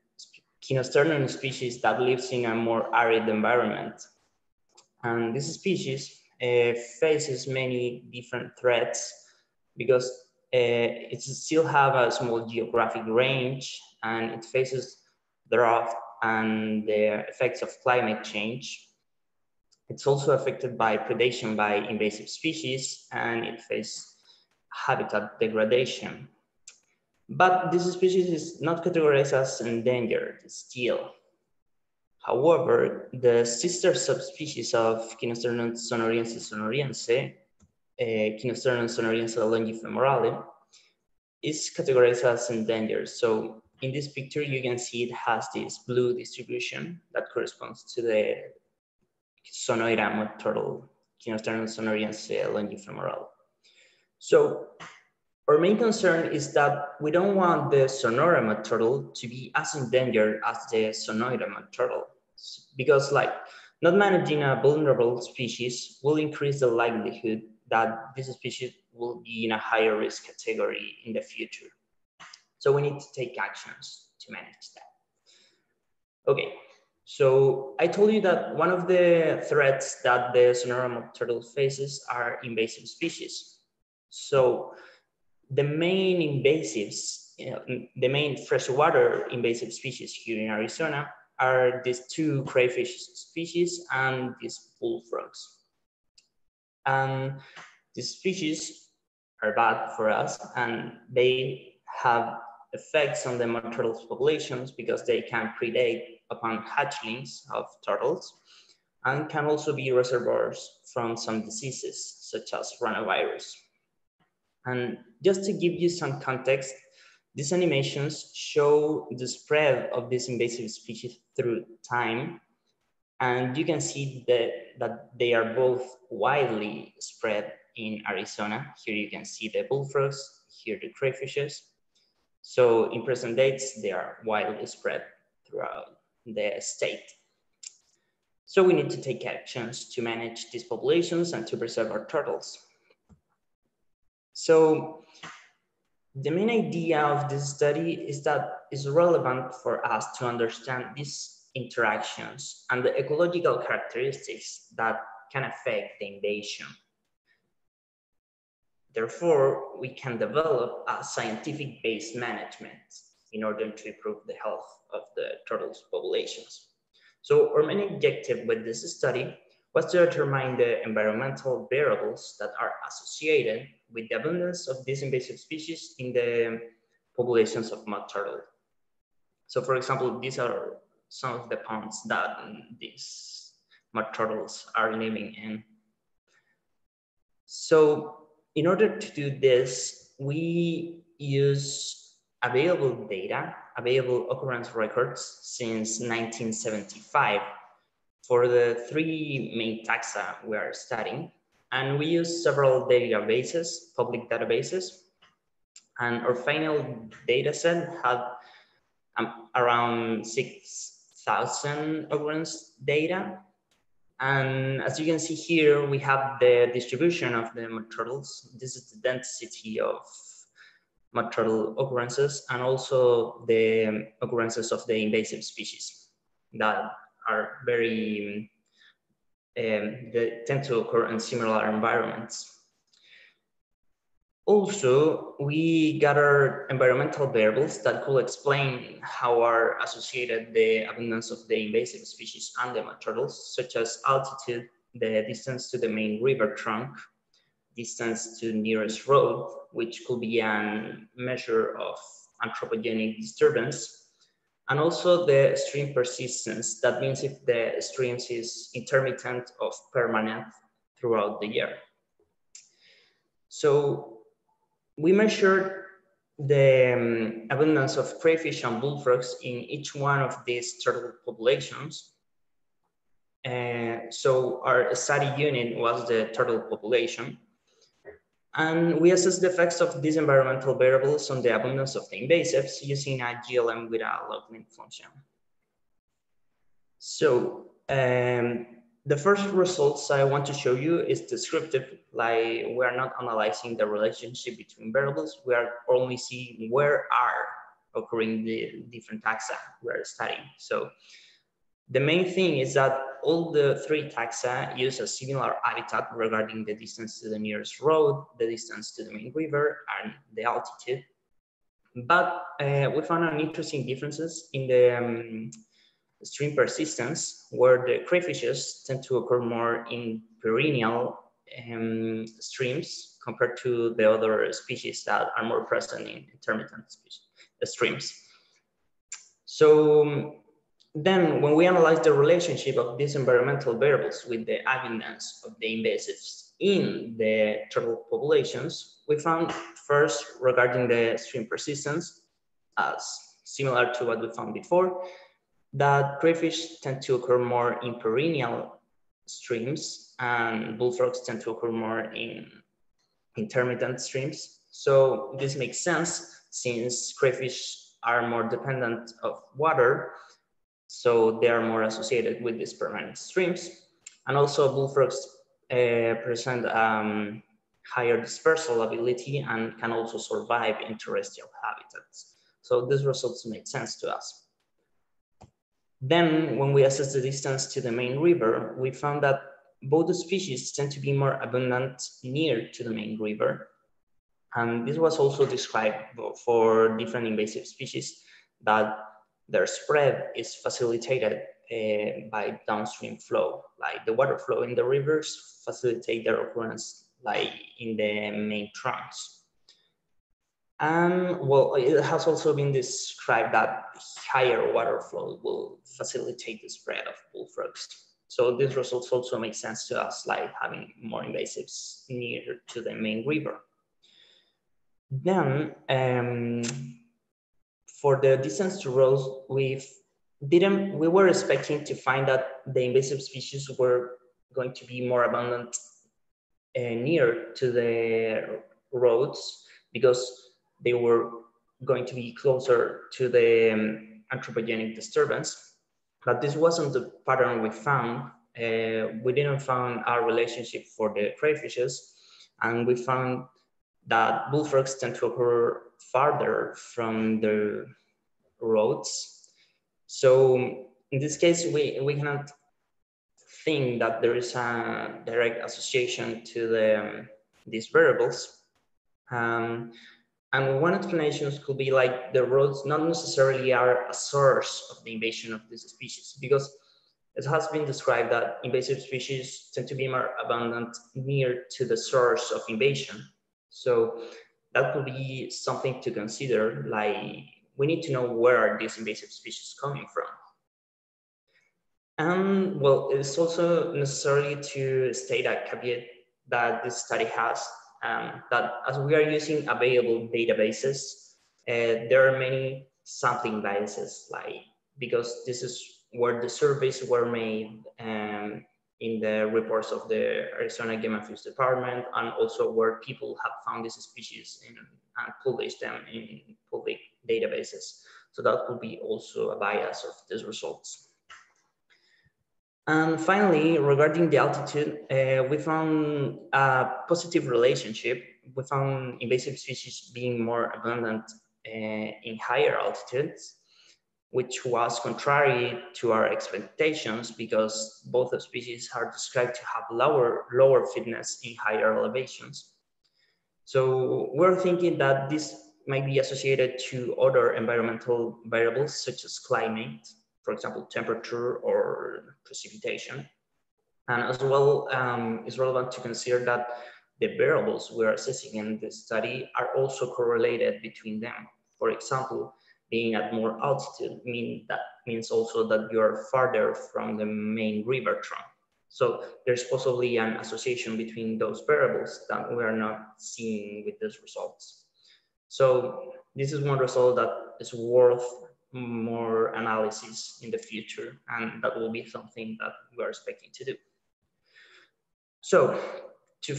Kinosternon species that lives in a more arid environment. And this species uh, faces many different threats because Uh, it still have a small geographic range and it faces drought and the effects of climate change. It's also affected by predation by invasive species and it faces habitat degradation. But this species is not categorized as endangered still. However, the sister subspecies of Kinosternum sonoriensis sonoriense, uh, Kinosternon sonoriense longifemorale, is categorized as endangered. So in this picture, you can see it has this blue distribution that corresponds to the Sonoyta mud turtle, Kinosternon sonoriense longifemorale. So our main concern is that we don't want the Sonora mud turtle to be as endangered as the Sonoyta mud turtle because like not managing a vulnerable species will increase the likelihood that this species will be in a higher risk category in the future. So we need to take actions to manage that. Okay, so I told you that one of the threats that the Sonora turtle faces are invasive species. So the main invasives, you know, the main freshwater invasive species here in Arizona are these two crayfish species and these bullfrogs. And these species are bad for us and they have effects on the turtles populations because they can predate upon hatchlings of turtles and can also be reservoirs from some diseases such as ranavirus. And just to give you some context, these animations show the spread of this invasive species through time. And you can see that, that they are both widely spread in Arizona. Here you can see the bullfrogs, here the crayfishes. So in present dates, they are widely spread throughout the state. So we need to take actions to manage these populations and to preserve our turtles. So the main idea of this study is that it's relevant for us to understand these interactions and the ecological characteristics that can affect the invasion. Therefore, we can develop a scientific-based management in order to improve the health of the turtles populations. So our main objective with this study was to determine the environmental variables that are associated with the abundance of these invasive species in the populations of mud turtle. So for example, these are some of the ponds that these mud turtles are living in. So in order to do this, we use available data, available occurrence records since 1975 for the three main taxa we are studying. And we use several databases, public databases. And our final data set had um, around 6,000 occurrence data. And as you can see here, we have the distribution of the mud turtles. This is the density of mud turtle occurrences and also the occurrences of the invasive species that are very, um, they tend to occur in similar environments. Also, we gather environmental variables that could explain how are associated the abundance of the invasive species and the turtles, such as altitude, the distance to the main river trunk, distance to nearest road, which could be a measure of anthropogenic disturbance, and also the stream persistence. That means if the stream is intermittent or permanent throughout the year. So we measured the um, abundance of crayfish and bullfrogs in each one of these turtle populations. Uh, so our study unit was the turtle population. And we assessed the effects of these environmental variables on the abundance of the invasives using a GLM with a log link function. So um, the first results I want to show you is descriptive, like we are not analyzing the relationship between variables, we are only seeing where are occurring the different taxa we are studying. So the main thing is that all the three taxa use a similar habitat regarding the distance to the nearest road, the distance to the main river, and the altitude. But uh, we found an interesting differences in the um, stream persistence, where the crayfishes tend to occur more in perennial um, streams compared to the other species that are more present in intermittent species, uh, streams. So um, then when we analyze the relationship of these environmental variables with the abundance of the invasives in the turtle populations, we found first regarding the stream persistence as similar to what we found before, that crayfish tend to occur more in perennial streams and bullfrogs tend to occur more in intermittent streams. So this makes sense since crayfish are more dependent of water, so they are more associated with these permanent streams. And also bullfrogs uh, present um, higher dispersal ability and can also survive in terrestrial habitats. So these results make sense to us. Then when we assess the distance to the main river, we found that both species tend to be more abundant near to the main river. And this was also described for different invasive species that their spread is facilitated uh, by downstream flow, like the water flow in the rivers facilitate their occurrence like in the main trunks. And well, it has also been described that higher water flow will facilitate the spread of bullfrogs. So these results also make sense to us, like having more invasives near to the main river. Then um, for the distance to roads, we didn't, we were expecting to find that the invasive species were going to be more abundant uh, near to the roads because they were going to be closer to the um, anthropogenic disturbance. But this wasn't the pattern we found. Uh, we didn't find our relationship for the crayfishes, and we found that bullfrogs tend to occur farther from the roads. So in this case, we, we cannot think that there is a direct association to the, um, these variables. Um, and one explanation could be like the roads not necessarily are a source of the invasion of this species because it has been described that invasive species tend to be more abundant near to the source of invasion. So that could be something to consider, like we need to know where are these invasive species coming from. And well, it's also necessary to state a caveat that this study has um, that as we are using available databases, uh, there are many sampling biases, like because this is where the surveys were made um, in the reports of the Arizona Game and Fish Department, and also where people have found these species in, and published them in public databases. So that could be also a bias of these results. And finally, regarding the altitude, uh, we found a positive relationship. We found invasive species being more abundant uh, in higher altitudes, which was contrary to our expectations because both the species are described to have lower, lower fitness in higher elevations. So we're thinking that this might be associated to other environmental variables such as climate, for example, temperature or precipitation. And as well, um, it's relevant to consider that the variables we're assessing in this study are also correlated between them. For example, being at more altitude mean that means also that you're farther from the main river trunk. So there's possibly an association between those variables that we are not seeing with these results. So this is one result that is worth more analysis in the future, and that will be something that we are expecting to do. So, to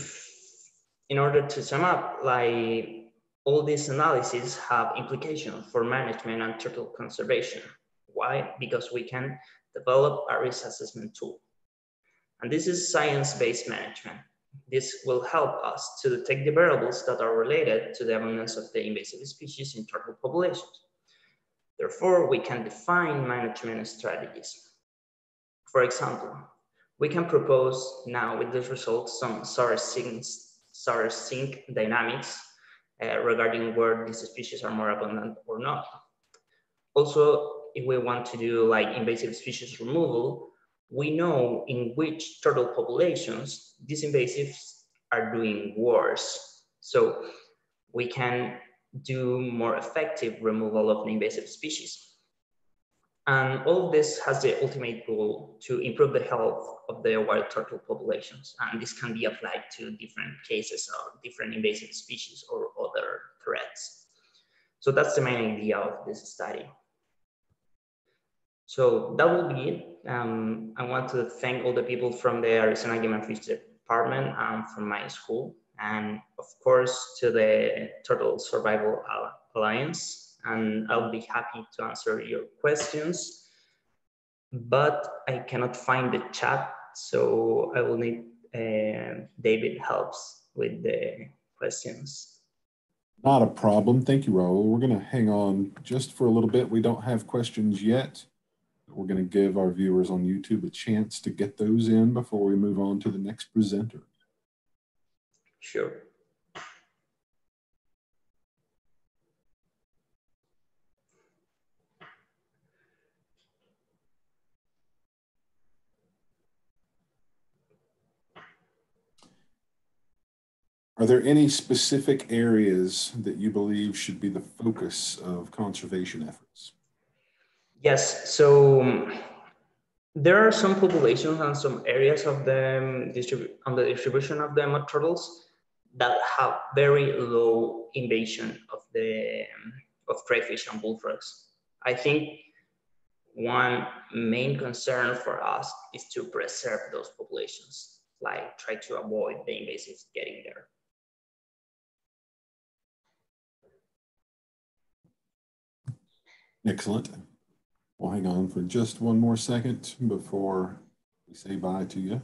in order to sum up, like all these analyses have implications for management and turtle conservation. Why? Because we can develop a risk assessment tool. And this is science-based management. This will help us to detect the variables that are related to the abundance of the invasive species in turtle populations. Therefore, we can define management strategies. For example, we can propose now with these results some source sink dynamics uh, regarding where these species are more abundant or not. Also, if we want to do like invasive species removal, we know in which turtle populations these invasives are doing worse. So we can do more effective removal of invasive species. And all this has the ultimate goal to improve the health of the wild turtle populations. And this can be applied to different cases of different invasive species or other threats. So that's the main idea of this study. So that will be it. Um, I want to thank all the people from the Arizona Game and Fish Department and from my school and of course to the Turtle Survival Alliance. And I'll be happy to answer your questions, but I cannot find the chat, so I will need uh, David helps with the questions. Not a problem. Thank you, Raul. We're going to hang on just for a little bit. We don't have questions yet. We're going to give our viewers on YouTube a chance to get those in before we move on to the next presenter. Sure. Are there any specific areas that you believe should be the focus of conservation efforts? Yes, so um, there are some populations and some areas of the um, on the distribution of the mud turtles that have very low invasion of the of crayfish and bullfrogs. I think one main concern for us is to preserve those populations, like try to avoid the invasives getting there. Excellent. We'll hang on for just one more second before we say bye to you.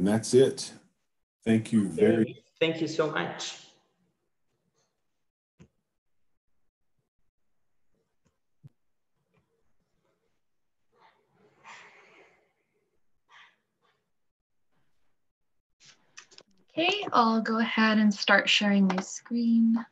And that's it. Thank you very Thank you so much. Okay, I'll go ahead and start sharing my screen.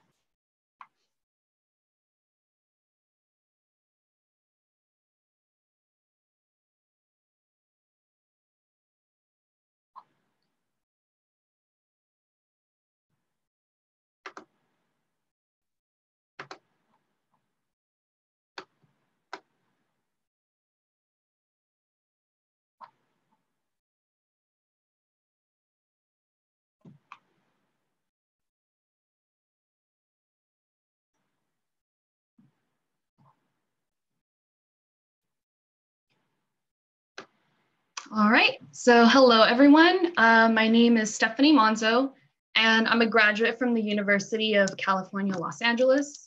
All right, so hello everyone. Uh, my name is Stephanie Monzo, and I'm a graduate from the University of California, Los Angeles.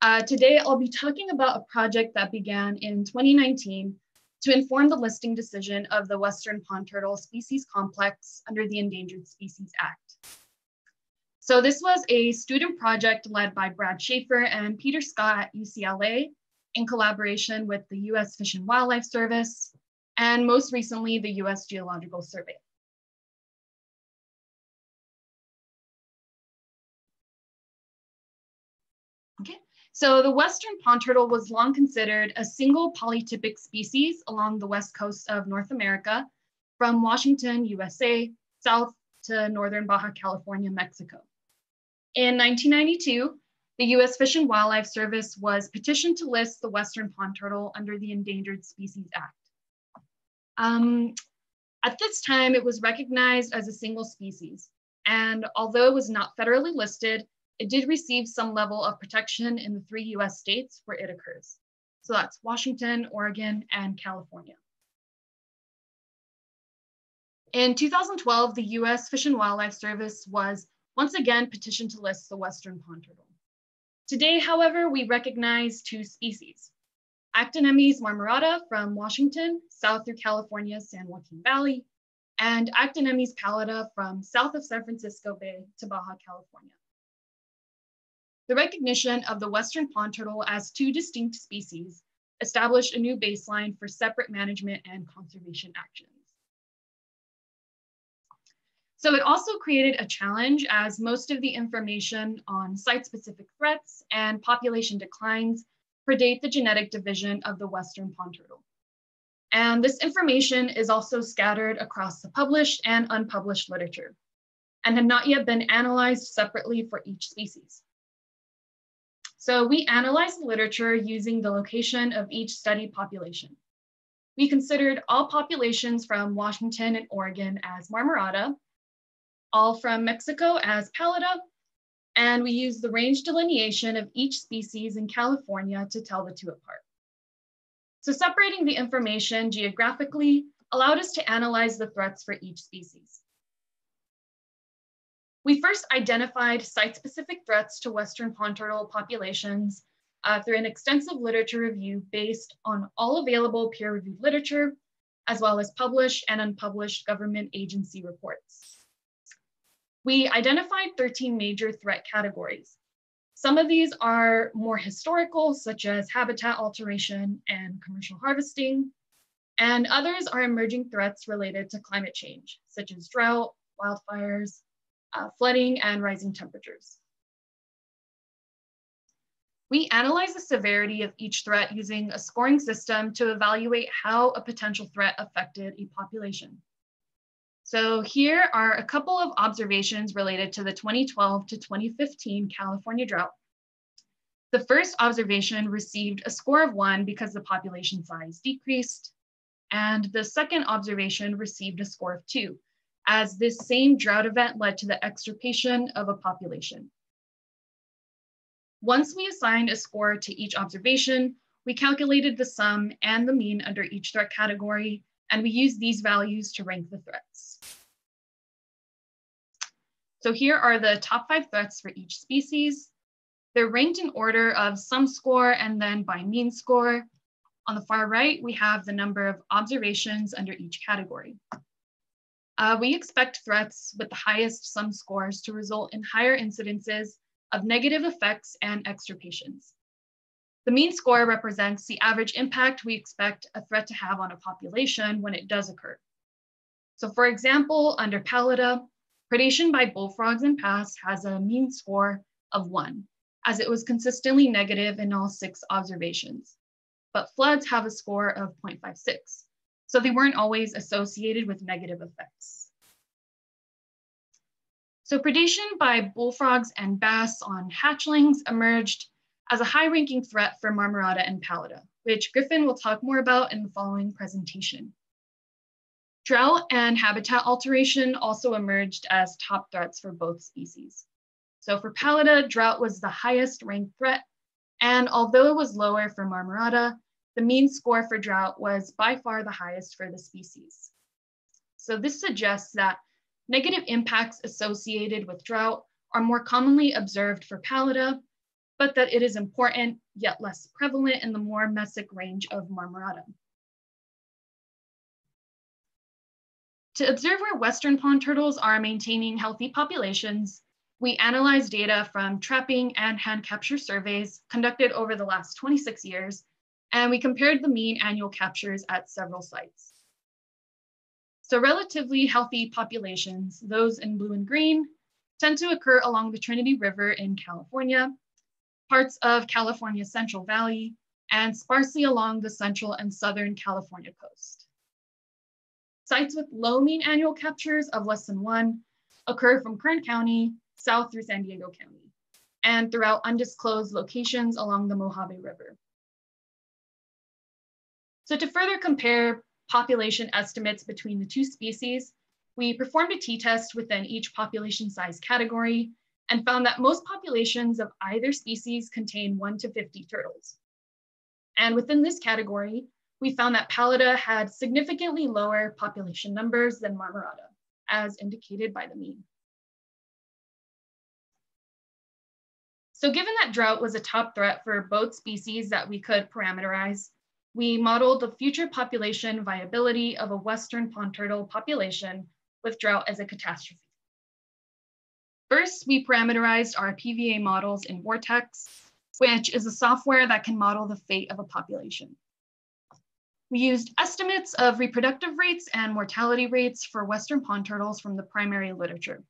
Uh, today, I'll be talking about a project that began in 2019 to inform the listing decision of the Western pond turtle species complex under the Endangered Species Act. So this was a student project led by Brad Shaffer and Peter Scott at UCLA in collaboration with the US Fish and Wildlife Service, and most recently, the US Geological Survey. Okay, so the Western pond turtle was long considered a single polytypic species along the west coast of North America, from Washington, USA, south to northern Baja California, Mexico. In 1992, the US Fish and Wildlife Service was petitioned to list the Western pond turtle under the Endangered Species Act. Um, at this time, it was recognized as a single species. And although it was not federally listed, it did receive some level of protection in the three US states where it occurs. So that's Washington, Oregon, and California. In 2012, the US Fish and Wildlife Service was once again petitioned to list the Western pond turtle. Today, however, we recognize two species, Actinemys marmorata from Washington, south through California's San Joaquin Valley, and Actinemys pallida from south of San Francisco Bay to Baja California. The recognition of the Western pond turtle as two distinct species established a new baseline for separate management and conservation actions. So it also created a challenge as most of the information on site-specific threats and population declines predate the genetic division of the Western pond turtle. And this information is also scattered across the published and unpublished literature and had not yet been analyzed separately for each species. So we analyzed the literature using the location of each study population. We considered all populations from Washington and Oregon as Marmorata, all from Mexico as Pallida, and we use the range delineation of each species in California to tell the two apart. So separating the information geographically allowed us to analyze the threats for each species. We first identified site-specific threats to Western pond turtle populations uh, through an extensive literature review based on all available peer-reviewed literature, as well as published and unpublished government agency reports we identified 13 major threat categories. Some of these are more historical, such as habitat alteration and commercial harvesting, and others are emerging threats related to climate change, such as drought, wildfires, uh, flooding, and rising temperatures. We analyze the severity of each threat using a scoring system to evaluate how a potential threat affected a population. So here are a couple of observations related to the 2012 to 2015 California drought. The first observation received a score of one because the population size decreased. And the second observation received a score of two, as this same drought event led to the extirpation of a population. Once we assigned a score to each observation, we calculated the sum and the mean under each threat category, and we used these values to rank the threats. So here are the top five threats for each species. They're ranked in order of sum score and then by mean score. On the far right, we have the number of observations under each category. Uh, we expect threats with the highest sum scores to result in higher incidences of negative effects and extirpations. The mean score represents the average impact we expect a threat to have on a population when it does occur. So for example, under Pallida, Predation by bullfrogs and bass has a mean score of one, as it was consistently negative in all six observations. But floods have a score of 0.56, so they weren't always associated with negative effects. So predation by bullfrogs and bass on hatchlings emerged as a high-ranking threat for Marmorata and Pallida, which Griffin will talk more about in the following presentation. Drought and habitat alteration also emerged as top threats for both species. So for Pallida, drought was the highest ranked threat. And although it was lower for Marmorata, the mean score for drought was by far the highest for the species. So this suggests that negative impacts associated with drought are more commonly observed for Pallida, but that it is important yet less prevalent in the more mesic range of Marmorata. To observe where Western pond turtles are maintaining healthy populations, we analyzed data from trapping and hand capture surveys conducted over the last 26 years, and we compared the mean annual captures at several sites. So relatively healthy populations, those in blue and green, tend to occur along the Trinity River in California, parts of California's Central Valley, and sparsely along the central and southern California coast. Sites with low mean annual captures of less than one occur from Kern County south through San Diego County and throughout undisclosed locations along the Mojave River. So to further compare population estimates between the two species, we performed a t-test within each population size category and found that most populations of either species contain 1 to 50 turtles. And within this category, we found that Pallida had significantly lower population numbers than Marmorata, as indicated by the mean. So given that drought was a top threat for both species that we could parameterize, we modeled the future population viability of a Western pond turtle population with drought as a catastrophe. First, we parameterized our PVA models in Vortex, which is a software that can model the fate of a population. We used estimates of reproductive rates and mortality rates for Western pond turtles from the primary literature.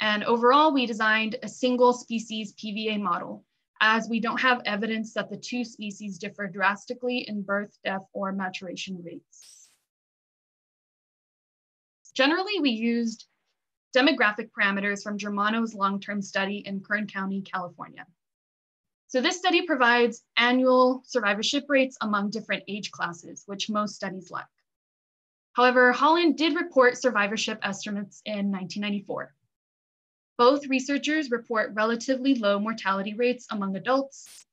And overall, we designed a single species PVA model as we don't have evidence that the two species differ drastically in birth, death, or maturation rates. Generally, we used demographic parameters from Germano's long-term study in Kern County, California. So this study provides annual survivorship rates among different age classes, which most studies lack. However, Holland did report survivorship estimates in 1994. Both researchers report relatively low mortality rates among adults,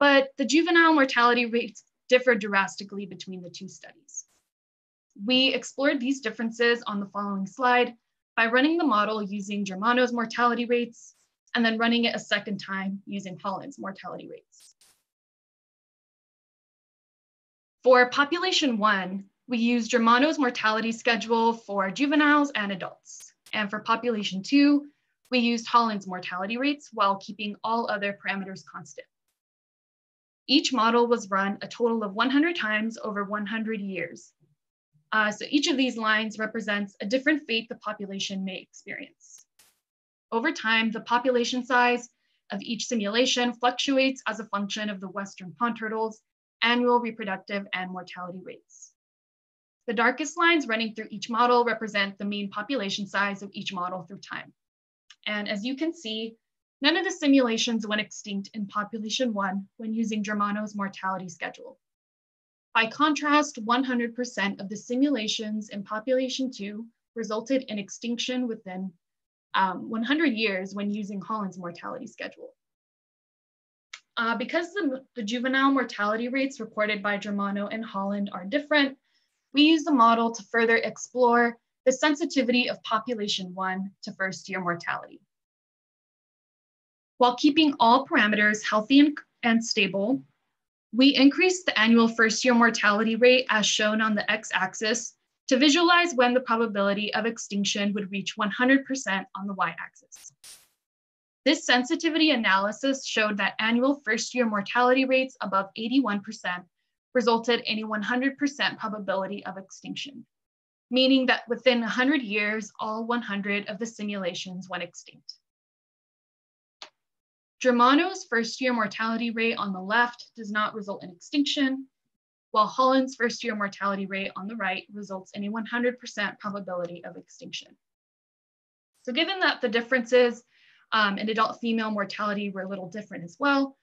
but the juvenile mortality rates differ drastically between the two studies. We explored these differences on the following slide by running the model using Germano's mortality rates and then running it a second time using Holland's mortality rates. For population one, we use Germano's mortality schedule for juveniles and adults. And for population two, we used Holland's mortality rates while keeping all other parameters constant. Each model was run a total of 100 times over 100 years. Uh, so each of these lines represents a different fate the population may experience. Over time, the population size of each simulation fluctuates as a function of the Western pond turtles' annual reproductive and mortality rates. The darkest lines running through each model represent the mean population size of each model through time. And as you can see, none of the simulations went extinct in population one when using Germano's mortality schedule. By contrast, 100% of the simulations in population two resulted in extinction within um, 100 years when using Holland's mortality schedule. Uh, because the, the, juvenile mortality rates reported by Germano and Holland are different, we use the model to further explore the sensitivity of population one to first year mortality. While keeping all parameters healthy and, and stable, we increased the annual first year mortality rate as shown on the x-axis to visualize when the probability of extinction would reach 100% on the y-axis. This sensitivity analysis showed that annual first year mortality rates above 81% resulted in a 100% probability of extinction, meaning that within 100 years, all 100 of the simulations went extinct. Germano's first year mortality rate on the left does not result in extinction, while Holland's first year mortality rate on the right results in a 100% probability of extinction. So given that the differences um, in adult female mortality were a little different as well,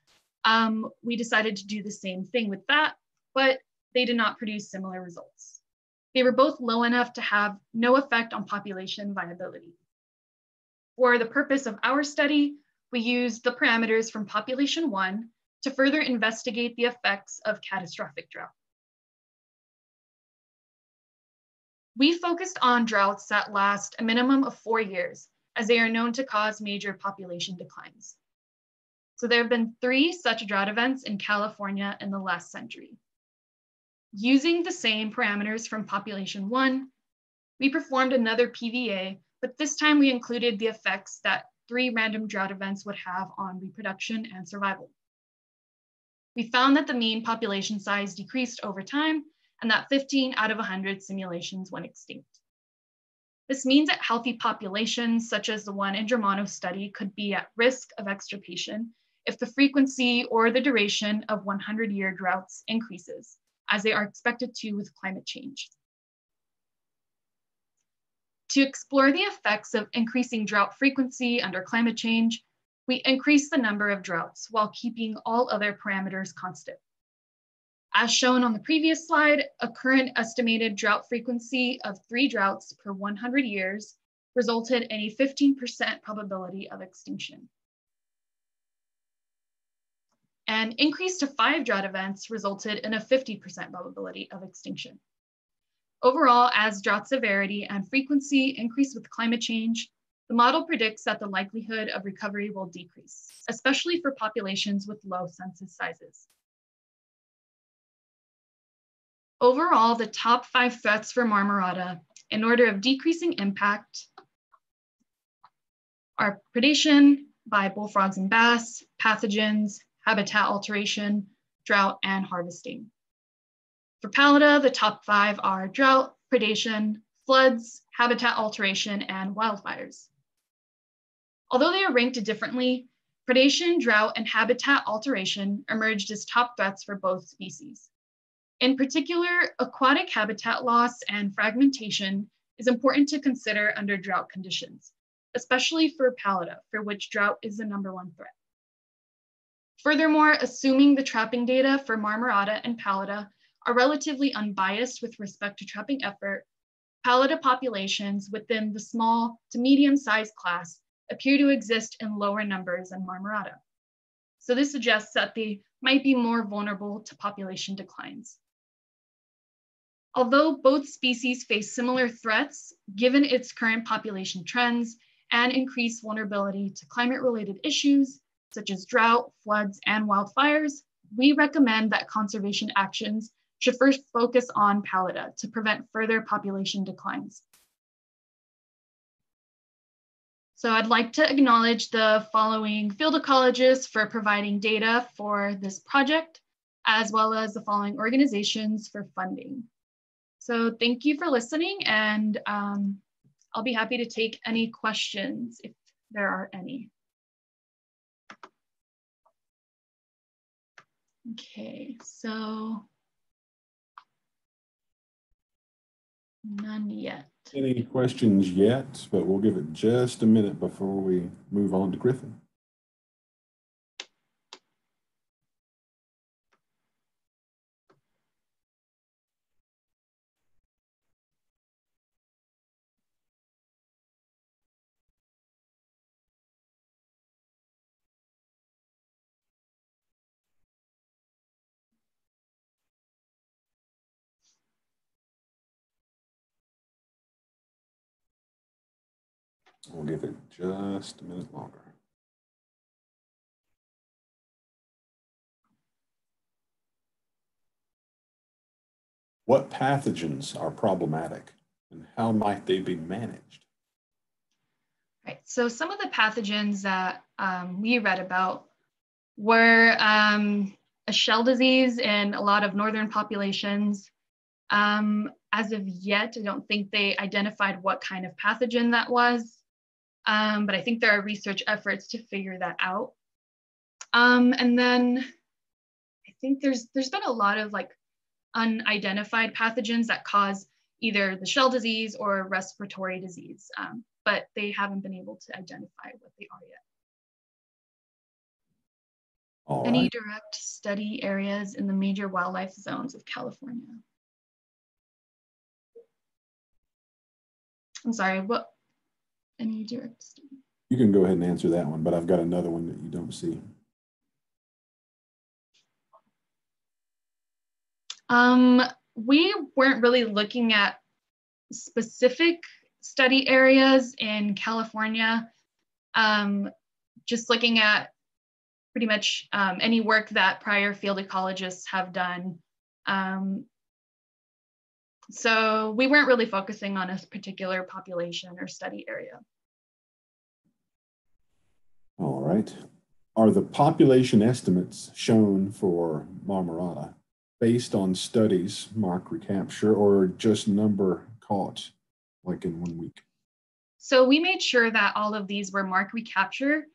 um, we decided to do the same thing with that, but they did not produce similar results. They were both low enough to have no effect on population viability. For the purpose of our study, we used the parameters from population one to further investigate the effects of catastrophic drought. We focused on droughts that last a minimum of four years, as they are known to cause major population declines. So there have been three such drought events in California in the last century. Using the same parameters from population one, we performed another PVA, but this time we included the effects that three random drought events would have on reproduction and survival. We found that the mean population size decreased over time and that 15 out of 100 simulations went extinct. This means that healthy populations, such as the one in Germano's study, could be at risk of extirpation if the frequency or the duration of 100-year droughts increases, as they are expected to with climate change. To explore the effects of increasing drought frequency under climate change, we increase the number of droughts while keeping all other parameters constant. As shown on the previous slide, a current estimated drought frequency of three droughts per 100 years resulted in a 15% probability of extinction. An increase to five drought events resulted in a 50% probability of extinction. Overall, as drought severity and frequency increase with climate change, the model predicts that the likelihood of recovery will decrease, especially for populations with low census sizes. Overall, the top five threats for Marmorata in order of decreasing impact are predation by bullfrogs and bass, pathogens, habitat alteration, drought, and harvesting. For Pallida, the top five are drought, predation, floods, habitat alteration, and wildfires. Although they are ranked differently, predation, drought, and habitat alteration emerged as top threats for both species. In particular, aquatic habitat loss and fragmentation is important to consider under drought conditions, especially for Pallida, for which drought is the number one threat. Furthermore, assuming the trapping data for Marmorata and Pallida are relatively unbiased with respect to trapping effort, Pallida populations within the small to medium sized class appear to exist in lower numbers than Marmorata. So this suggests that they might be more vulnerable to population declines. Although both species face similar threats, given its current population trends and increased vulnerability to climate related issues, such as drought, floods, and wildfires, we recommend that conservation actions should first focus on Pallida to prevent further population declines. So I'd like to acknowledge the following field ecologists for providing data for this project, as well as the following organizations for funding. So thank you for listening and um, I'll be happy to take any questions if there are any. Okay, so None yet. Any questions yet, but we'll give it just a minute before we move on to Griffin. We'll give it just a minute longer. What pathogens are problematic and how might they be managed? Right, so some of the pathogens that um, we read about were um, a shell disease in a lot of northern populations. Um, as of yet, I don't think they identified what kind of pathogen that was um, but I think there are research efforts to figure that out. Um, and then I think there's there's been a lot of like unidentified pathogens that cause either the shell disease or respiratory disease, um, but they haven't been able to identify what they are yet. All Any right. direct study areas in the major wildlife zones of California? I'm sorry, what any direct study. You can go ahead and answer that one, but I've got another one that you don't see. Um, we weren't really looking at specific study areas in California, um, just looking at pretty much um, any work that prior field ecologists have done. Um, so we weren't really focusing on a particular population or study area. All right. Are the population estimates shown for Marmorata based on studies, mark recapture, or just number caught like in one week? So we made sure that all of these were mark recapture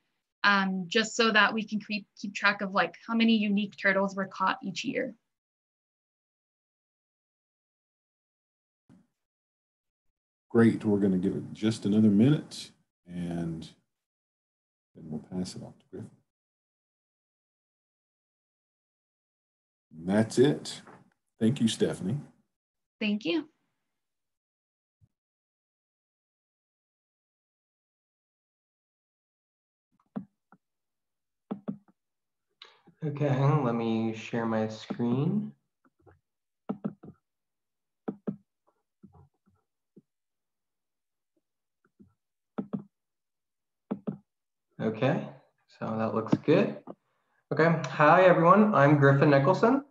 um, just so that we can keep, keep track of like how many unique turtles were caught each year. Great, we're gonna give it just another minute and then we'll pass it off to Griffin. And that's it. Thank you, Stephanie. Thank you. Okay, let me share my screen. Okay, so that looks good. Okay, hi everyone, I'm Griffin Nicholson.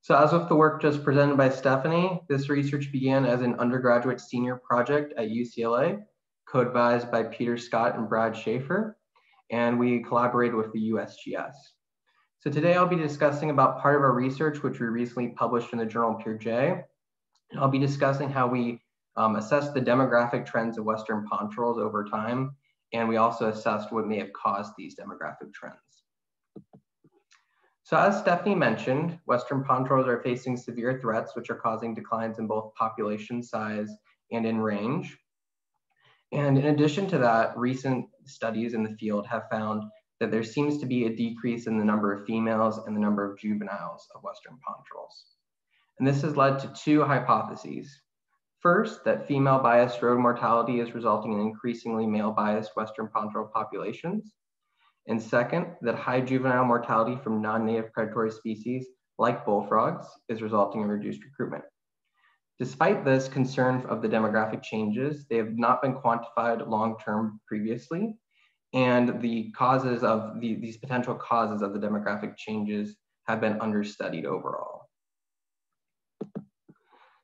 So as with the work just presented by Stephanie, this research began as an undergraduate senior project at UCLA, co-advised by Peter Scott and Brad Shaffer, and we collaborated with the USGS. So today I'll be discussing about part of our research, which we recently published in the journal PeerJ. And I'll be discussing how we um, assessed the demographic trends of Western pond turtles over time, and we also assessed what may have caused these demographic trends. So as Stephanie mentioned, Western pond turtles are facing severe threats, which are causing declines in both population size and in range. And in addition to that, recent studies in the field have found that there seems to be a decrease in the number of females and the number of juveniles of Western pond turtles. And this has led to two hypotheses. First, that female biased road mortality is resulting in increasingly male biased Western turtle populations. And second, that high juvenile mortality from non-native predatory species like bullfrogs is resulting in reduced recruitment. Despite this concern of the demographic changes, they have not been quantified long-term previously, and the causes of the, these potential causes of the demographic changes have been understudied overall.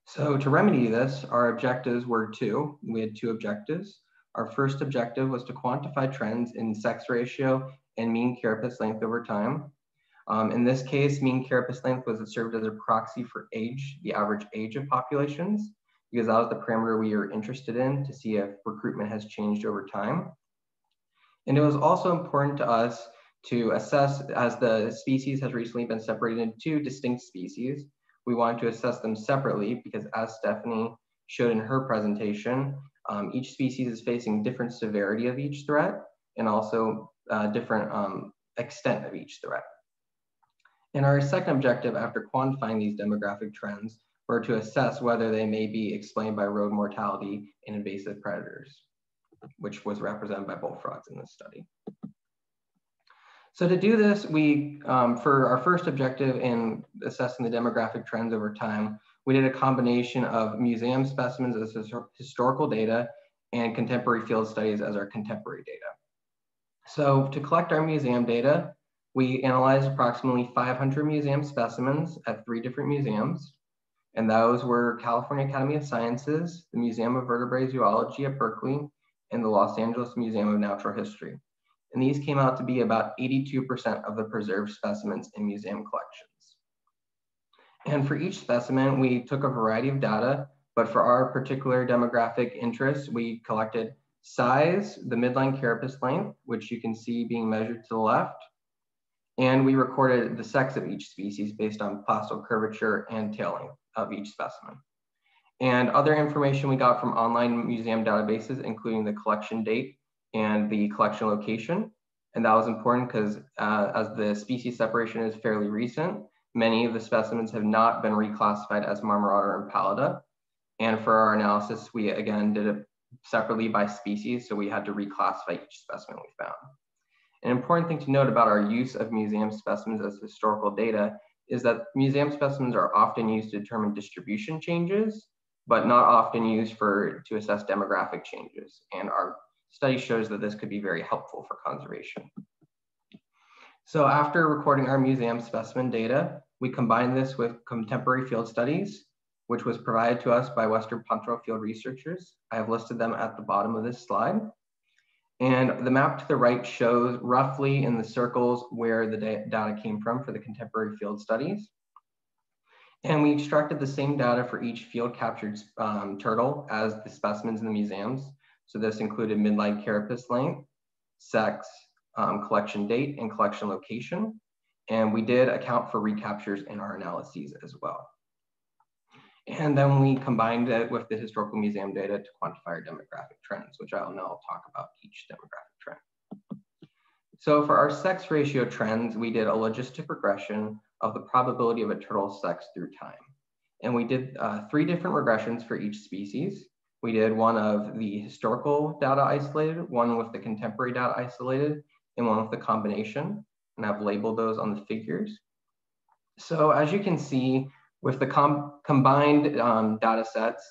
So to remedy this, our objectives were two. We had two objectives. Our first objective was to quantify trends in sex ratio and mean carapace length over time. Um, in this case, mean carapace length was it served as a proxy for age, the average age of populations, because that was the parameter we were interested in to see if recruitment has changed over time. And it was also important to us to assess, as the species has recently been separated into two distinct species, we wanted to assess them separately because as Stephanie showed in her presentation, um, each species is facing different severity of each threat and also uh, different um, extent of each threat. And our second objective after quantifying these demographic trends were to assess whether they may be explained by road mortality in invasive predators which was represented by bullfrogs in this study. So to do this, we, um, for our first objective in assessing the demographic trends over time, we did a combination of museum specimens as historical data and contemporary field studies as our contemporary data. So to collect our museum data, we analyzed approximately 500 museum specimens at three different museums. And those were California Academy of Sciences, the Museum of Vertebrate Zoology at Berkeley, and the Los Angeles Museum of Natural History. And these came out to be about 82% of the preserved specimens in museum collections. And for each specimen, we took a variety of data, but for our particular demographic interests, we collected size, the midline carapace length, which you can see being measured to the left, and we recorded the sex of each species based on plastral curvature and tail length of each specimen. And other information we got from online museum databases, including the collection date and the collection location. And that was important because uh, as the species separation is fairly recent, many of the specimens have not been reclassified as Marmorata or Impalida. And for our analysis, we again did it separately by species, so we had to reclassify each specimen we found. An important thing to note about our use of museum specimens as historical data is that museum specimens are often used to determine distribution changes but not often used for to assess demographic changes. And our study shows that this could be very helpful for conservation. So after recording our museum specimen data, we combined this with contemporary field studies, which was provided to us by Western pond turtle field researchers. I have listed them at the bottom of this slide. And the map to the right shows roughly in the circles where the data came from for the contemporary field studies. And we extracted the same data for each field captured um, turtle as the specimens in the museums. So this included midline carapace length, sex, um, collection date, and collection location. And we did account for recaptures in our analyses as well. And then we combined it with the historical museum data to quantify our demographic trends, which I'll now talk about each demographic trend. So for our sex ratio trends, we did a logistic regression of the probability of a turtle's sex through time. And we did uh, three different regressions for each species. We did one of the historical data isolated, one with the contemporary data isolated, and one with the combination. And I've labeled those on the figures. So as you can see, with the com combined um, data sets,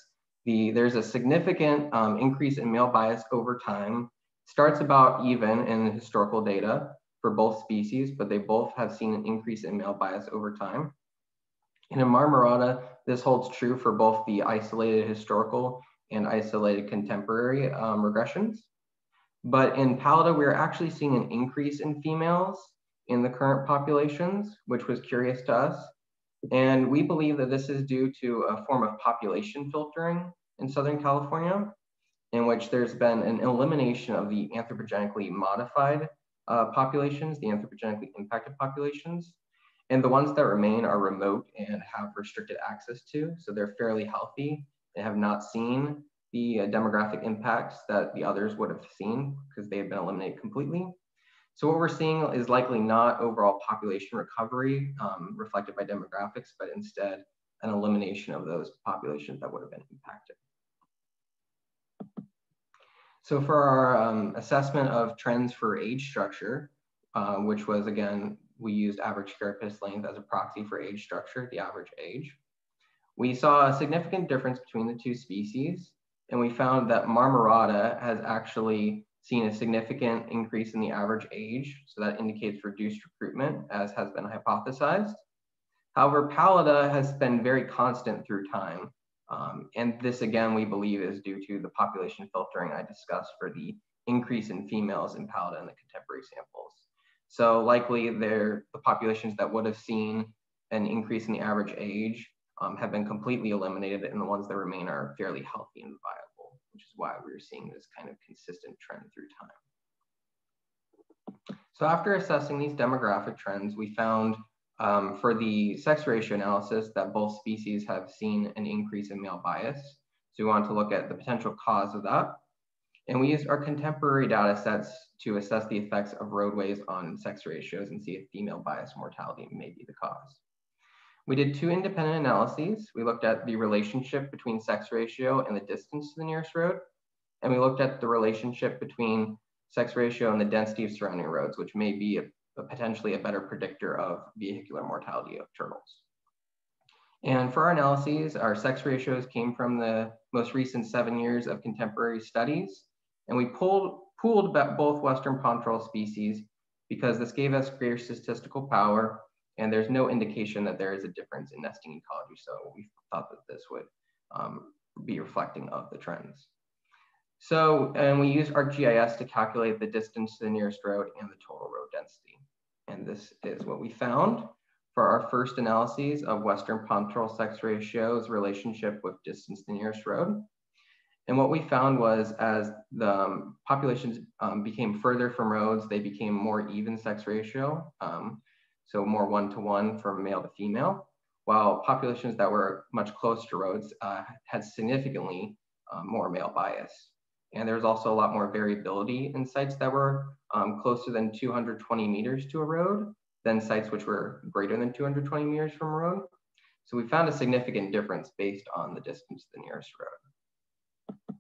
the, there's a significant um, increase in male bias over time. Starts about even in the historical data for both species, but they both have seen an increase in male bias over time. And in Marmorata, this holds true for both the isolated historical and isolated contemporary um, regressions. But in Pallida, we're actually seeing an increase in females in the current populations, which was curious to us. And we believe that this is due to a form of population filtering in Southern California, in which there's been an elimination of the anthropogenically modified uh, populations, the anthropogenically impacted populations. And the ones that remain are remote and have restricted access to, so they're fairly healthy. They have not seen the uh, demographic impacts that the others would have seen because they have been eliminated completely. So what we're seeing is likely not overall population recovery um, reflected by demographics, but instead an elimination of those populations that would have been impacted. So for our um, assessment of trends for age structure, uh, which was again, we used average carapace length as a proxy for age structure, the average age. We saw a significant difference between the two species, and we found that Marmorata has actually seen a significant increase in the average age. So that indicates reduced recruitment as has been hypothesized. However, Pallida has been very constant through time. Um, and this again, we believe is due to the population filtering I discussed for the increase in females in Pallida in the contemporary samples. So likely the populations that would have seen an increase in the average age um, have been completely eliminated and the ones that remain are fairly healthy and viable which is why we're seeing this kind of consistent trend through time. So after assessing these demographic trends, we found um, for the sex ratio analysis that both species have seen an increase in male bias. So we want to look at the potential cause of that. And we used our contemporary data sets to assess the effects of roadways on sex ratios and see if female bias mortality may be the cause. We did two independent analyses. We looked at the relationship between sex ratio and the distance to the nearest road. And we looked at the relationship between sex ratio and the density of surrounding roads, which may be a, a potentially a better predictor of vehicular mortality of turtles. And for our analyses, our sex ratios came from the most recent seven years of contemporary studies. And we pulled, pooled both Western pond turtle species because this gave us greater statistical power and there's no indication that there is a difference in nesting ecology. So we thought that this would um, be reflecting of the trends. So, and we use ArcGIS to calculate the distance to the nearest road and the total road density. And this is what we found for our first analyses of Western turtle sex ratios relationship with distance to the nearest road. And what we found was as the um, populations um, became further from roads, they became more even sex ratio. Um, so more one-to-one from male to female, while populations that were much closer to roads uh, had significantly uh, more male bias. And there was also a lot more variability in sites that were um, closer than 220 meters to a road than sites which were greater than 220 meters from a road. So we found a significant difference based on the distance to the nearest road.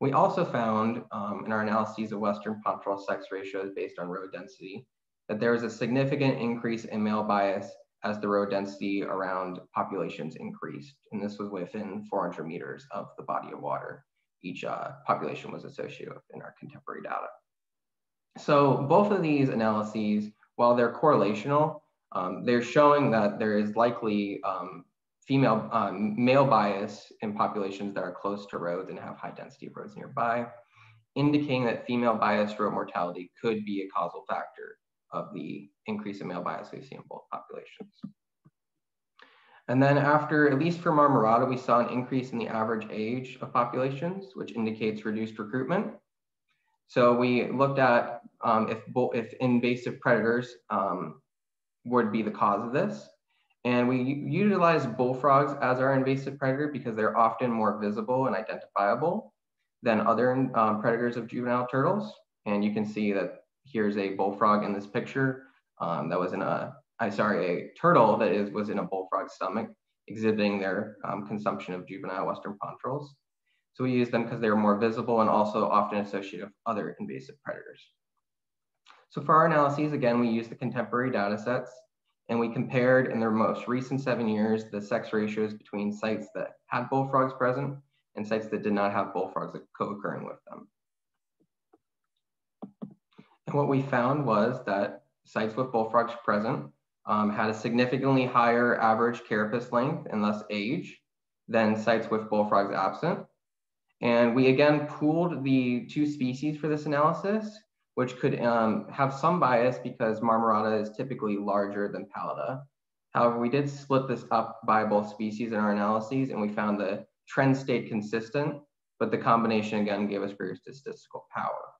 We also found um, in our analyses of Western pond sex ratios based on road density that there was a significant increase in male bias as the road density around populations increased. And this was within 400 meters of the body of water each uh, population was associated with in our contemporary data. So both of these analyses, while they're correlational, um, they're showing that there is likely um, female um, male bias in populations that are close to roads and have high density of roads nearby, indicating that female bias road mortality could be a causal factor of the increase in male bias we see in both populations. And then after, at least for Marmorata, we saw an increase in the average age of populations, which indicates reduced recruitment. So we looked at um, if, if invasive predators um, would be the cause of this. And we utilize bullfrogs as our invasive predator because they're often more visible and identifiable than other um, predators of juvenile turtles. And you can see that here's a bullfrog in this picture um, that was in a, I sorry, a turtle that is was in a bullfrog's stomach exhibiting their um, consumption of juvenile western pond turtles. So we use them because they're more visible and also often associated with other invasive predators. So for our analyses, again, we use the contemporary data sets and we compared in their most recent seven years, the sex ratios between sites that had bullfrogs present and sites that did not have bullfrogs co-occurring with them. And what we found was that sites with bullfrogs present um, had a significantly higher average carapace length and thus age than sites with bullfrogs absent. And we again pooled the two species for this analysis which could um, have some bias because Marmorata is typically larger than Pallida. However, we did split this up by both species in our analyses and we found the trend stayed consistent, but the combination again gave us greater statistical power.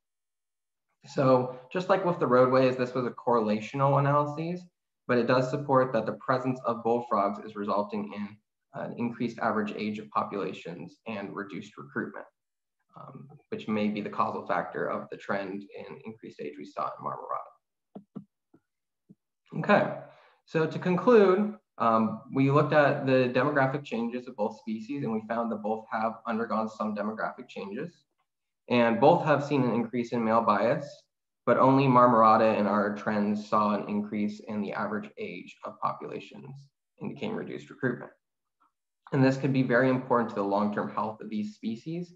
So just like with the roadways, this was a correlational analysis, but it does support that the presence of bullfrogs is resulting in an increased average age of populations and reduced recruitment um, which may be the causal factor of the trend in increased age we saw in Marmorata. Okay, so to conclude, um, we looked at the demographic changes of both species and we found that both have undergone some demographic changes and both have seen an increase in male bias, but only Marmorata in our trends saw an increase in the average age of populations indicating reduced recruitment. And this could be very important to the long-term health of these species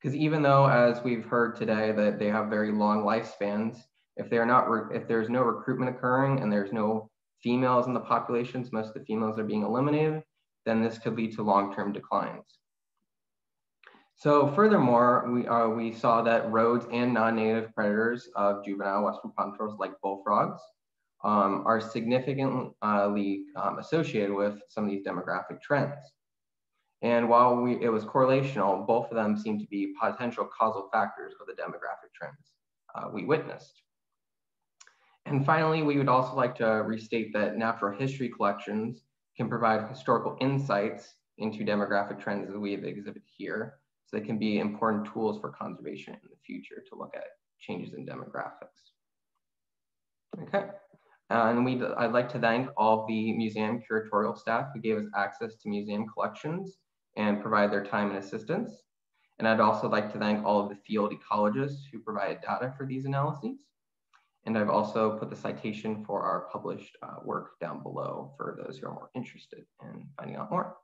because even though, as we've heard today, that they have very long lifespans, if they're not, if there's no recruitment occurring and there's no females in the populations, most of the females are being eliminated, then this could lead to long-term declines. So furthermore, we, uh, we saw that roads and non-native predators of juvenile western pond turtles like bullfrogs um, are significantly um, associated with some of these demographic trends. And while we, it was correlational, both of them seem to be potential causal factors of the demographic trends uh, we witnessed. And finally, we would also like to restate that natural history collections can provide historical insights into demographic trends as we have exhibited here. So they can be important tools for conservation in the future to look at changes in demographics. Okay, and we I'd like to thank all the museum curatorial staff who gave us access to museum collections and provide their time and assistance. And I'd also like to thank all of the field ecologists who provided data for these analyses. And I've also put the citation for our published uh, work down below for those who are more interested in finding out more.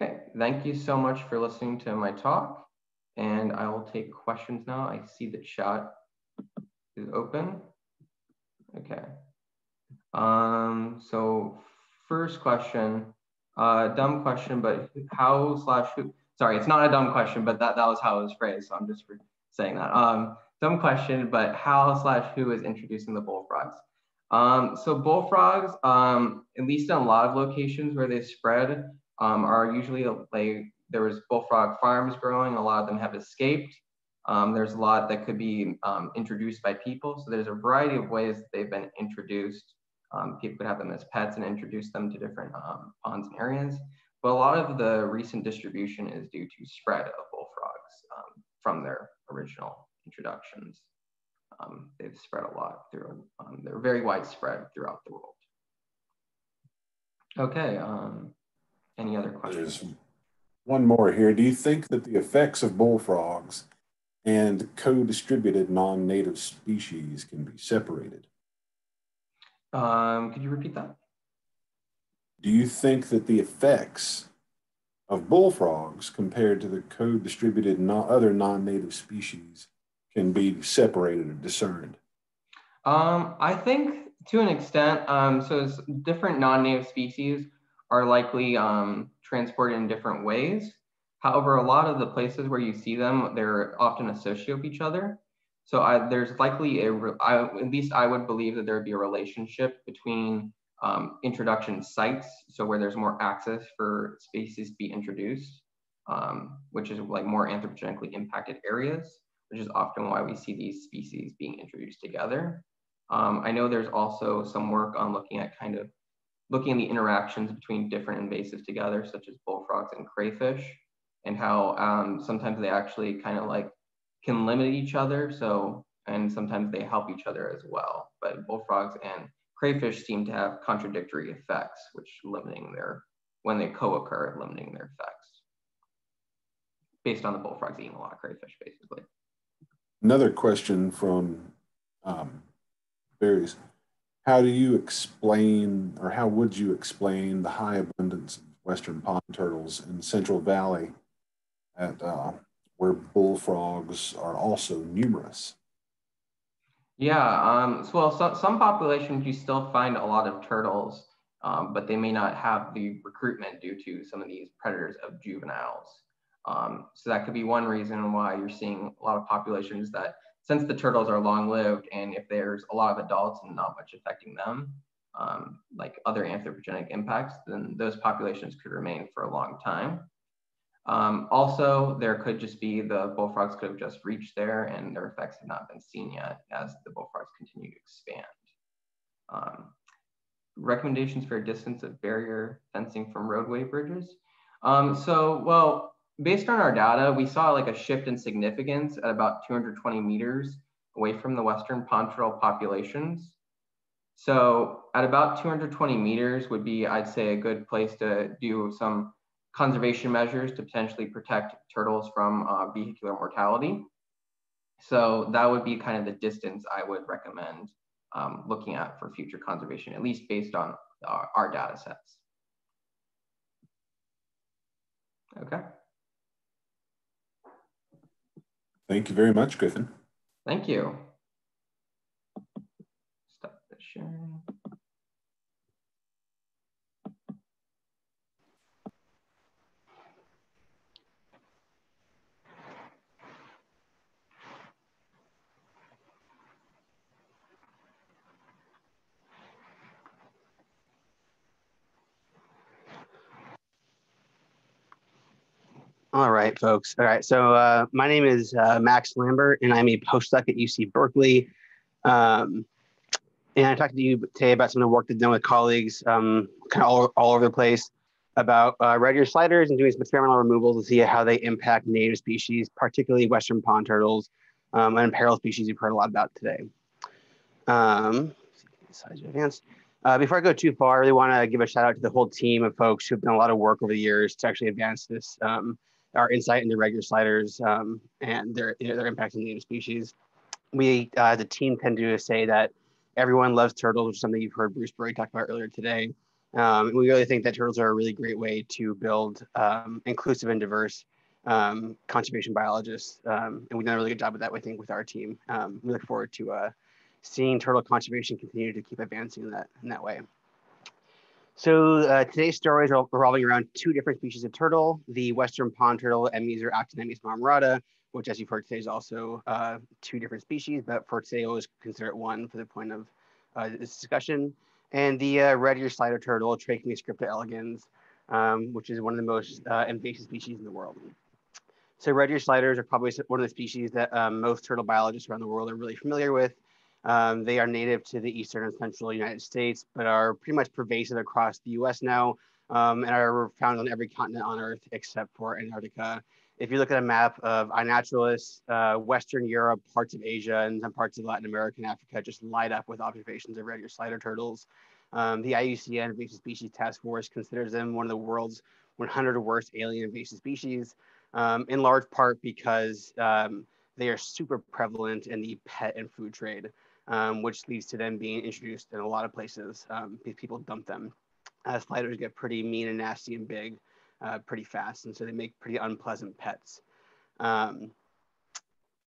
Okay, thank you so much for listening to my talk. And I will take questions now. I see the chat is open. Okay. Um, so first question, uh, dumb question, but how slash who? Sorry, it's not a dumb question, but that, that was how it was phrased. So I'm just saying that. Um, dumb question, but how slash who is introducing the bullfrogs? Um, so bullfrogs, um, at least in a lot of locations where they spread, um, are usually like there was bullfrog farms growing. A lot of them have escaped. Um, there's a lot that could be um, introduced by people. So there's a variety of ways they've been introduced. Um, people could have them as pets and introduce them to different um, ponds and areas. But a lot of the recent distribution is due to spread of bullfrogs um, from their original introductions. They've spread a lot through, they're very widespread throughout the world. Okay, um, any other questions? There's one more here. Do you think that the effects of bullfrogs and co-distributed non-native species can be separated? Um, could you repeat that? Do you think that the effects of bullfrogs compared to the co-distributed not other non-native species can be separated or discerned? Um, I think to an extent, um, so it's different non-native species are likely um, transported in different ways. However, a lot of the places where you see them, they're often associated with each other. So I, there's likely a, I, at least I would believe that there would be a relationship between um, introduction sites, so where there's more access for species to be introduced, um, which is like more anthropogenically impacted areas, which is often why we see these species being introduced together. Um, I know there's also some work on looking at kind of looking at the interactions between different invasives together, such as bullfrogs and crayfish, and how um, sometimes they actually kind of like can limit each other. So, and sometimes they help each other as well. But bullfrogs and crayfish seem to have contradictory effects, which limiting their, when they co-occur, limiting their effects. Based on the bullfrogs eating a lot of crayfish, basically. Another question from um, Barry's how do you explain, or how would you explain the high abundance of western pond turtles in Central Valley at uh, where bullfrogs are also numerous? Yeah, um, so well, so, some populations you still find a lot of turtles, um, but they may not have the recruitment due to some of these predators of juveniles. Um, so that could be one reason why you're seeing a lot of populations that since the turtles are long lived and if there's a lot of adults and not much affecting them, um, like other anthropogenic impacts, then those populations could remain for a long time. Um, also, there could just be the bullfrogs could have just reached there and their effects have not been seen yet as the bullfrogs continue to expand. Um, recommendations for a distance of barrier fencing from roadway bridges. Um, so, well, based on our data, we saw like a shift in significance at about 220 meters away from the Western turtle populations. So at about 220 meters would be, I'd say, a good place to do some conservation measures to potentially protect turtles from uh, vehicular mortality. So that would be kind of the distance I would recommend um, looking at for future conservation, at least based on our, our data sets. Okay. Thank you very much, Griffin. Thank you. Stop the sharing. All right, folks. All right. So uh, my name is uh, Max Lambert, and I'm a postdoc at UC Berkeley. Um, and I talked to you today about some of the work that's done with colleagues um, kind of all, all over the place about uh, red ear sliders and doing some experimental removals to see how they impact native species, particularly Western pond turtles um, and peril species you've heard a lot about today. Um, advance. Uh, before I go too far, I really want to give a shout out to the whole team of folks who've done a lot of work over the years to actually advance this um, our insight into regular sliders um, and their you know, their impact on native species. We uh, as a team tend to say that everyone loves turtles, which is something you've heard Bruce Bury talk about earlier today. Um, we really think that turtles are a really great way to build um, inclusive and diverse um, conservation biologists, um, and we've done a really good job of that. I think with our team, um, we look forward to uh, seeing turtle conservation continue to keep advancing in that in that way. So uh, today's story is revolving around two different species of turtle, the western pond turtle, Emys or Actinemys marmorata, which as you've heard today is also uh, two different species, but for today we'll consider it one for the point of uh, this discussion. And the uh, red-eared slider turtle, Trachemys scripta elegans, um, which is one of the most uh, invasive species in the world. So red-eared sliders are probably one of the species that um, most turtle biologists around the world are really familiar with. Um, they are native to the eastern and central United States, but are pretty much pervasive across the US now um, and are found on every continent on Earth except for Antarctica. If you look at a map of iNaturalist, uh, Western Europe, parts of Asia, and some parts of Latin America and Africa just light up with observations of red ear slider turtles. Um, the IUCN Invasive Species Task Force considers them one of the world's 100 worst alien invasive species, um, in large part because um, they are super prevalent in the pet and food trade um, which leads to them being introduced in a lot of places um, people dump them. uh, sliders get pretty mean and nasty and big uh, pretty fast. And so they make pretty unpleasant pets. Um,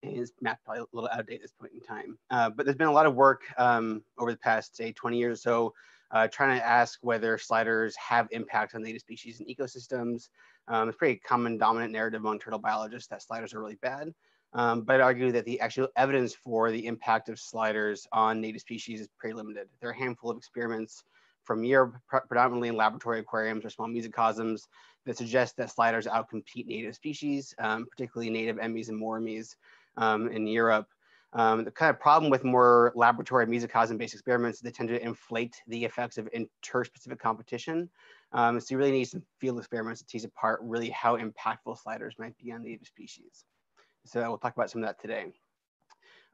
and his map probably a little out of date at this point in time. Uh, but there's been a lot of work um, over the past, say, 20 years or so, uh, trying to ask whether sliders have impact on native species and ecosystems. Um, it's pretty common dominant narrative among turtle biologists that sliders are really bad. Um, but I'd argue that the actual evidence for the impact of sliders on native species is pretty limited. There are a handful of experiments from Europe, predominantly in laboratory aquariums or small mesocosms, that suggest that sliders outcompete native species, um, particularly native Emys and Mauremys um, in Europe. Um, the kind of problem with more laboratory mesocosm-based experiments is they tend to inflate the effects of interspecific competition. Um, so you really need some field experiments to tease apart really how impactful sliders might be on native species. So we'll talk about some of that today.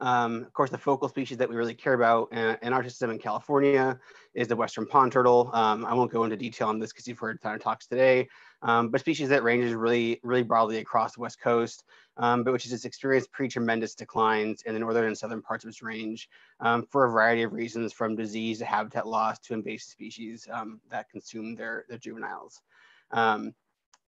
Um, of course, the focal species that we really care about in, in, our system in California is the Western pond turtle. Um, I won't go into detail on this because you've heard a ton of talks today, um, but species that ranges really, really broadly across the West Coast, um, but which has experienced pretty tremendous declines in the northern and southern parts of its range um, for a variety of reasons, from disease to habitat loss to invasive species um, that consume their, their juveniles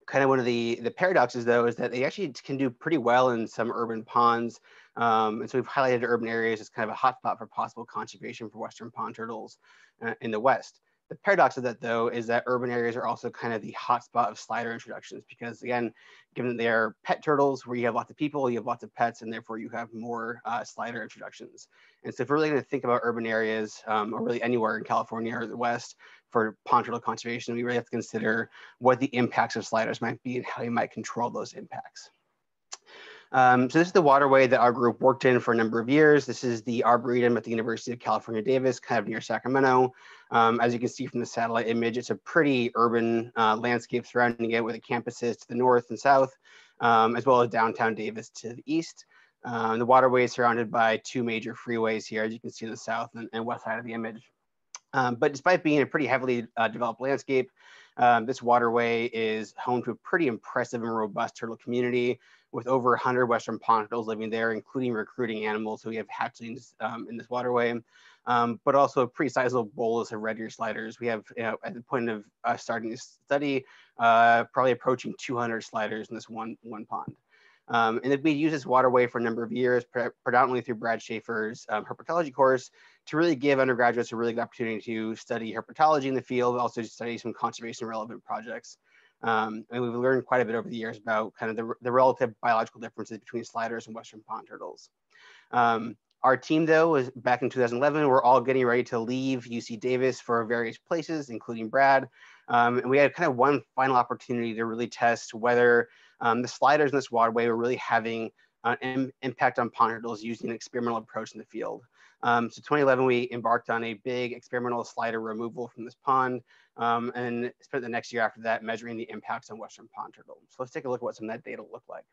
kind of one of the the paradoxes though is that they actually can do pretty well in some urban ponds um, and so we've highlighted urban areas as kind of a hotspot for possible conservation for western pond turtles uh, in the west the paradox of that, though, is that urban areas are also kind of the hotspot of slider introductions because, again, given that they are pet turtles where you have lots of people, you have lots of pets, and therefore you have more uh, slider introductions. And so, if we're really going to think about urban areas um, or really anywhere in California or the West for pond turtle conservation, we really have to consider what the impacts of sliders might be and how you might control those impacts. Um, so this is the waterway that our group worked in for a number of years. This is the Arboretum at the University of California, Davis, kind of near Sacramento. Um, as you can see from the satellite image, it's a pretty urban uh, landscape surrounding it with the campuses to the north and south, um, as well as downtown Davis to the east. Um, the waterway is surrounded by two major freeways here, as you can see in the south and, and west side of the image. Um, but despite being a pretty heavily uh, developed landscape, um, this waterway is home to a pretty impressive and robust turtle community with over 100 Western pond turtles living there, including recruiting animals. So we have hatchlings um, in this waterway, um, but also a pretty sizable bolus of red ear sliders. We have, you know, at the point of starting this study, uh, probably approaching 200 sliders in this one, one pond. Um, and we used this waterway for a number of years, pre predominantly through Brad Shaffer's um, herpetology course, to really give undergraduates a really good opportunity to study herpetology in the field, but also to study some conservation relevant projects. Um, and we've learned quite a bit over the years about kind of the, the relative biological differences between sliders and Western pond turtles. Um, our team, though, was back in 2011. We're all getting ready to leave UC Davis for various places, including Brad. Um, and we had kind of one final opportunity to really test whether um, the sliders in this waterway were really having an impact on pond turtles using an experimental approach in the field. Um, so 2011, we embarked on a big experimental slider removal from this pond um, and spent the next year after that measuring the impacts on Western pond turtles. So let's take a look at what some of that data looked like.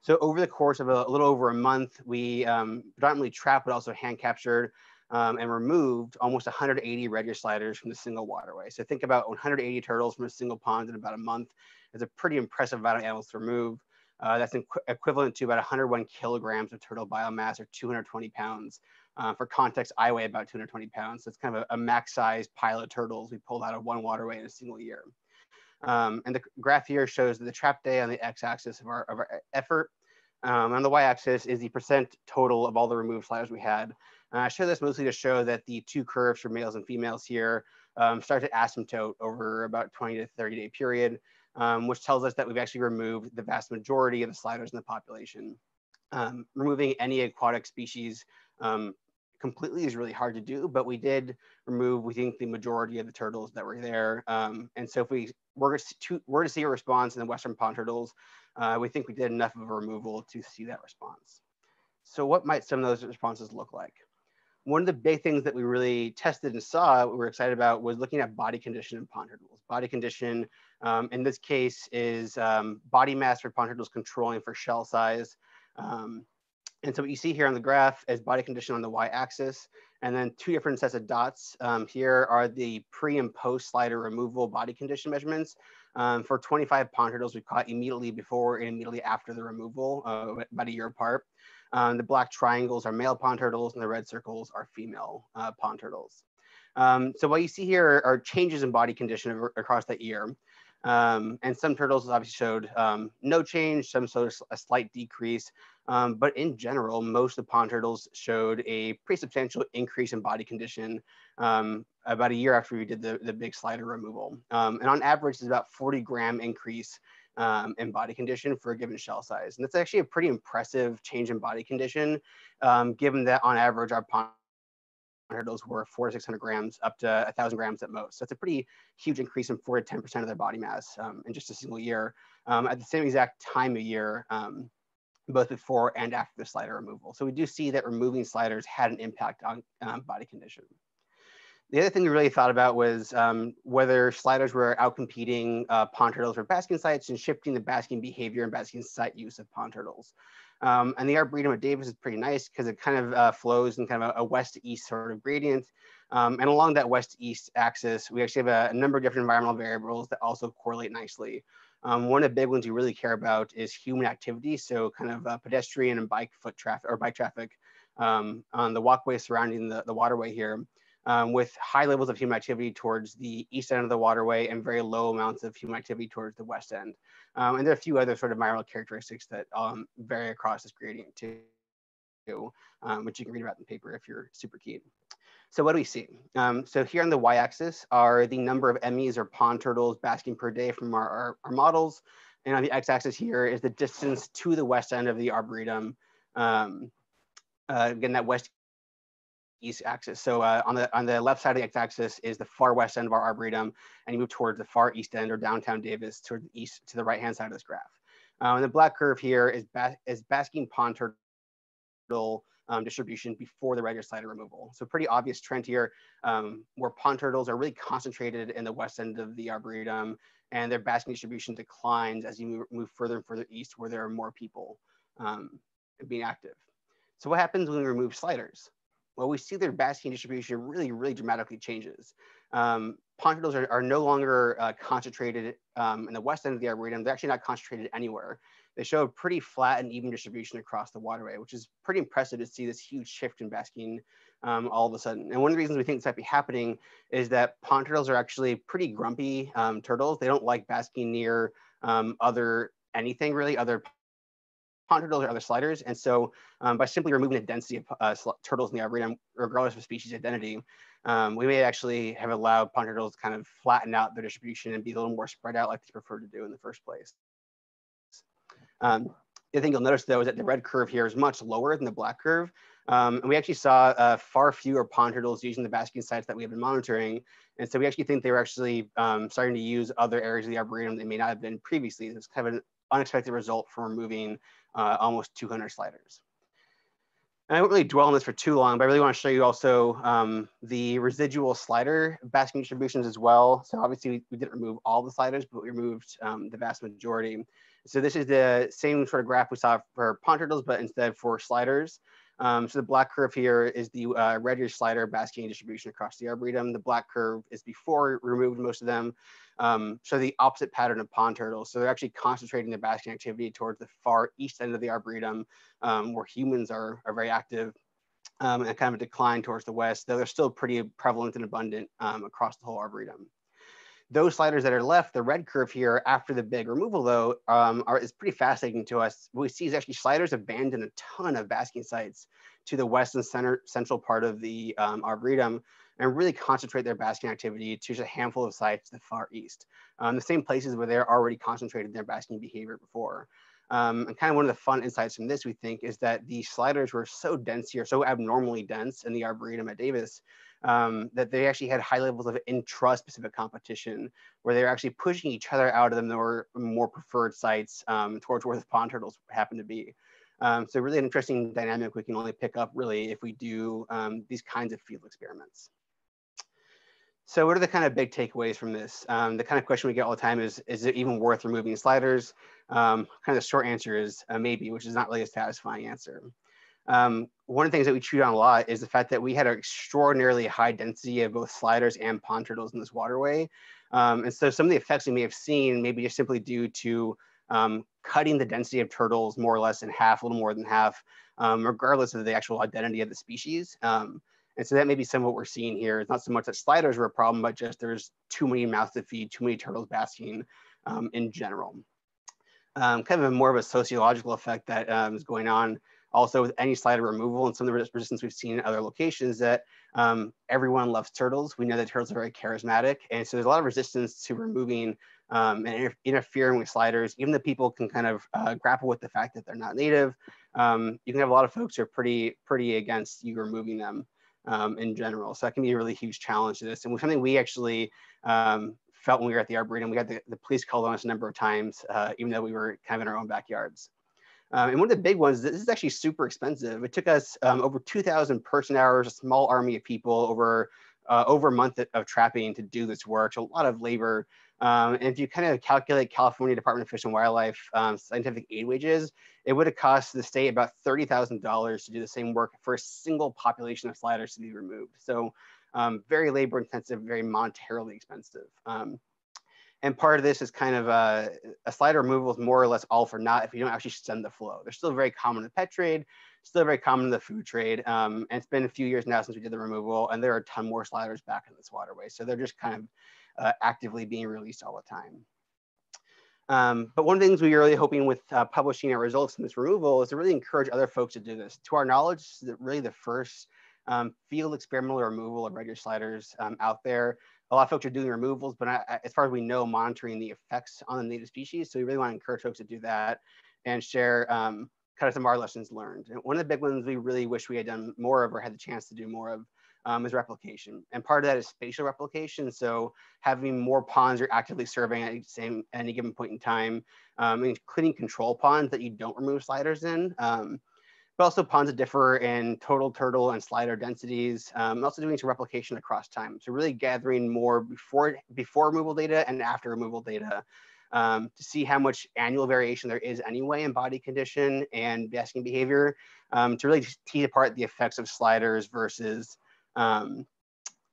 So over the course of a, a little over a month, we um, predominantly trapped, but also hand captured um, and removed almost 180 red ear sliders from the single waterway. So think about 180 turtles from a single pond in about a month. It's a pretty impressive amount of animals to remove. Uh, that's equivalent to about 101 kilograms of turtle biomass or 220 pounds. Uh, for context, I weigh about 220 pounds. So it's kind of a, a max size pile of turtles we pulled out of one waterway in a single year. Um, and the graph here shows the trap day on the x-axis of our, of our effort. Um, on the y-axis is the percent total of all the removed sliders we had. And I show this mostly to show that the two curves for males and females here um, start to asymptote over about 20 to 30 day period, um, which tells us that we've actually removed the vast majority of the sliders in the population. Um, removing any aquatic species um, completely is really hard to do, but we did remove, we think, the majority of the turtles that were there. Um, and so if we were to, were to see a response in the Western pond turtles, uh, we think we did enough of a removal to see that response. So what might some of those responses look like? One of the big things that we really tested and saw, we were excited about, was looking at body condition in pond turtles. Body condition, um, in this case, is um, body mass for pond turtles controlling for shell size. Um, and so what you see here on the graph is body condition on the y-axis, and then two different sets of dots. Um, here are the pre and post slider removal body condition measurements. Um, for 25 pond turtles we caught immediately before and immediately after the removal, uh, about a year apart. Um, the black triangles are male pond turtles and the red circles are female uh, pond turtles. Um, so what you see here are, changes in body condition across that year. Um, and some turtles obviously showed um, no change, some showed a slight decrease. Um, but in general, most of the pond turtles showed a pretty substantial increase in body condition um, about a year after we did the, the big slider removal. Um, and on average, it's about 40 gram increase um, in body condition for a given shell size. And that's actually a pretty impressive change in body condition, given that on average, our pond turtles were four to 600 grams up to a thousand grams at most. So it's a pretty huge increase in four to 10% of their body mass um, in just a single year um, at the same exact time of year, um, both before and after the slider removal. So we do see that removing sliders had an impact on um, body condition. The other thing we really thought about was um, whether sliders were outcompeting uh, pond turtles for basking sites and shifting the basking behavior and basking site use of pond turtles. Um, and the Arboretum at Davis is pretty nice because it kind of uh, flows in kind of a, a west-east sort of gradient. Um, and along that west-east axis, we actually have a, a, number of different environmental variables that also correlate nicely. Um, one of the big ones we really care about is human activity. So kind of uh, pedestrian and bike foot traffic or bike traffic um, on the walkway surrounding the, the waterway here. Um, with high levels of human activity towards the east end of the waterway and very low amounts of human activity towards the west end. Um, and there are a few other sort of environmental characteristics that um, vary across this gradient too, um, which you can read about in the paper if you're super keen. So what do we see? Um, so here on the y-axis are the number of Emys or pond turtles basking per day from our, our, our models. And on the x-axis here is the distance to the west end of the arboretum. Um, uh, again, that west east axis. So uh, on the on the left side of the x-axis is the far west end of our arboretum, and you move towards the far east end or downtown Davis toward the east to the right hand side of this graph. Um, and the black curve here is bas is basking pond turtle um, distribution before the regular slider removal. So pretty obvious trend here um, where pond turtles are really concentrated in the west end of the arboretum and their basking distribution declines as you move, further and further east where there are more people um, being active. So what happens when we remove sliders? well, we see their basking distribution really, really dramatically changes. Um, pond turtles are, are, no longer uh, concentrated um, in the west end of the arboretum. They're actually not concentrated anywhere. They show a pretty flat and even distribution across the waterway, which is pretty impressive to see this huge shift in basking um, all of a sudden. And one of the reasons we think this might be happening is that pond turtles are actually pretty grumpy um, turtles. They don't like basking near um, other anything really, other pond turtles or other sliders. And so um, by simply removing the density of uh, turtles in the arboretum, regardless of species identity, um, we may actually have allowed pond turtles to kind of flatten out their distribution and be a little more spread out like they prefer to do in the first place. Um, the thing you'll notice though is that the red curve here is much lower than the black curve. Um, and we actually saw uh, far fewer pond turtles using the basking sites that we have been monitoring. And so we actually think they were actually um, starting to use other areas of the arboretum they may not have been previously. It's kind of an unexpected result from removing uh, almost 200 sliders. And I won't really dwell on this for too long, but I really want to show you also um, the residual slider basking distributions as well. So obviously we, we didn't remove all the sliders, but we removed um, the vast majority. So this is the same sort of graph we saw for pond turtles, but instead for sliders. Um, so the black curve here is the uh, red slider basking distribution across the arboretum. The black curve is before removed most of them um, show the opposite pattern of pond turtles. So they're actually concentrating their basking activity towards the far east end of the arboretum, um, where humans are, are very active, um, and kind of a decline towards the west, though they're still pretty prevalent and abundant um, across the whole arboretum. Those sliders that are left, the red curve here after the big removal though, um, are, is pretty fascinating to us. What we see is actually sliders abandon a ton of basking sites to the west and center, central part of the um, arboretum, and really concentrate their basking activity to just a handful of sites to the far east, um, the same places where they're already concentrated their basking behavior before. Um, and kind of one of the fun insights from this, we think, is that the sliders were so dense here, so abnormally dense in the Arboretum at Davis, um, that they actually had high levels of intra-specific competition, where they were actually pushing each other out of the more, more preferred sites um, towards where the pond turtles happen to be. Um, so really an interesting dynamic we can only pick up really if we do um, these kinds of field experiments. So what are the kind of big takeaways from this? Um, the kind of question we get all the time is, is it even worth removing sliders? Um, kind of the short answer is maybe, which is not really a satisfying answer. Um, one of the things that we chewed on a lot is the fact that we had an extraordinarily high density of both sliders and pond turtles in this waterway. Um, and so some of the effects we may have seen maybe just simply due to um, cutting the density of turtles more or less in half, a little more than half, um, regardless of the actual identity of the species. Um, And so that may be some of what we're seeing here. It's not so much that sliders were a problem, but just there's too many mouths to feed, too many turtles basking um, in general. Um, kind of a more of a sociological effect that um, is going on also with any slider removal and some of the resistance we've seen in other locations that um, everyone loves turtles. We know that turtles are very charismatic. And so there's a lot of resistance to removing um, and interfering with sliders. Even the people can kind of uh, grapple with the fact that they're not native. Um, you can have a lot of folks who are pretty, pretty against you removing them um, in general. So that can be a really huge challenge to this. And something we actually um, felt when we were at the Arboretum, we got the, the police called on us a number of times, uh, even though we were kind of in our own backyards. Um, and one of the big ones, this is actually super expensive. It took us um, over 2,000 person hours, a small army of people over uh, over a month of trapping to do this work. So a lot of labor. Um, and if you kind of calculate California Department of Fish and Wildlife um, scientific aid wages, it would have cost the state about $30,000 to do the same work for a single population of sliders to be removed. So um, very labor intensive, very monetarily expensive. Um, and part of this is kind of uh, a slider removal is more or less all for naught if you don't actually stem the flow. They're still very common in the pet trade, still very common in the food trade. Um, and it's been a few years now since we did the removal, and there are a ton more sliders back in this waterway. So they're just kind of uh, actively being released all the time. Um, but one of the things we are really hoping with uh, publishing our results in this removal is to really encourage other folks to do this. To our knowledge, this is really the first um, field experimental removal of regular sliders um, out there a lot of folks are doing removals, but I, as far as we know, monitoring the effects on the native species. So we really want to encourage folks to do that and share um, kind of some of our lessons learned. And one of the big ones we really wish we had done more of or had the chance to do more of um, is replication. And part of that is spatial replication. So having more ponds you're actively serving at same any given point in time, um, including control ponds that you don't remove sliders in. Um, but also ponds that differ in total turtle and slider densities. Um, also doing some replication across time. So really gathering more before, before removal data and after removal data um, to see how much annual variation there is anyway in body condition and basking behavior um, to really tease apart the effects of sliders versus um,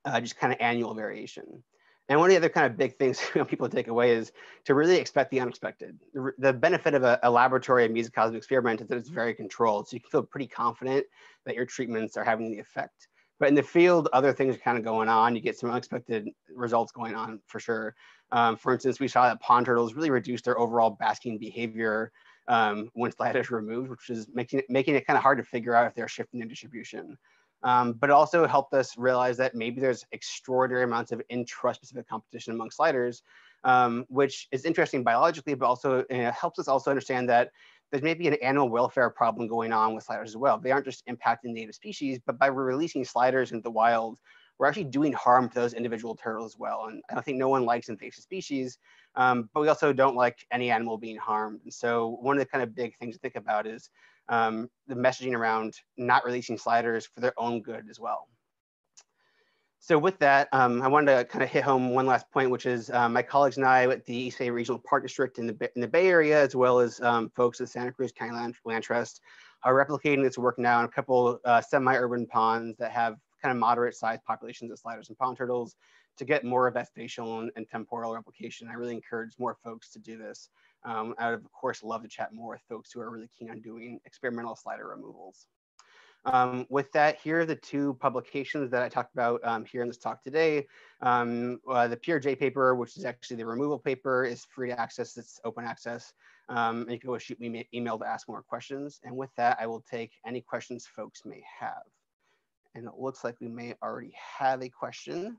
uh, just kind of annual variation. And one of the other kind of big things people take away is to really expect the unexpected. The, benefit of a, a laboratory and mesocosmic experiment is that it's very controlled. So you can feel pretty confident that your treatments are having the effect. But in the field, other things are kind of going on. You get some unexpected results going on for sure. Um, for instance, we saw that pond turtles really reduced their overall basking behavior um, once light is removed, which is making it, making it kind of hard to figure out if they're shifting in distribution. Um, but it also helped us realize that maybe there's extraordinary amounts of intra-specific competition among sliders, um, which is interesting biologically, but also helps us also understand that there's maybe an animal welfare problem going on with sliders as well. They aren't just impacting native species, but by releasing sliders into the wild, we're actually doing harm to those individual turtles as well. And I think no one likes invasive species, um, but we also don't like any animal being harmed. And so one of the kind of big things to think about is um, the messaging around not releasing sliders for their own good as well. So with that, um, I wanted to kind of hit home one last point, which is um, my colleagues and I at the East Bay Regional Park District in the, in the Bay Area, as well as um, folks at Santa Cruz County Land, Land, Trust, are replicating this work now in a couple uh, semi-urban ponds that have kind of moderate sized populations of sliders and pond turtles to get more of that spatial and, and temporal replication. I really encourage more folks to do this. Um, I would, of course, love to chat more with folks who are really keen on doing experimental slider removals. Um, with that, here are the two publications that I talked about um, here in this talk today. Um, uh, the PeerJ paper, which is actually the removal paper, is free to access. It's open access. Um, and you can always shoot me an email to ask more questions. And with that, I will take any questions folks may have. And it looks like we may already have a question.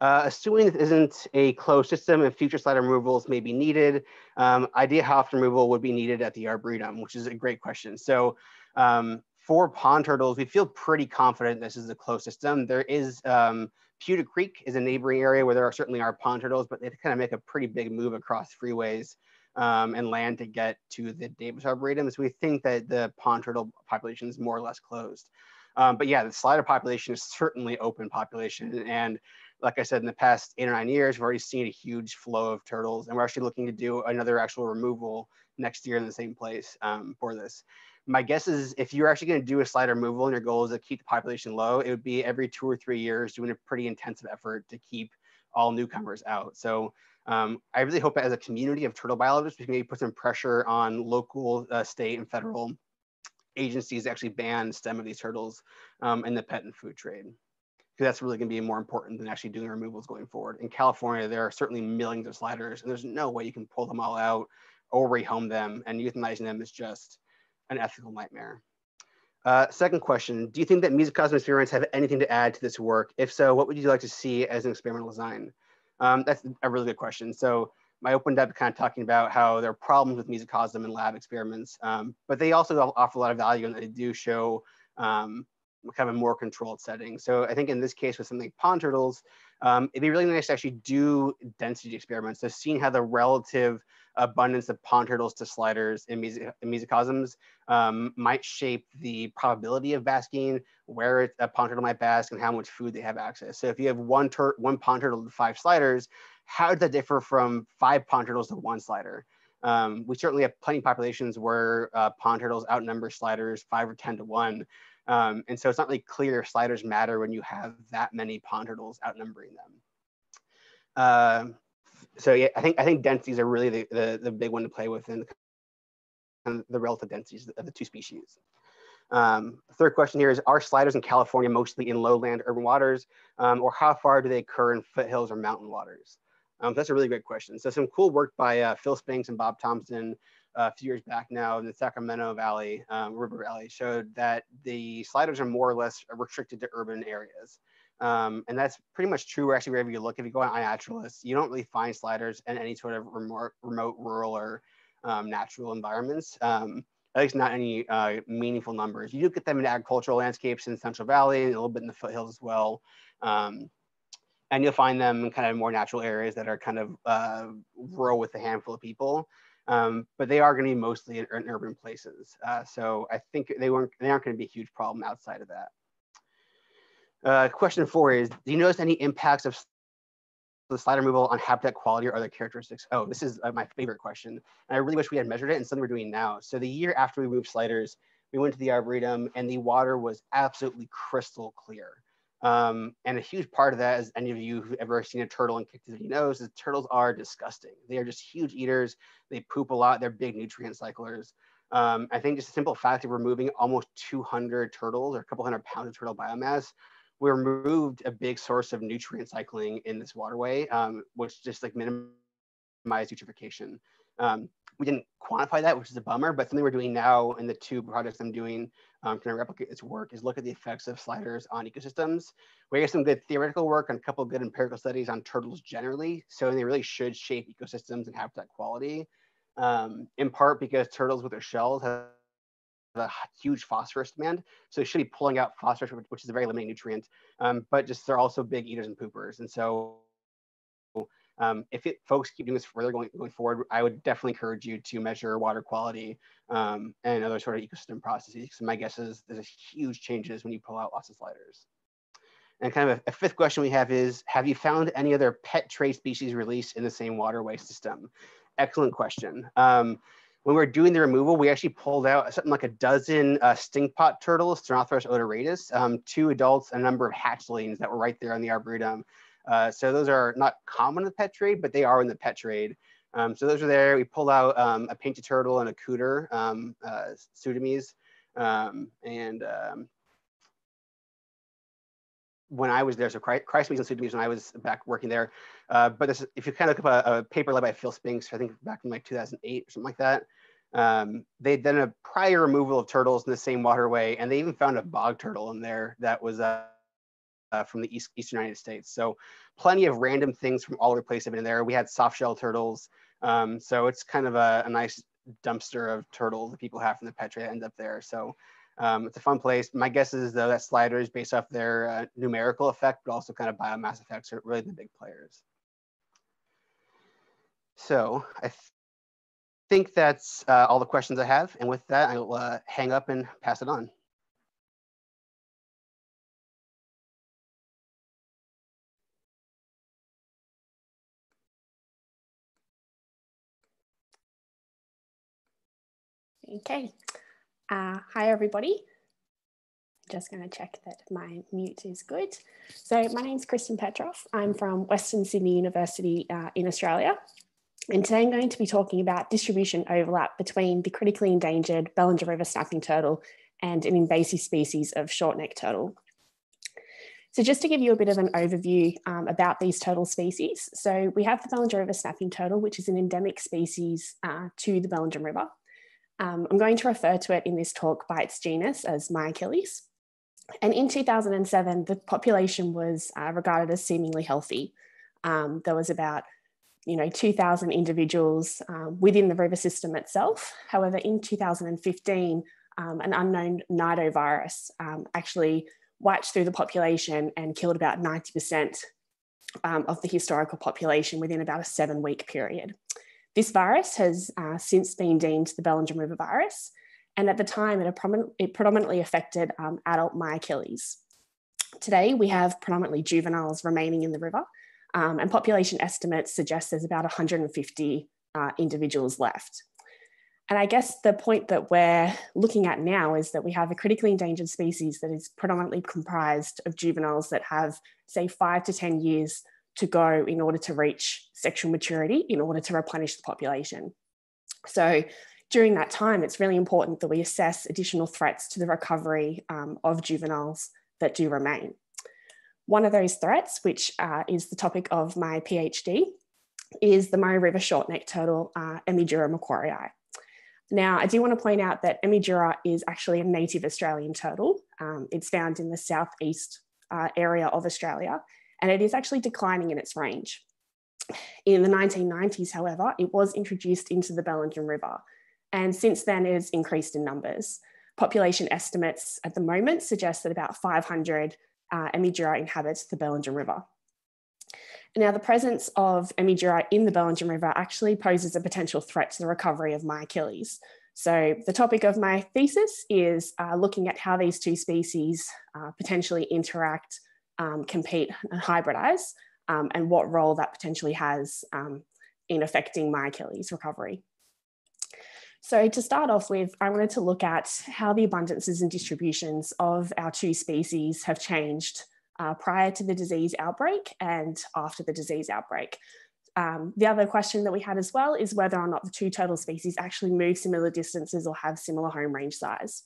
Uh, assuming this isn't a closed system and future slider removals may be needed, um, idea how often removal would be needed at the Arboretum, which is a great question. So um, for pond turtles, we feel pretty confident this is a closed system. There is um, Putah Creek is a neighboring area where there are certainly are pond turtles, but they kind of make a pretty big move across freeways um, and land to get to the Davis Arboretum. So we think that the pond turtle population is more or less closed. Um, but yeah, the slider population is certainly open population. And like I said, in the past eight or nine years, we've already seen a huge flow of turtles, and we're actually looking to do another actual removal next year in the same place um, for this. My guess is if you're actually going to do a slider removal and your goal is to keep the population low, it would be every two or three years doing a pretty intensive effort to keep all newcomers out. So um, I really hope as a community of turtle biologists, we can maybe put some pressure on local, uh, state, and federal agencies to actually ban stem of these turtles um, in the pet and food trade. Because that's really going to be more important than actually doing removals going forward. In California, there are certainly millions of sliders, and there's no way you can pull them all out or rehome them, and euthanizing them is just an ethical nightmare. Uh, second question, do you think that music mesocosm experiments have anything to add to this work? If so, what would you like to see as an experimental design? Um, that's a really good question. So I opened up kind of talking about how there are problems with mesocosm and lab experiments, um, but they also offer a lot of value and they do show um, kind of a more controlled setting. So I think in this case with something like pond turtles, um, it'd be really nice to actually do density experiments. So seeing how the relative abundance of pond turtles to sliders in, mesocosms um, might shape the probability of basking, where a pond turtle might bask, and how much food they have access. So if you have one, one pond turtle to five sliders, how does that differ from five pond turtles to one slider? Um, we certainly have plenty of populations where uh, pond turtles outnumber sliders five or 10 to one. Um, and so it's not really clear sliders matter when you have that many pond turtles outnumbering them. Uh, so yeah, I think I think densities are really the, the, the big one to play with in the, the relative densities of the two species. Um, third question here is, are sliders in California mostly in lowland urban waters, um, or how far do they occur in foothills or mountain waters? Um, that's a really great question. So some cool work by uh, Phil Spinks and Bob Thomson a few years back now in the Sacramento Valley, um, River Valley, showed that the sliders are more or less restricted to urban areas. Um, and that's pretty much true actually wherever you look. If you go on iNaturalist, you don't really find sliders in any sort of remote, remote rural or um, natural environments. Um, at least not any uh, meaningful numbers. You do get them in agricultural landscapes in Central Valley and a little bit in the foothills as well. Um, and you'll find them in kind of more natural areas that are kind of uh, rural with a handful of people um, but they are going to be mostly in, in urban places. Uh, so I think they weren't they aren't going to be a huge problem outside of that. Uh, question four is: Do you notice any impacts of the slider removal on habitat quality or other characteristics? Oh, this is uh, my favorite question. And I really wish we had measured it and something we're doing now. So the year after we moved sliders, we went to the Arboretum and the water was absolutely crystal clear. Um, and a huge part of that, as any of you who've ever seen a turtle and kicked it knows, is turtles are disgusting. They are just huge eaters. They poop a lot. They're big nutrient cyclers. Um, I think just a simple fact of removing almost 200 turtles or a couple hundred pounds of turtle biomass, we removed a big source of nutrient cycling in this waterway, um, which just like minimized eutrophication. Um, we didn't quantify that, which is a bummer, but something we're doing now in the two projects I'm doing um, trying to replicate its work is look at the effects of sliders on ecosystems. We have some good theoretical work and a couple good empirical studies on turtles generally. So they really should shape ecosystems and habitat quality, um, in part because turtles with their shells have a huge phosphorus demand. So they should be pulling out phosphorus, which is a very limiting nutrient, um, but just they're also big eaters and poopers. And so um, if it, folks keep doing this further going, going forward, I would definitely encourage you to measure water quality um, and other sort of ecosystem processes. So my guess is there's huge changes when you pull out lots of sliders. And kind of a, a, fifth question we have is, have you found any other pet trait species released in the same waterway system? Excellent question. Um, when we are doing the removal, we actually pulled out something like a dozen uh, stingpot turtles, Sternotherus odoratus, um, two adults, and a number of hatchlings that were right there on the arboretum. Uh, so those are not common in the pet trade, but they are in the pet trade. Um, so those are there. We pulled out um, a painted turtle and a cooter, um, uh, Pseudemys. Um, and um, when I was there, so Chrysemys and Pseudemys when I was back working there. Uh, but this, if you kind of look up a, a, paper led by Phil Spinks, I think back in like 2008 or something like that, um, they'd done a prior removal of turtles in the same waterway, and they even found a bog turtle in there that was uh, uh, from the East, Eastern United States. So plenty of random things from all over the place have been there. We had soft shell turtles. Um, so it's kind of a, a, nice dumpster of turtles that people have from the pet end up there. So um, it's a fun place. My guess is though that slider is based off their uh, numerical effect, but also kind of biomass effects are really the big players. So I th think that's uh, all the questions I have. And with that, I'll uh, hang up and pass it on. Okay. Uh, hi, everybody. Just going to check that my mute is good. So my name is Kristen Petrov. I'm from Western Sydney University uh, in Australia. And today I'm going to be talking about distribution overlap between the critically endangered Bellinger River snapping turtle and an invasive species of short-necked turtle. So just to give you a bit of an overview um, about these turtle species. So we have the Bellinger River snapping turtle, which is an endemic species uh, to the Bellinger River. Um, I'm going to refer to it in this talk by its genus as Myuchelys. And in 2007, the population was uh, regarded as seemingly healthy. Um, there was about you know, 2,000 individuals um, within the river system itself. However, in 2015, um, an unknown nidovirus um, actually wiped through the population and killed about 90% um, of the historical population within about a seven week period. This virus has uh, since been deemed the Bellinger River virus, and at the time it, it predominantly affected um, adult Myuchelys. Today we have predominantly juveniles remaining in the river, um, and population estimates suggest there's about 150 uh, individuals left. And I guess the point that we're looking at now is that we have a critically endangered species that is predominantly comprised of juveniles that have, say, five to 10 years to go in order to reach sexual maturity in order to replenish the population. So during that time, it's really important that we assess additional threats to the recovery um, of juveniles that do remain. One of those threats, which uh, is the topic of my PhD, is the Murray River shortneck turtle, uh, Emydura macquarii. Now, I do want to point out that Emydura is actually a native Australian turtle. Um, it's found in the southeast uh, area of Australia, and it is actually declining in its range. In the 1990s, however, it was introduced into the Bellinger River, and since then it has increased in numbers. Population estimates at the moment suggest that about 500 uh, Emydura inhabits the Bellinger River. Now, the presence of Emydura in the Bellinger River actually poses a potential threat to the recovery of Myuchelys. So the topic of my thesis is uh, looking at how these two species uh, potentially interact, um, compete and hybridize, um, and what role that potentially has um, in affecting Myuchelys recovery. So to start off with, I wanted to look at how the abundances and distributions of our two species have changed uh, prior to the disease outbreak and after the disease outbreak. Um, the other question that we had as well is whether or not the two turtle species actually move similar distances or have similar home range size.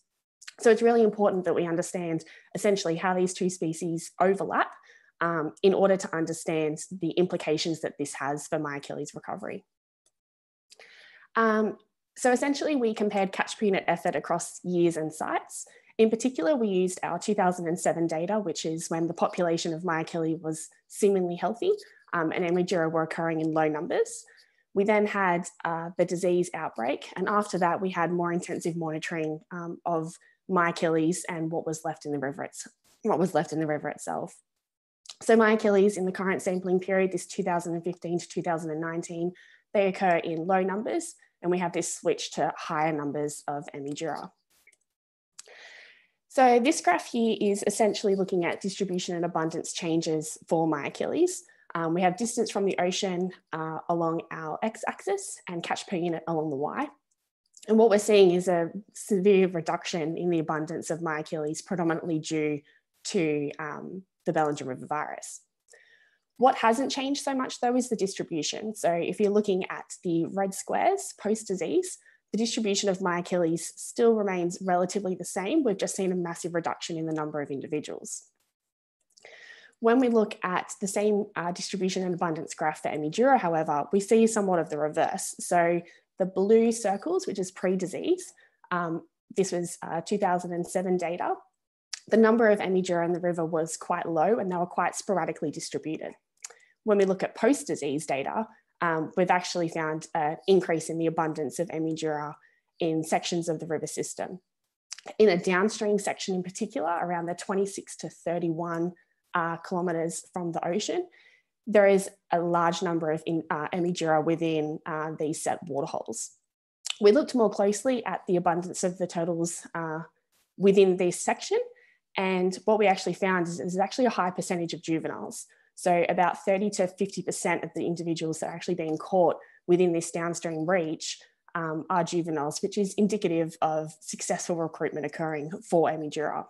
So it's really important that we understand essentially how these two species overlap um, in order to understand the implications that this has for Myuchelys recovery. Um, so essentially we compared catch per unit effort across years and sites. In particular, we used our 2007 data, which is when the population of Myuchelys was seemingly healthy um, and Emydura were occurring in low numbers. We then had uh, the disease outbreak, and after that, we had more intensive monitoring um, of Myuchelys and what was left in the river. what was left in the river itself. So Myuchelys in the current sampling period, this 2015 to 2019, they occur in low numbers, and we have this switch to higher numbers of Emydura. So this graph here is essentially looking at distribution and abundance changes for Myuchelys. Um, we have distance from the ocean uh, along our x-axis and catch per unit along the y. And what we're seeing is a severe reduction in the abundance of Myuchelys, predominantly due to um, the Bellinger River virus. What hasn't changed so much though is the distribution. So if you're looking at the red squares post-disease, the distribution of Myuchelys still remains relatively the same. We've just seen a massive reduction in the number of individuals. When we look at the same uh, distribution and abundance graph for Emydura, however, we see somewhat of the reverse. So the blue circles, which is pre-disease, um, this was uh, 2007 data, the number of Emydura in the river was quite low and they were quite sporadically distributed. When we look at post-disease data, um, we've actually found an increase in the abundance of Emydura in sections of the river system. In a downstream section in particular, around the 26 to 31 uh, kilometres from the ocean, there is a large number of in, uh, Emydura within uh, these set waterholes. We looked more closely at the abundance of the turtles uh, within this section, and what we actually found is there's actually a high percentage of juveniles. So about 30 to 50% of the individuals that are actually being caught within this downstream reach um, are juveniles, which is indicative of successful recruitment occurring for Emydura.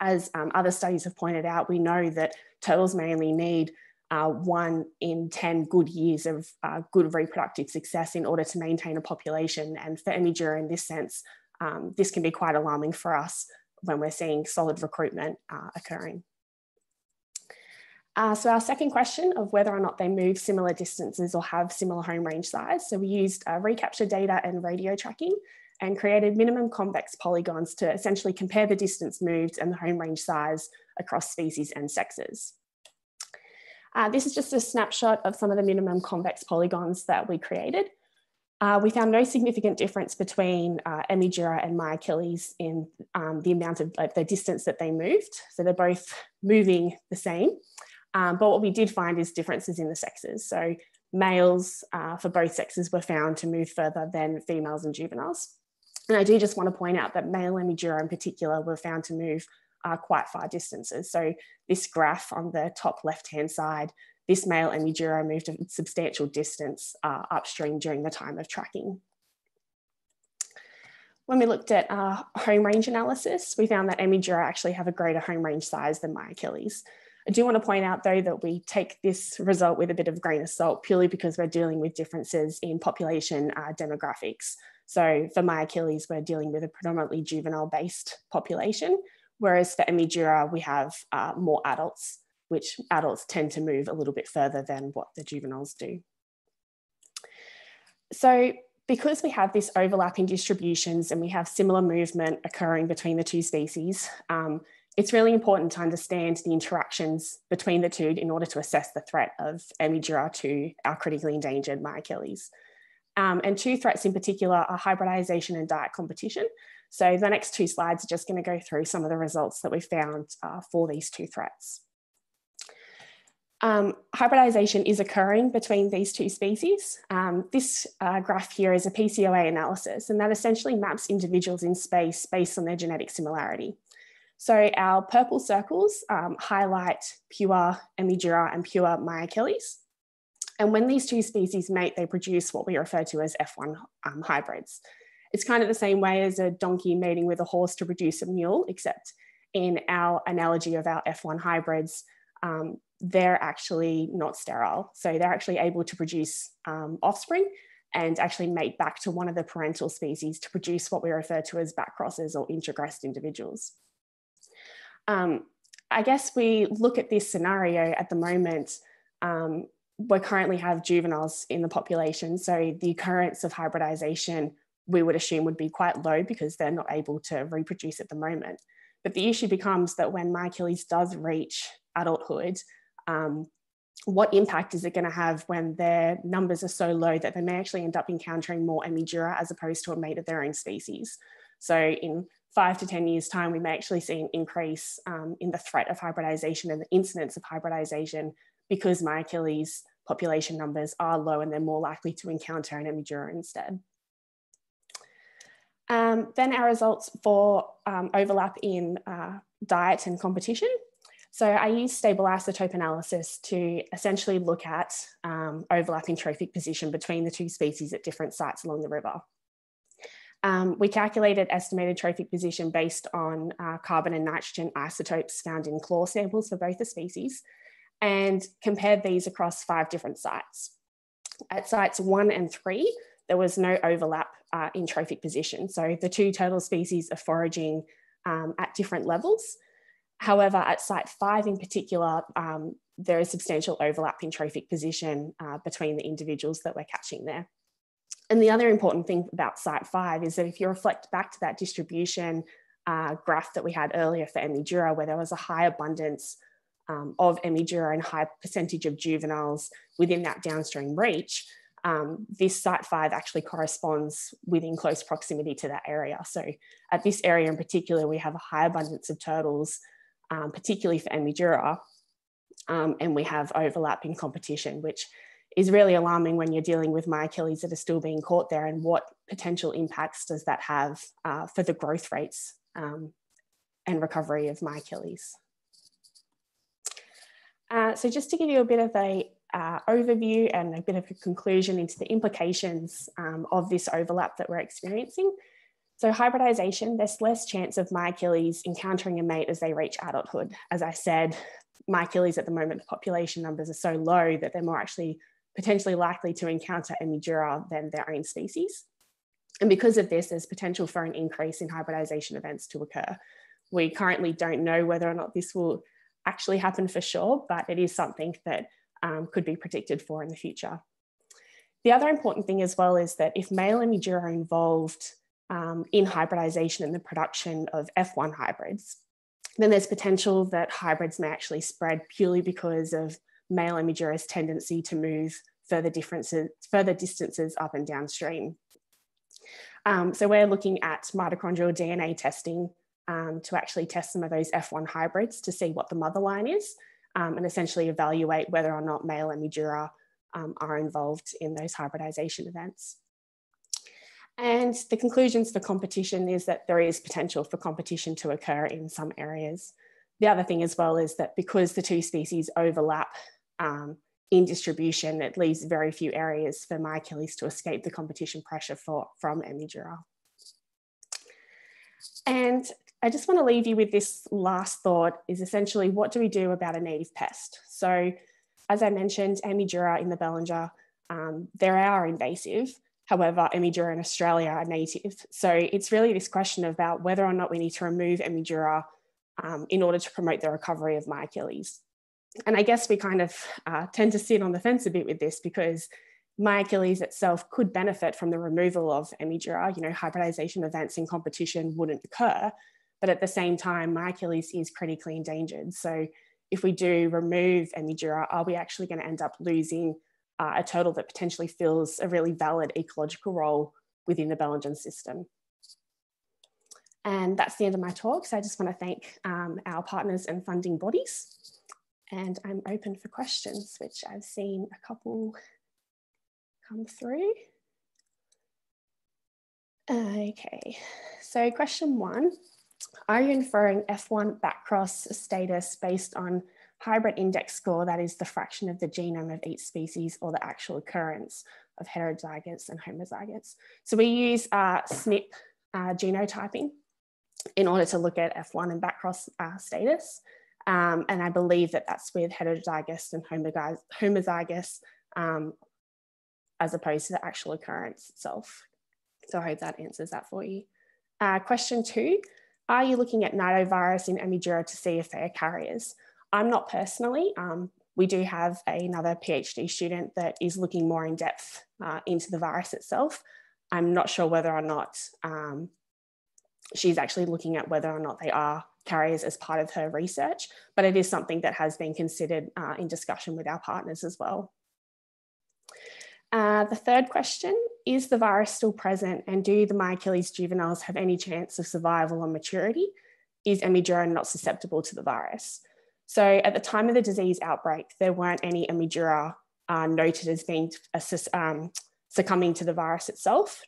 As um, other studies have pointed out, we know that turtles mainly need uh, one in 10 good years of uh, good reproductive success in order to maintain a population. And for Emydura in this sense, um, this can be quite alarming for us when we're seeing solid recruitment uh, occurring. Uh, so our second question of whether or not they move similar distances or have similar home range size. So we used uh, recapture data and radio tracking and created minimum convex polygons to essentially compare the distance moved and the home range size across species and sexes. Uh, this is just a snapshot of some of the minimum convex polygons that we created. Uh, we found no significant difference between uh, Emydura and Myuchelys in um, the amount of like, the distance that they moved. So they're both moving the same. Um, but what we did find is differences in the sexes. So males uh, for both sexes were found to move further than females and juveniles. And I do just want to point out that male Emydura in particular were found to move uh, quite far distances. So this graph on the top left-hand side, this male Emydura moved a substantial distance uh, upstream during the time of tracking. When we looked at uh, home range analysis, we found that Emydura actually have a greater home range size than Myuchelys. I do want to point out though that we take this result with a bit of grain of salt purely because we're dealing with differences in population uh, demographics. So for Myuchelys, we're dealing with a predominantly juvenile based population, whereas for Emydura, we have uh, more adults, which adults tend to move a little bit further than what the juveniles do. So because we have this overlapping distributions and we have similar movement occurring between the two species, um, it's really important to understand the interactions between the two in order to assess the threat of Emydura to our critically endangered Myuchelys. Um, and two threats in particular are hybridization and diet competition. So the next two slides are just going to go through some of the results that we found uh, for these two threats. Um, hybridization is occurring between these two species. Um, this uh, graph here is a PCOA analysis, and that essentially maps individuals in space based on their genetic similarity. So our purple circles um, highlight pure Emydura and pure Myuchelys. And when these two species mate, they produce what we refer to as F1 um, hybrids. It's kind of the same way as a donkey mating with a horse to produce a mule, except in our analogy of our F1 hybrids, um, they're actually not sterile. So they're actually able to produce um, offspring and actually mate back to one of the parental species to produce what we refer to as back crosses or introgressed individuals. Um, I guess we look at this scenario at the moment. Um, we currently have juveniles in the population, so the occurrence of hybridization we would assume would be quite low because they're not able to reproduce at the moment. But the issue becomes that when Myuchelys does reach adulthood, um, what impact is it going to have when their numbers are so low that they may actually end up encountering more Emydura as opposed to a mate of their own species? So in five to 10 years time, we may actually see an increase um, in the threat of hybridization and the incidence of hybridization because Myuchelys population numbers are low and they're more likely to encounter an Emydura instead. Um, then our results for um, overlap in uh, diet and competition. So I use stable isotope analysis to essentially look at um, overlapping trophic position between the two species at different sites along the river. Um, we calculated estimated trophic position based on uh, carbon and nitrogen isotopes found in claw samples for both the species and compared these across five different sites. At sites one and three, there was no overlap uh, in trophic position. So the two turtle species are foraging um, at different levels. However, at site five in particular, um, there is substantial overlap in trophic position uh, between the individuals that we're catching there. And the other important thing about site five is that if you reflect back to that distribution uh, graph that we had earlier for Emydura, where there was a high abundance um, of Emydura and high percentage of juveniles within that downstream reach, um, this site five actually corresponds within close proximity to that area. So at this area in particular, we have a high abundance of turtles, um, particularly for Emydura, um, and we have overlap in competition, which is really alarming when you're dealing with Myuchelys that are still being caught there and what potential impacts does that have uh, for the growth rates um, and recovery of Myuchelys. Uh, so just to give you a bit of a uh, overview and a bit of a conclusion into the implications um, of this overlap that we're experiencing. So hybridization, there's less chance of Myuchelys encountering a mate as they reach adulthood. As I said, Myuchelys at the moment, the population numbers are so low that they're more actually potentially likely to encounter a Emydura than their own species. And because of this, there's potential for an increase in hybridization events to occur. We currently don't know whether or not this will actually happen for sure, but it is something that um, could be predicted for in the future. The other important thing as well is that if male Emydura are involved um, in hybridization and the production of F1 hybrids, then there's potential that hybrids may actually spread purely because of male Emydura's tendency to move further differences, further distances up and downstream. Um, so we're looking at mitochondrial DNA testing um, to actually test some of those F1 hybrids to see what the mother line is um, and essentially evaluate whether or not male Emydura um, are involved in those hybridization events. And the conclusions for competition is that there is potential for competition to occur in some areas. The other thing as well is that because the two species overlap um, in distribution, it leaves very few areas for Myuchelys to escape the competition pressure for, from Emydura. And I just want to leave you with this last thought is essentially what do we do about a native pest? So as I mentioned, Emydura in the Bellinger, um, they are invasive. However, Emydura in Australia are native. So it's really this question about whether or not we need to remove Emydura um, in order to promote the recovery of Myuchelys. And I guess we kind of uh, tend to sit on the fence a bit with this because Myuchelys itself could benefit from the removal of Emydura. You know, hybridization events in competition wouldn't occur. But at the same time, Myuchelys is critically endangered. So if we do remove Emydura, are we actually going to end up losing uh, a turtle that potentially fills a really valid ecological role within the Bellingen system? And that's the end of my talk. So I just want to thank um, our partners and funding bodies. And I'm open for questions, which I've seen a couple come through. Okay, so question one are you inferring F1 backcross status based on hybrid index score, that is the fraction of the genome of each species or the actual occurrence of heterozygotes and homozygotes? So we use uh, SNP uh, genotyping in order to look at F1 and backcross uh, status. Um, and I believe that that's with heterozygous and homozygous um, as opposed to the actual occurrence itself. So I hope that answers that for you. Uh, question two, are you looking at nidovirus in Emydura to see if they are carriers? I'm not personally. Um, we do have another PhD student that is looking more in depth uh, into the virus itself. I'm not sure whether or not um, she's actually looking at whether or not they are carriers as part of her research, but it is something that has been considered uh, in discussion with our partners as well. Uh, the third question, is the virus still present and do the Myuchelys juveniles have any chance of survival or maturity? Is Emydura not susceptible to the virus? So at the time of the disease outbreak, there weren't any Hemidura uh, noted as being um, succumbing to the virus itself.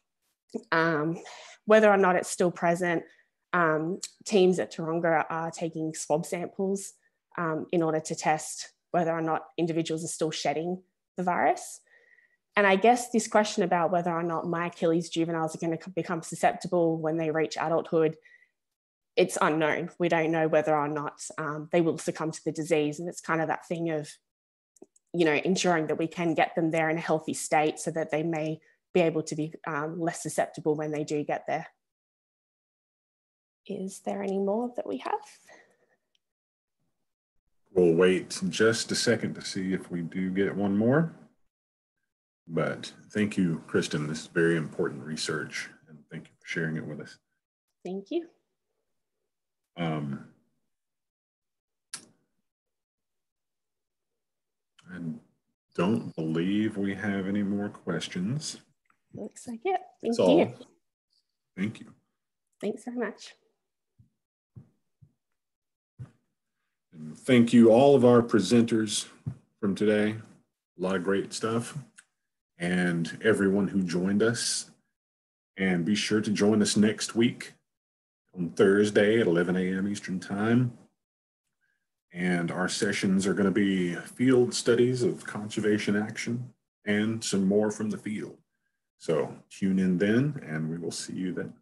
Um, whether or not it's still present, um, teams at Taronga are taking swab samples um, in order to test whether or not individuals are still shedding the virus. And I guess this question about whether or not Myuchelys juveniles are going to become susceptible when they reach adulthood, it's unknown. We don't know whether or not um, they will succumb to the disease. And it's kind of that thing of, you know, ensuring that we can get them there in a healthy state so that they may be able to be um, less susceptible when they do get there. Is there any more that we have? We'll wait just a second to see if we do get one more. But thank you, Kristen. This is very important research, and thank you for sharing it with us. Thank you. Um, I don't believe we have any more questions. Looks like it. Thank That's you. All. Thank you. Thanks very much. And thank you all of our presenters from today. A lot of great stuff and everyone who joined us. And be sure to join us next week on Thursday at 11 a.m. Eastern Time. And our sessions are going to be field studies of conservation action and some more from the field. So tune in then, and we will see you then.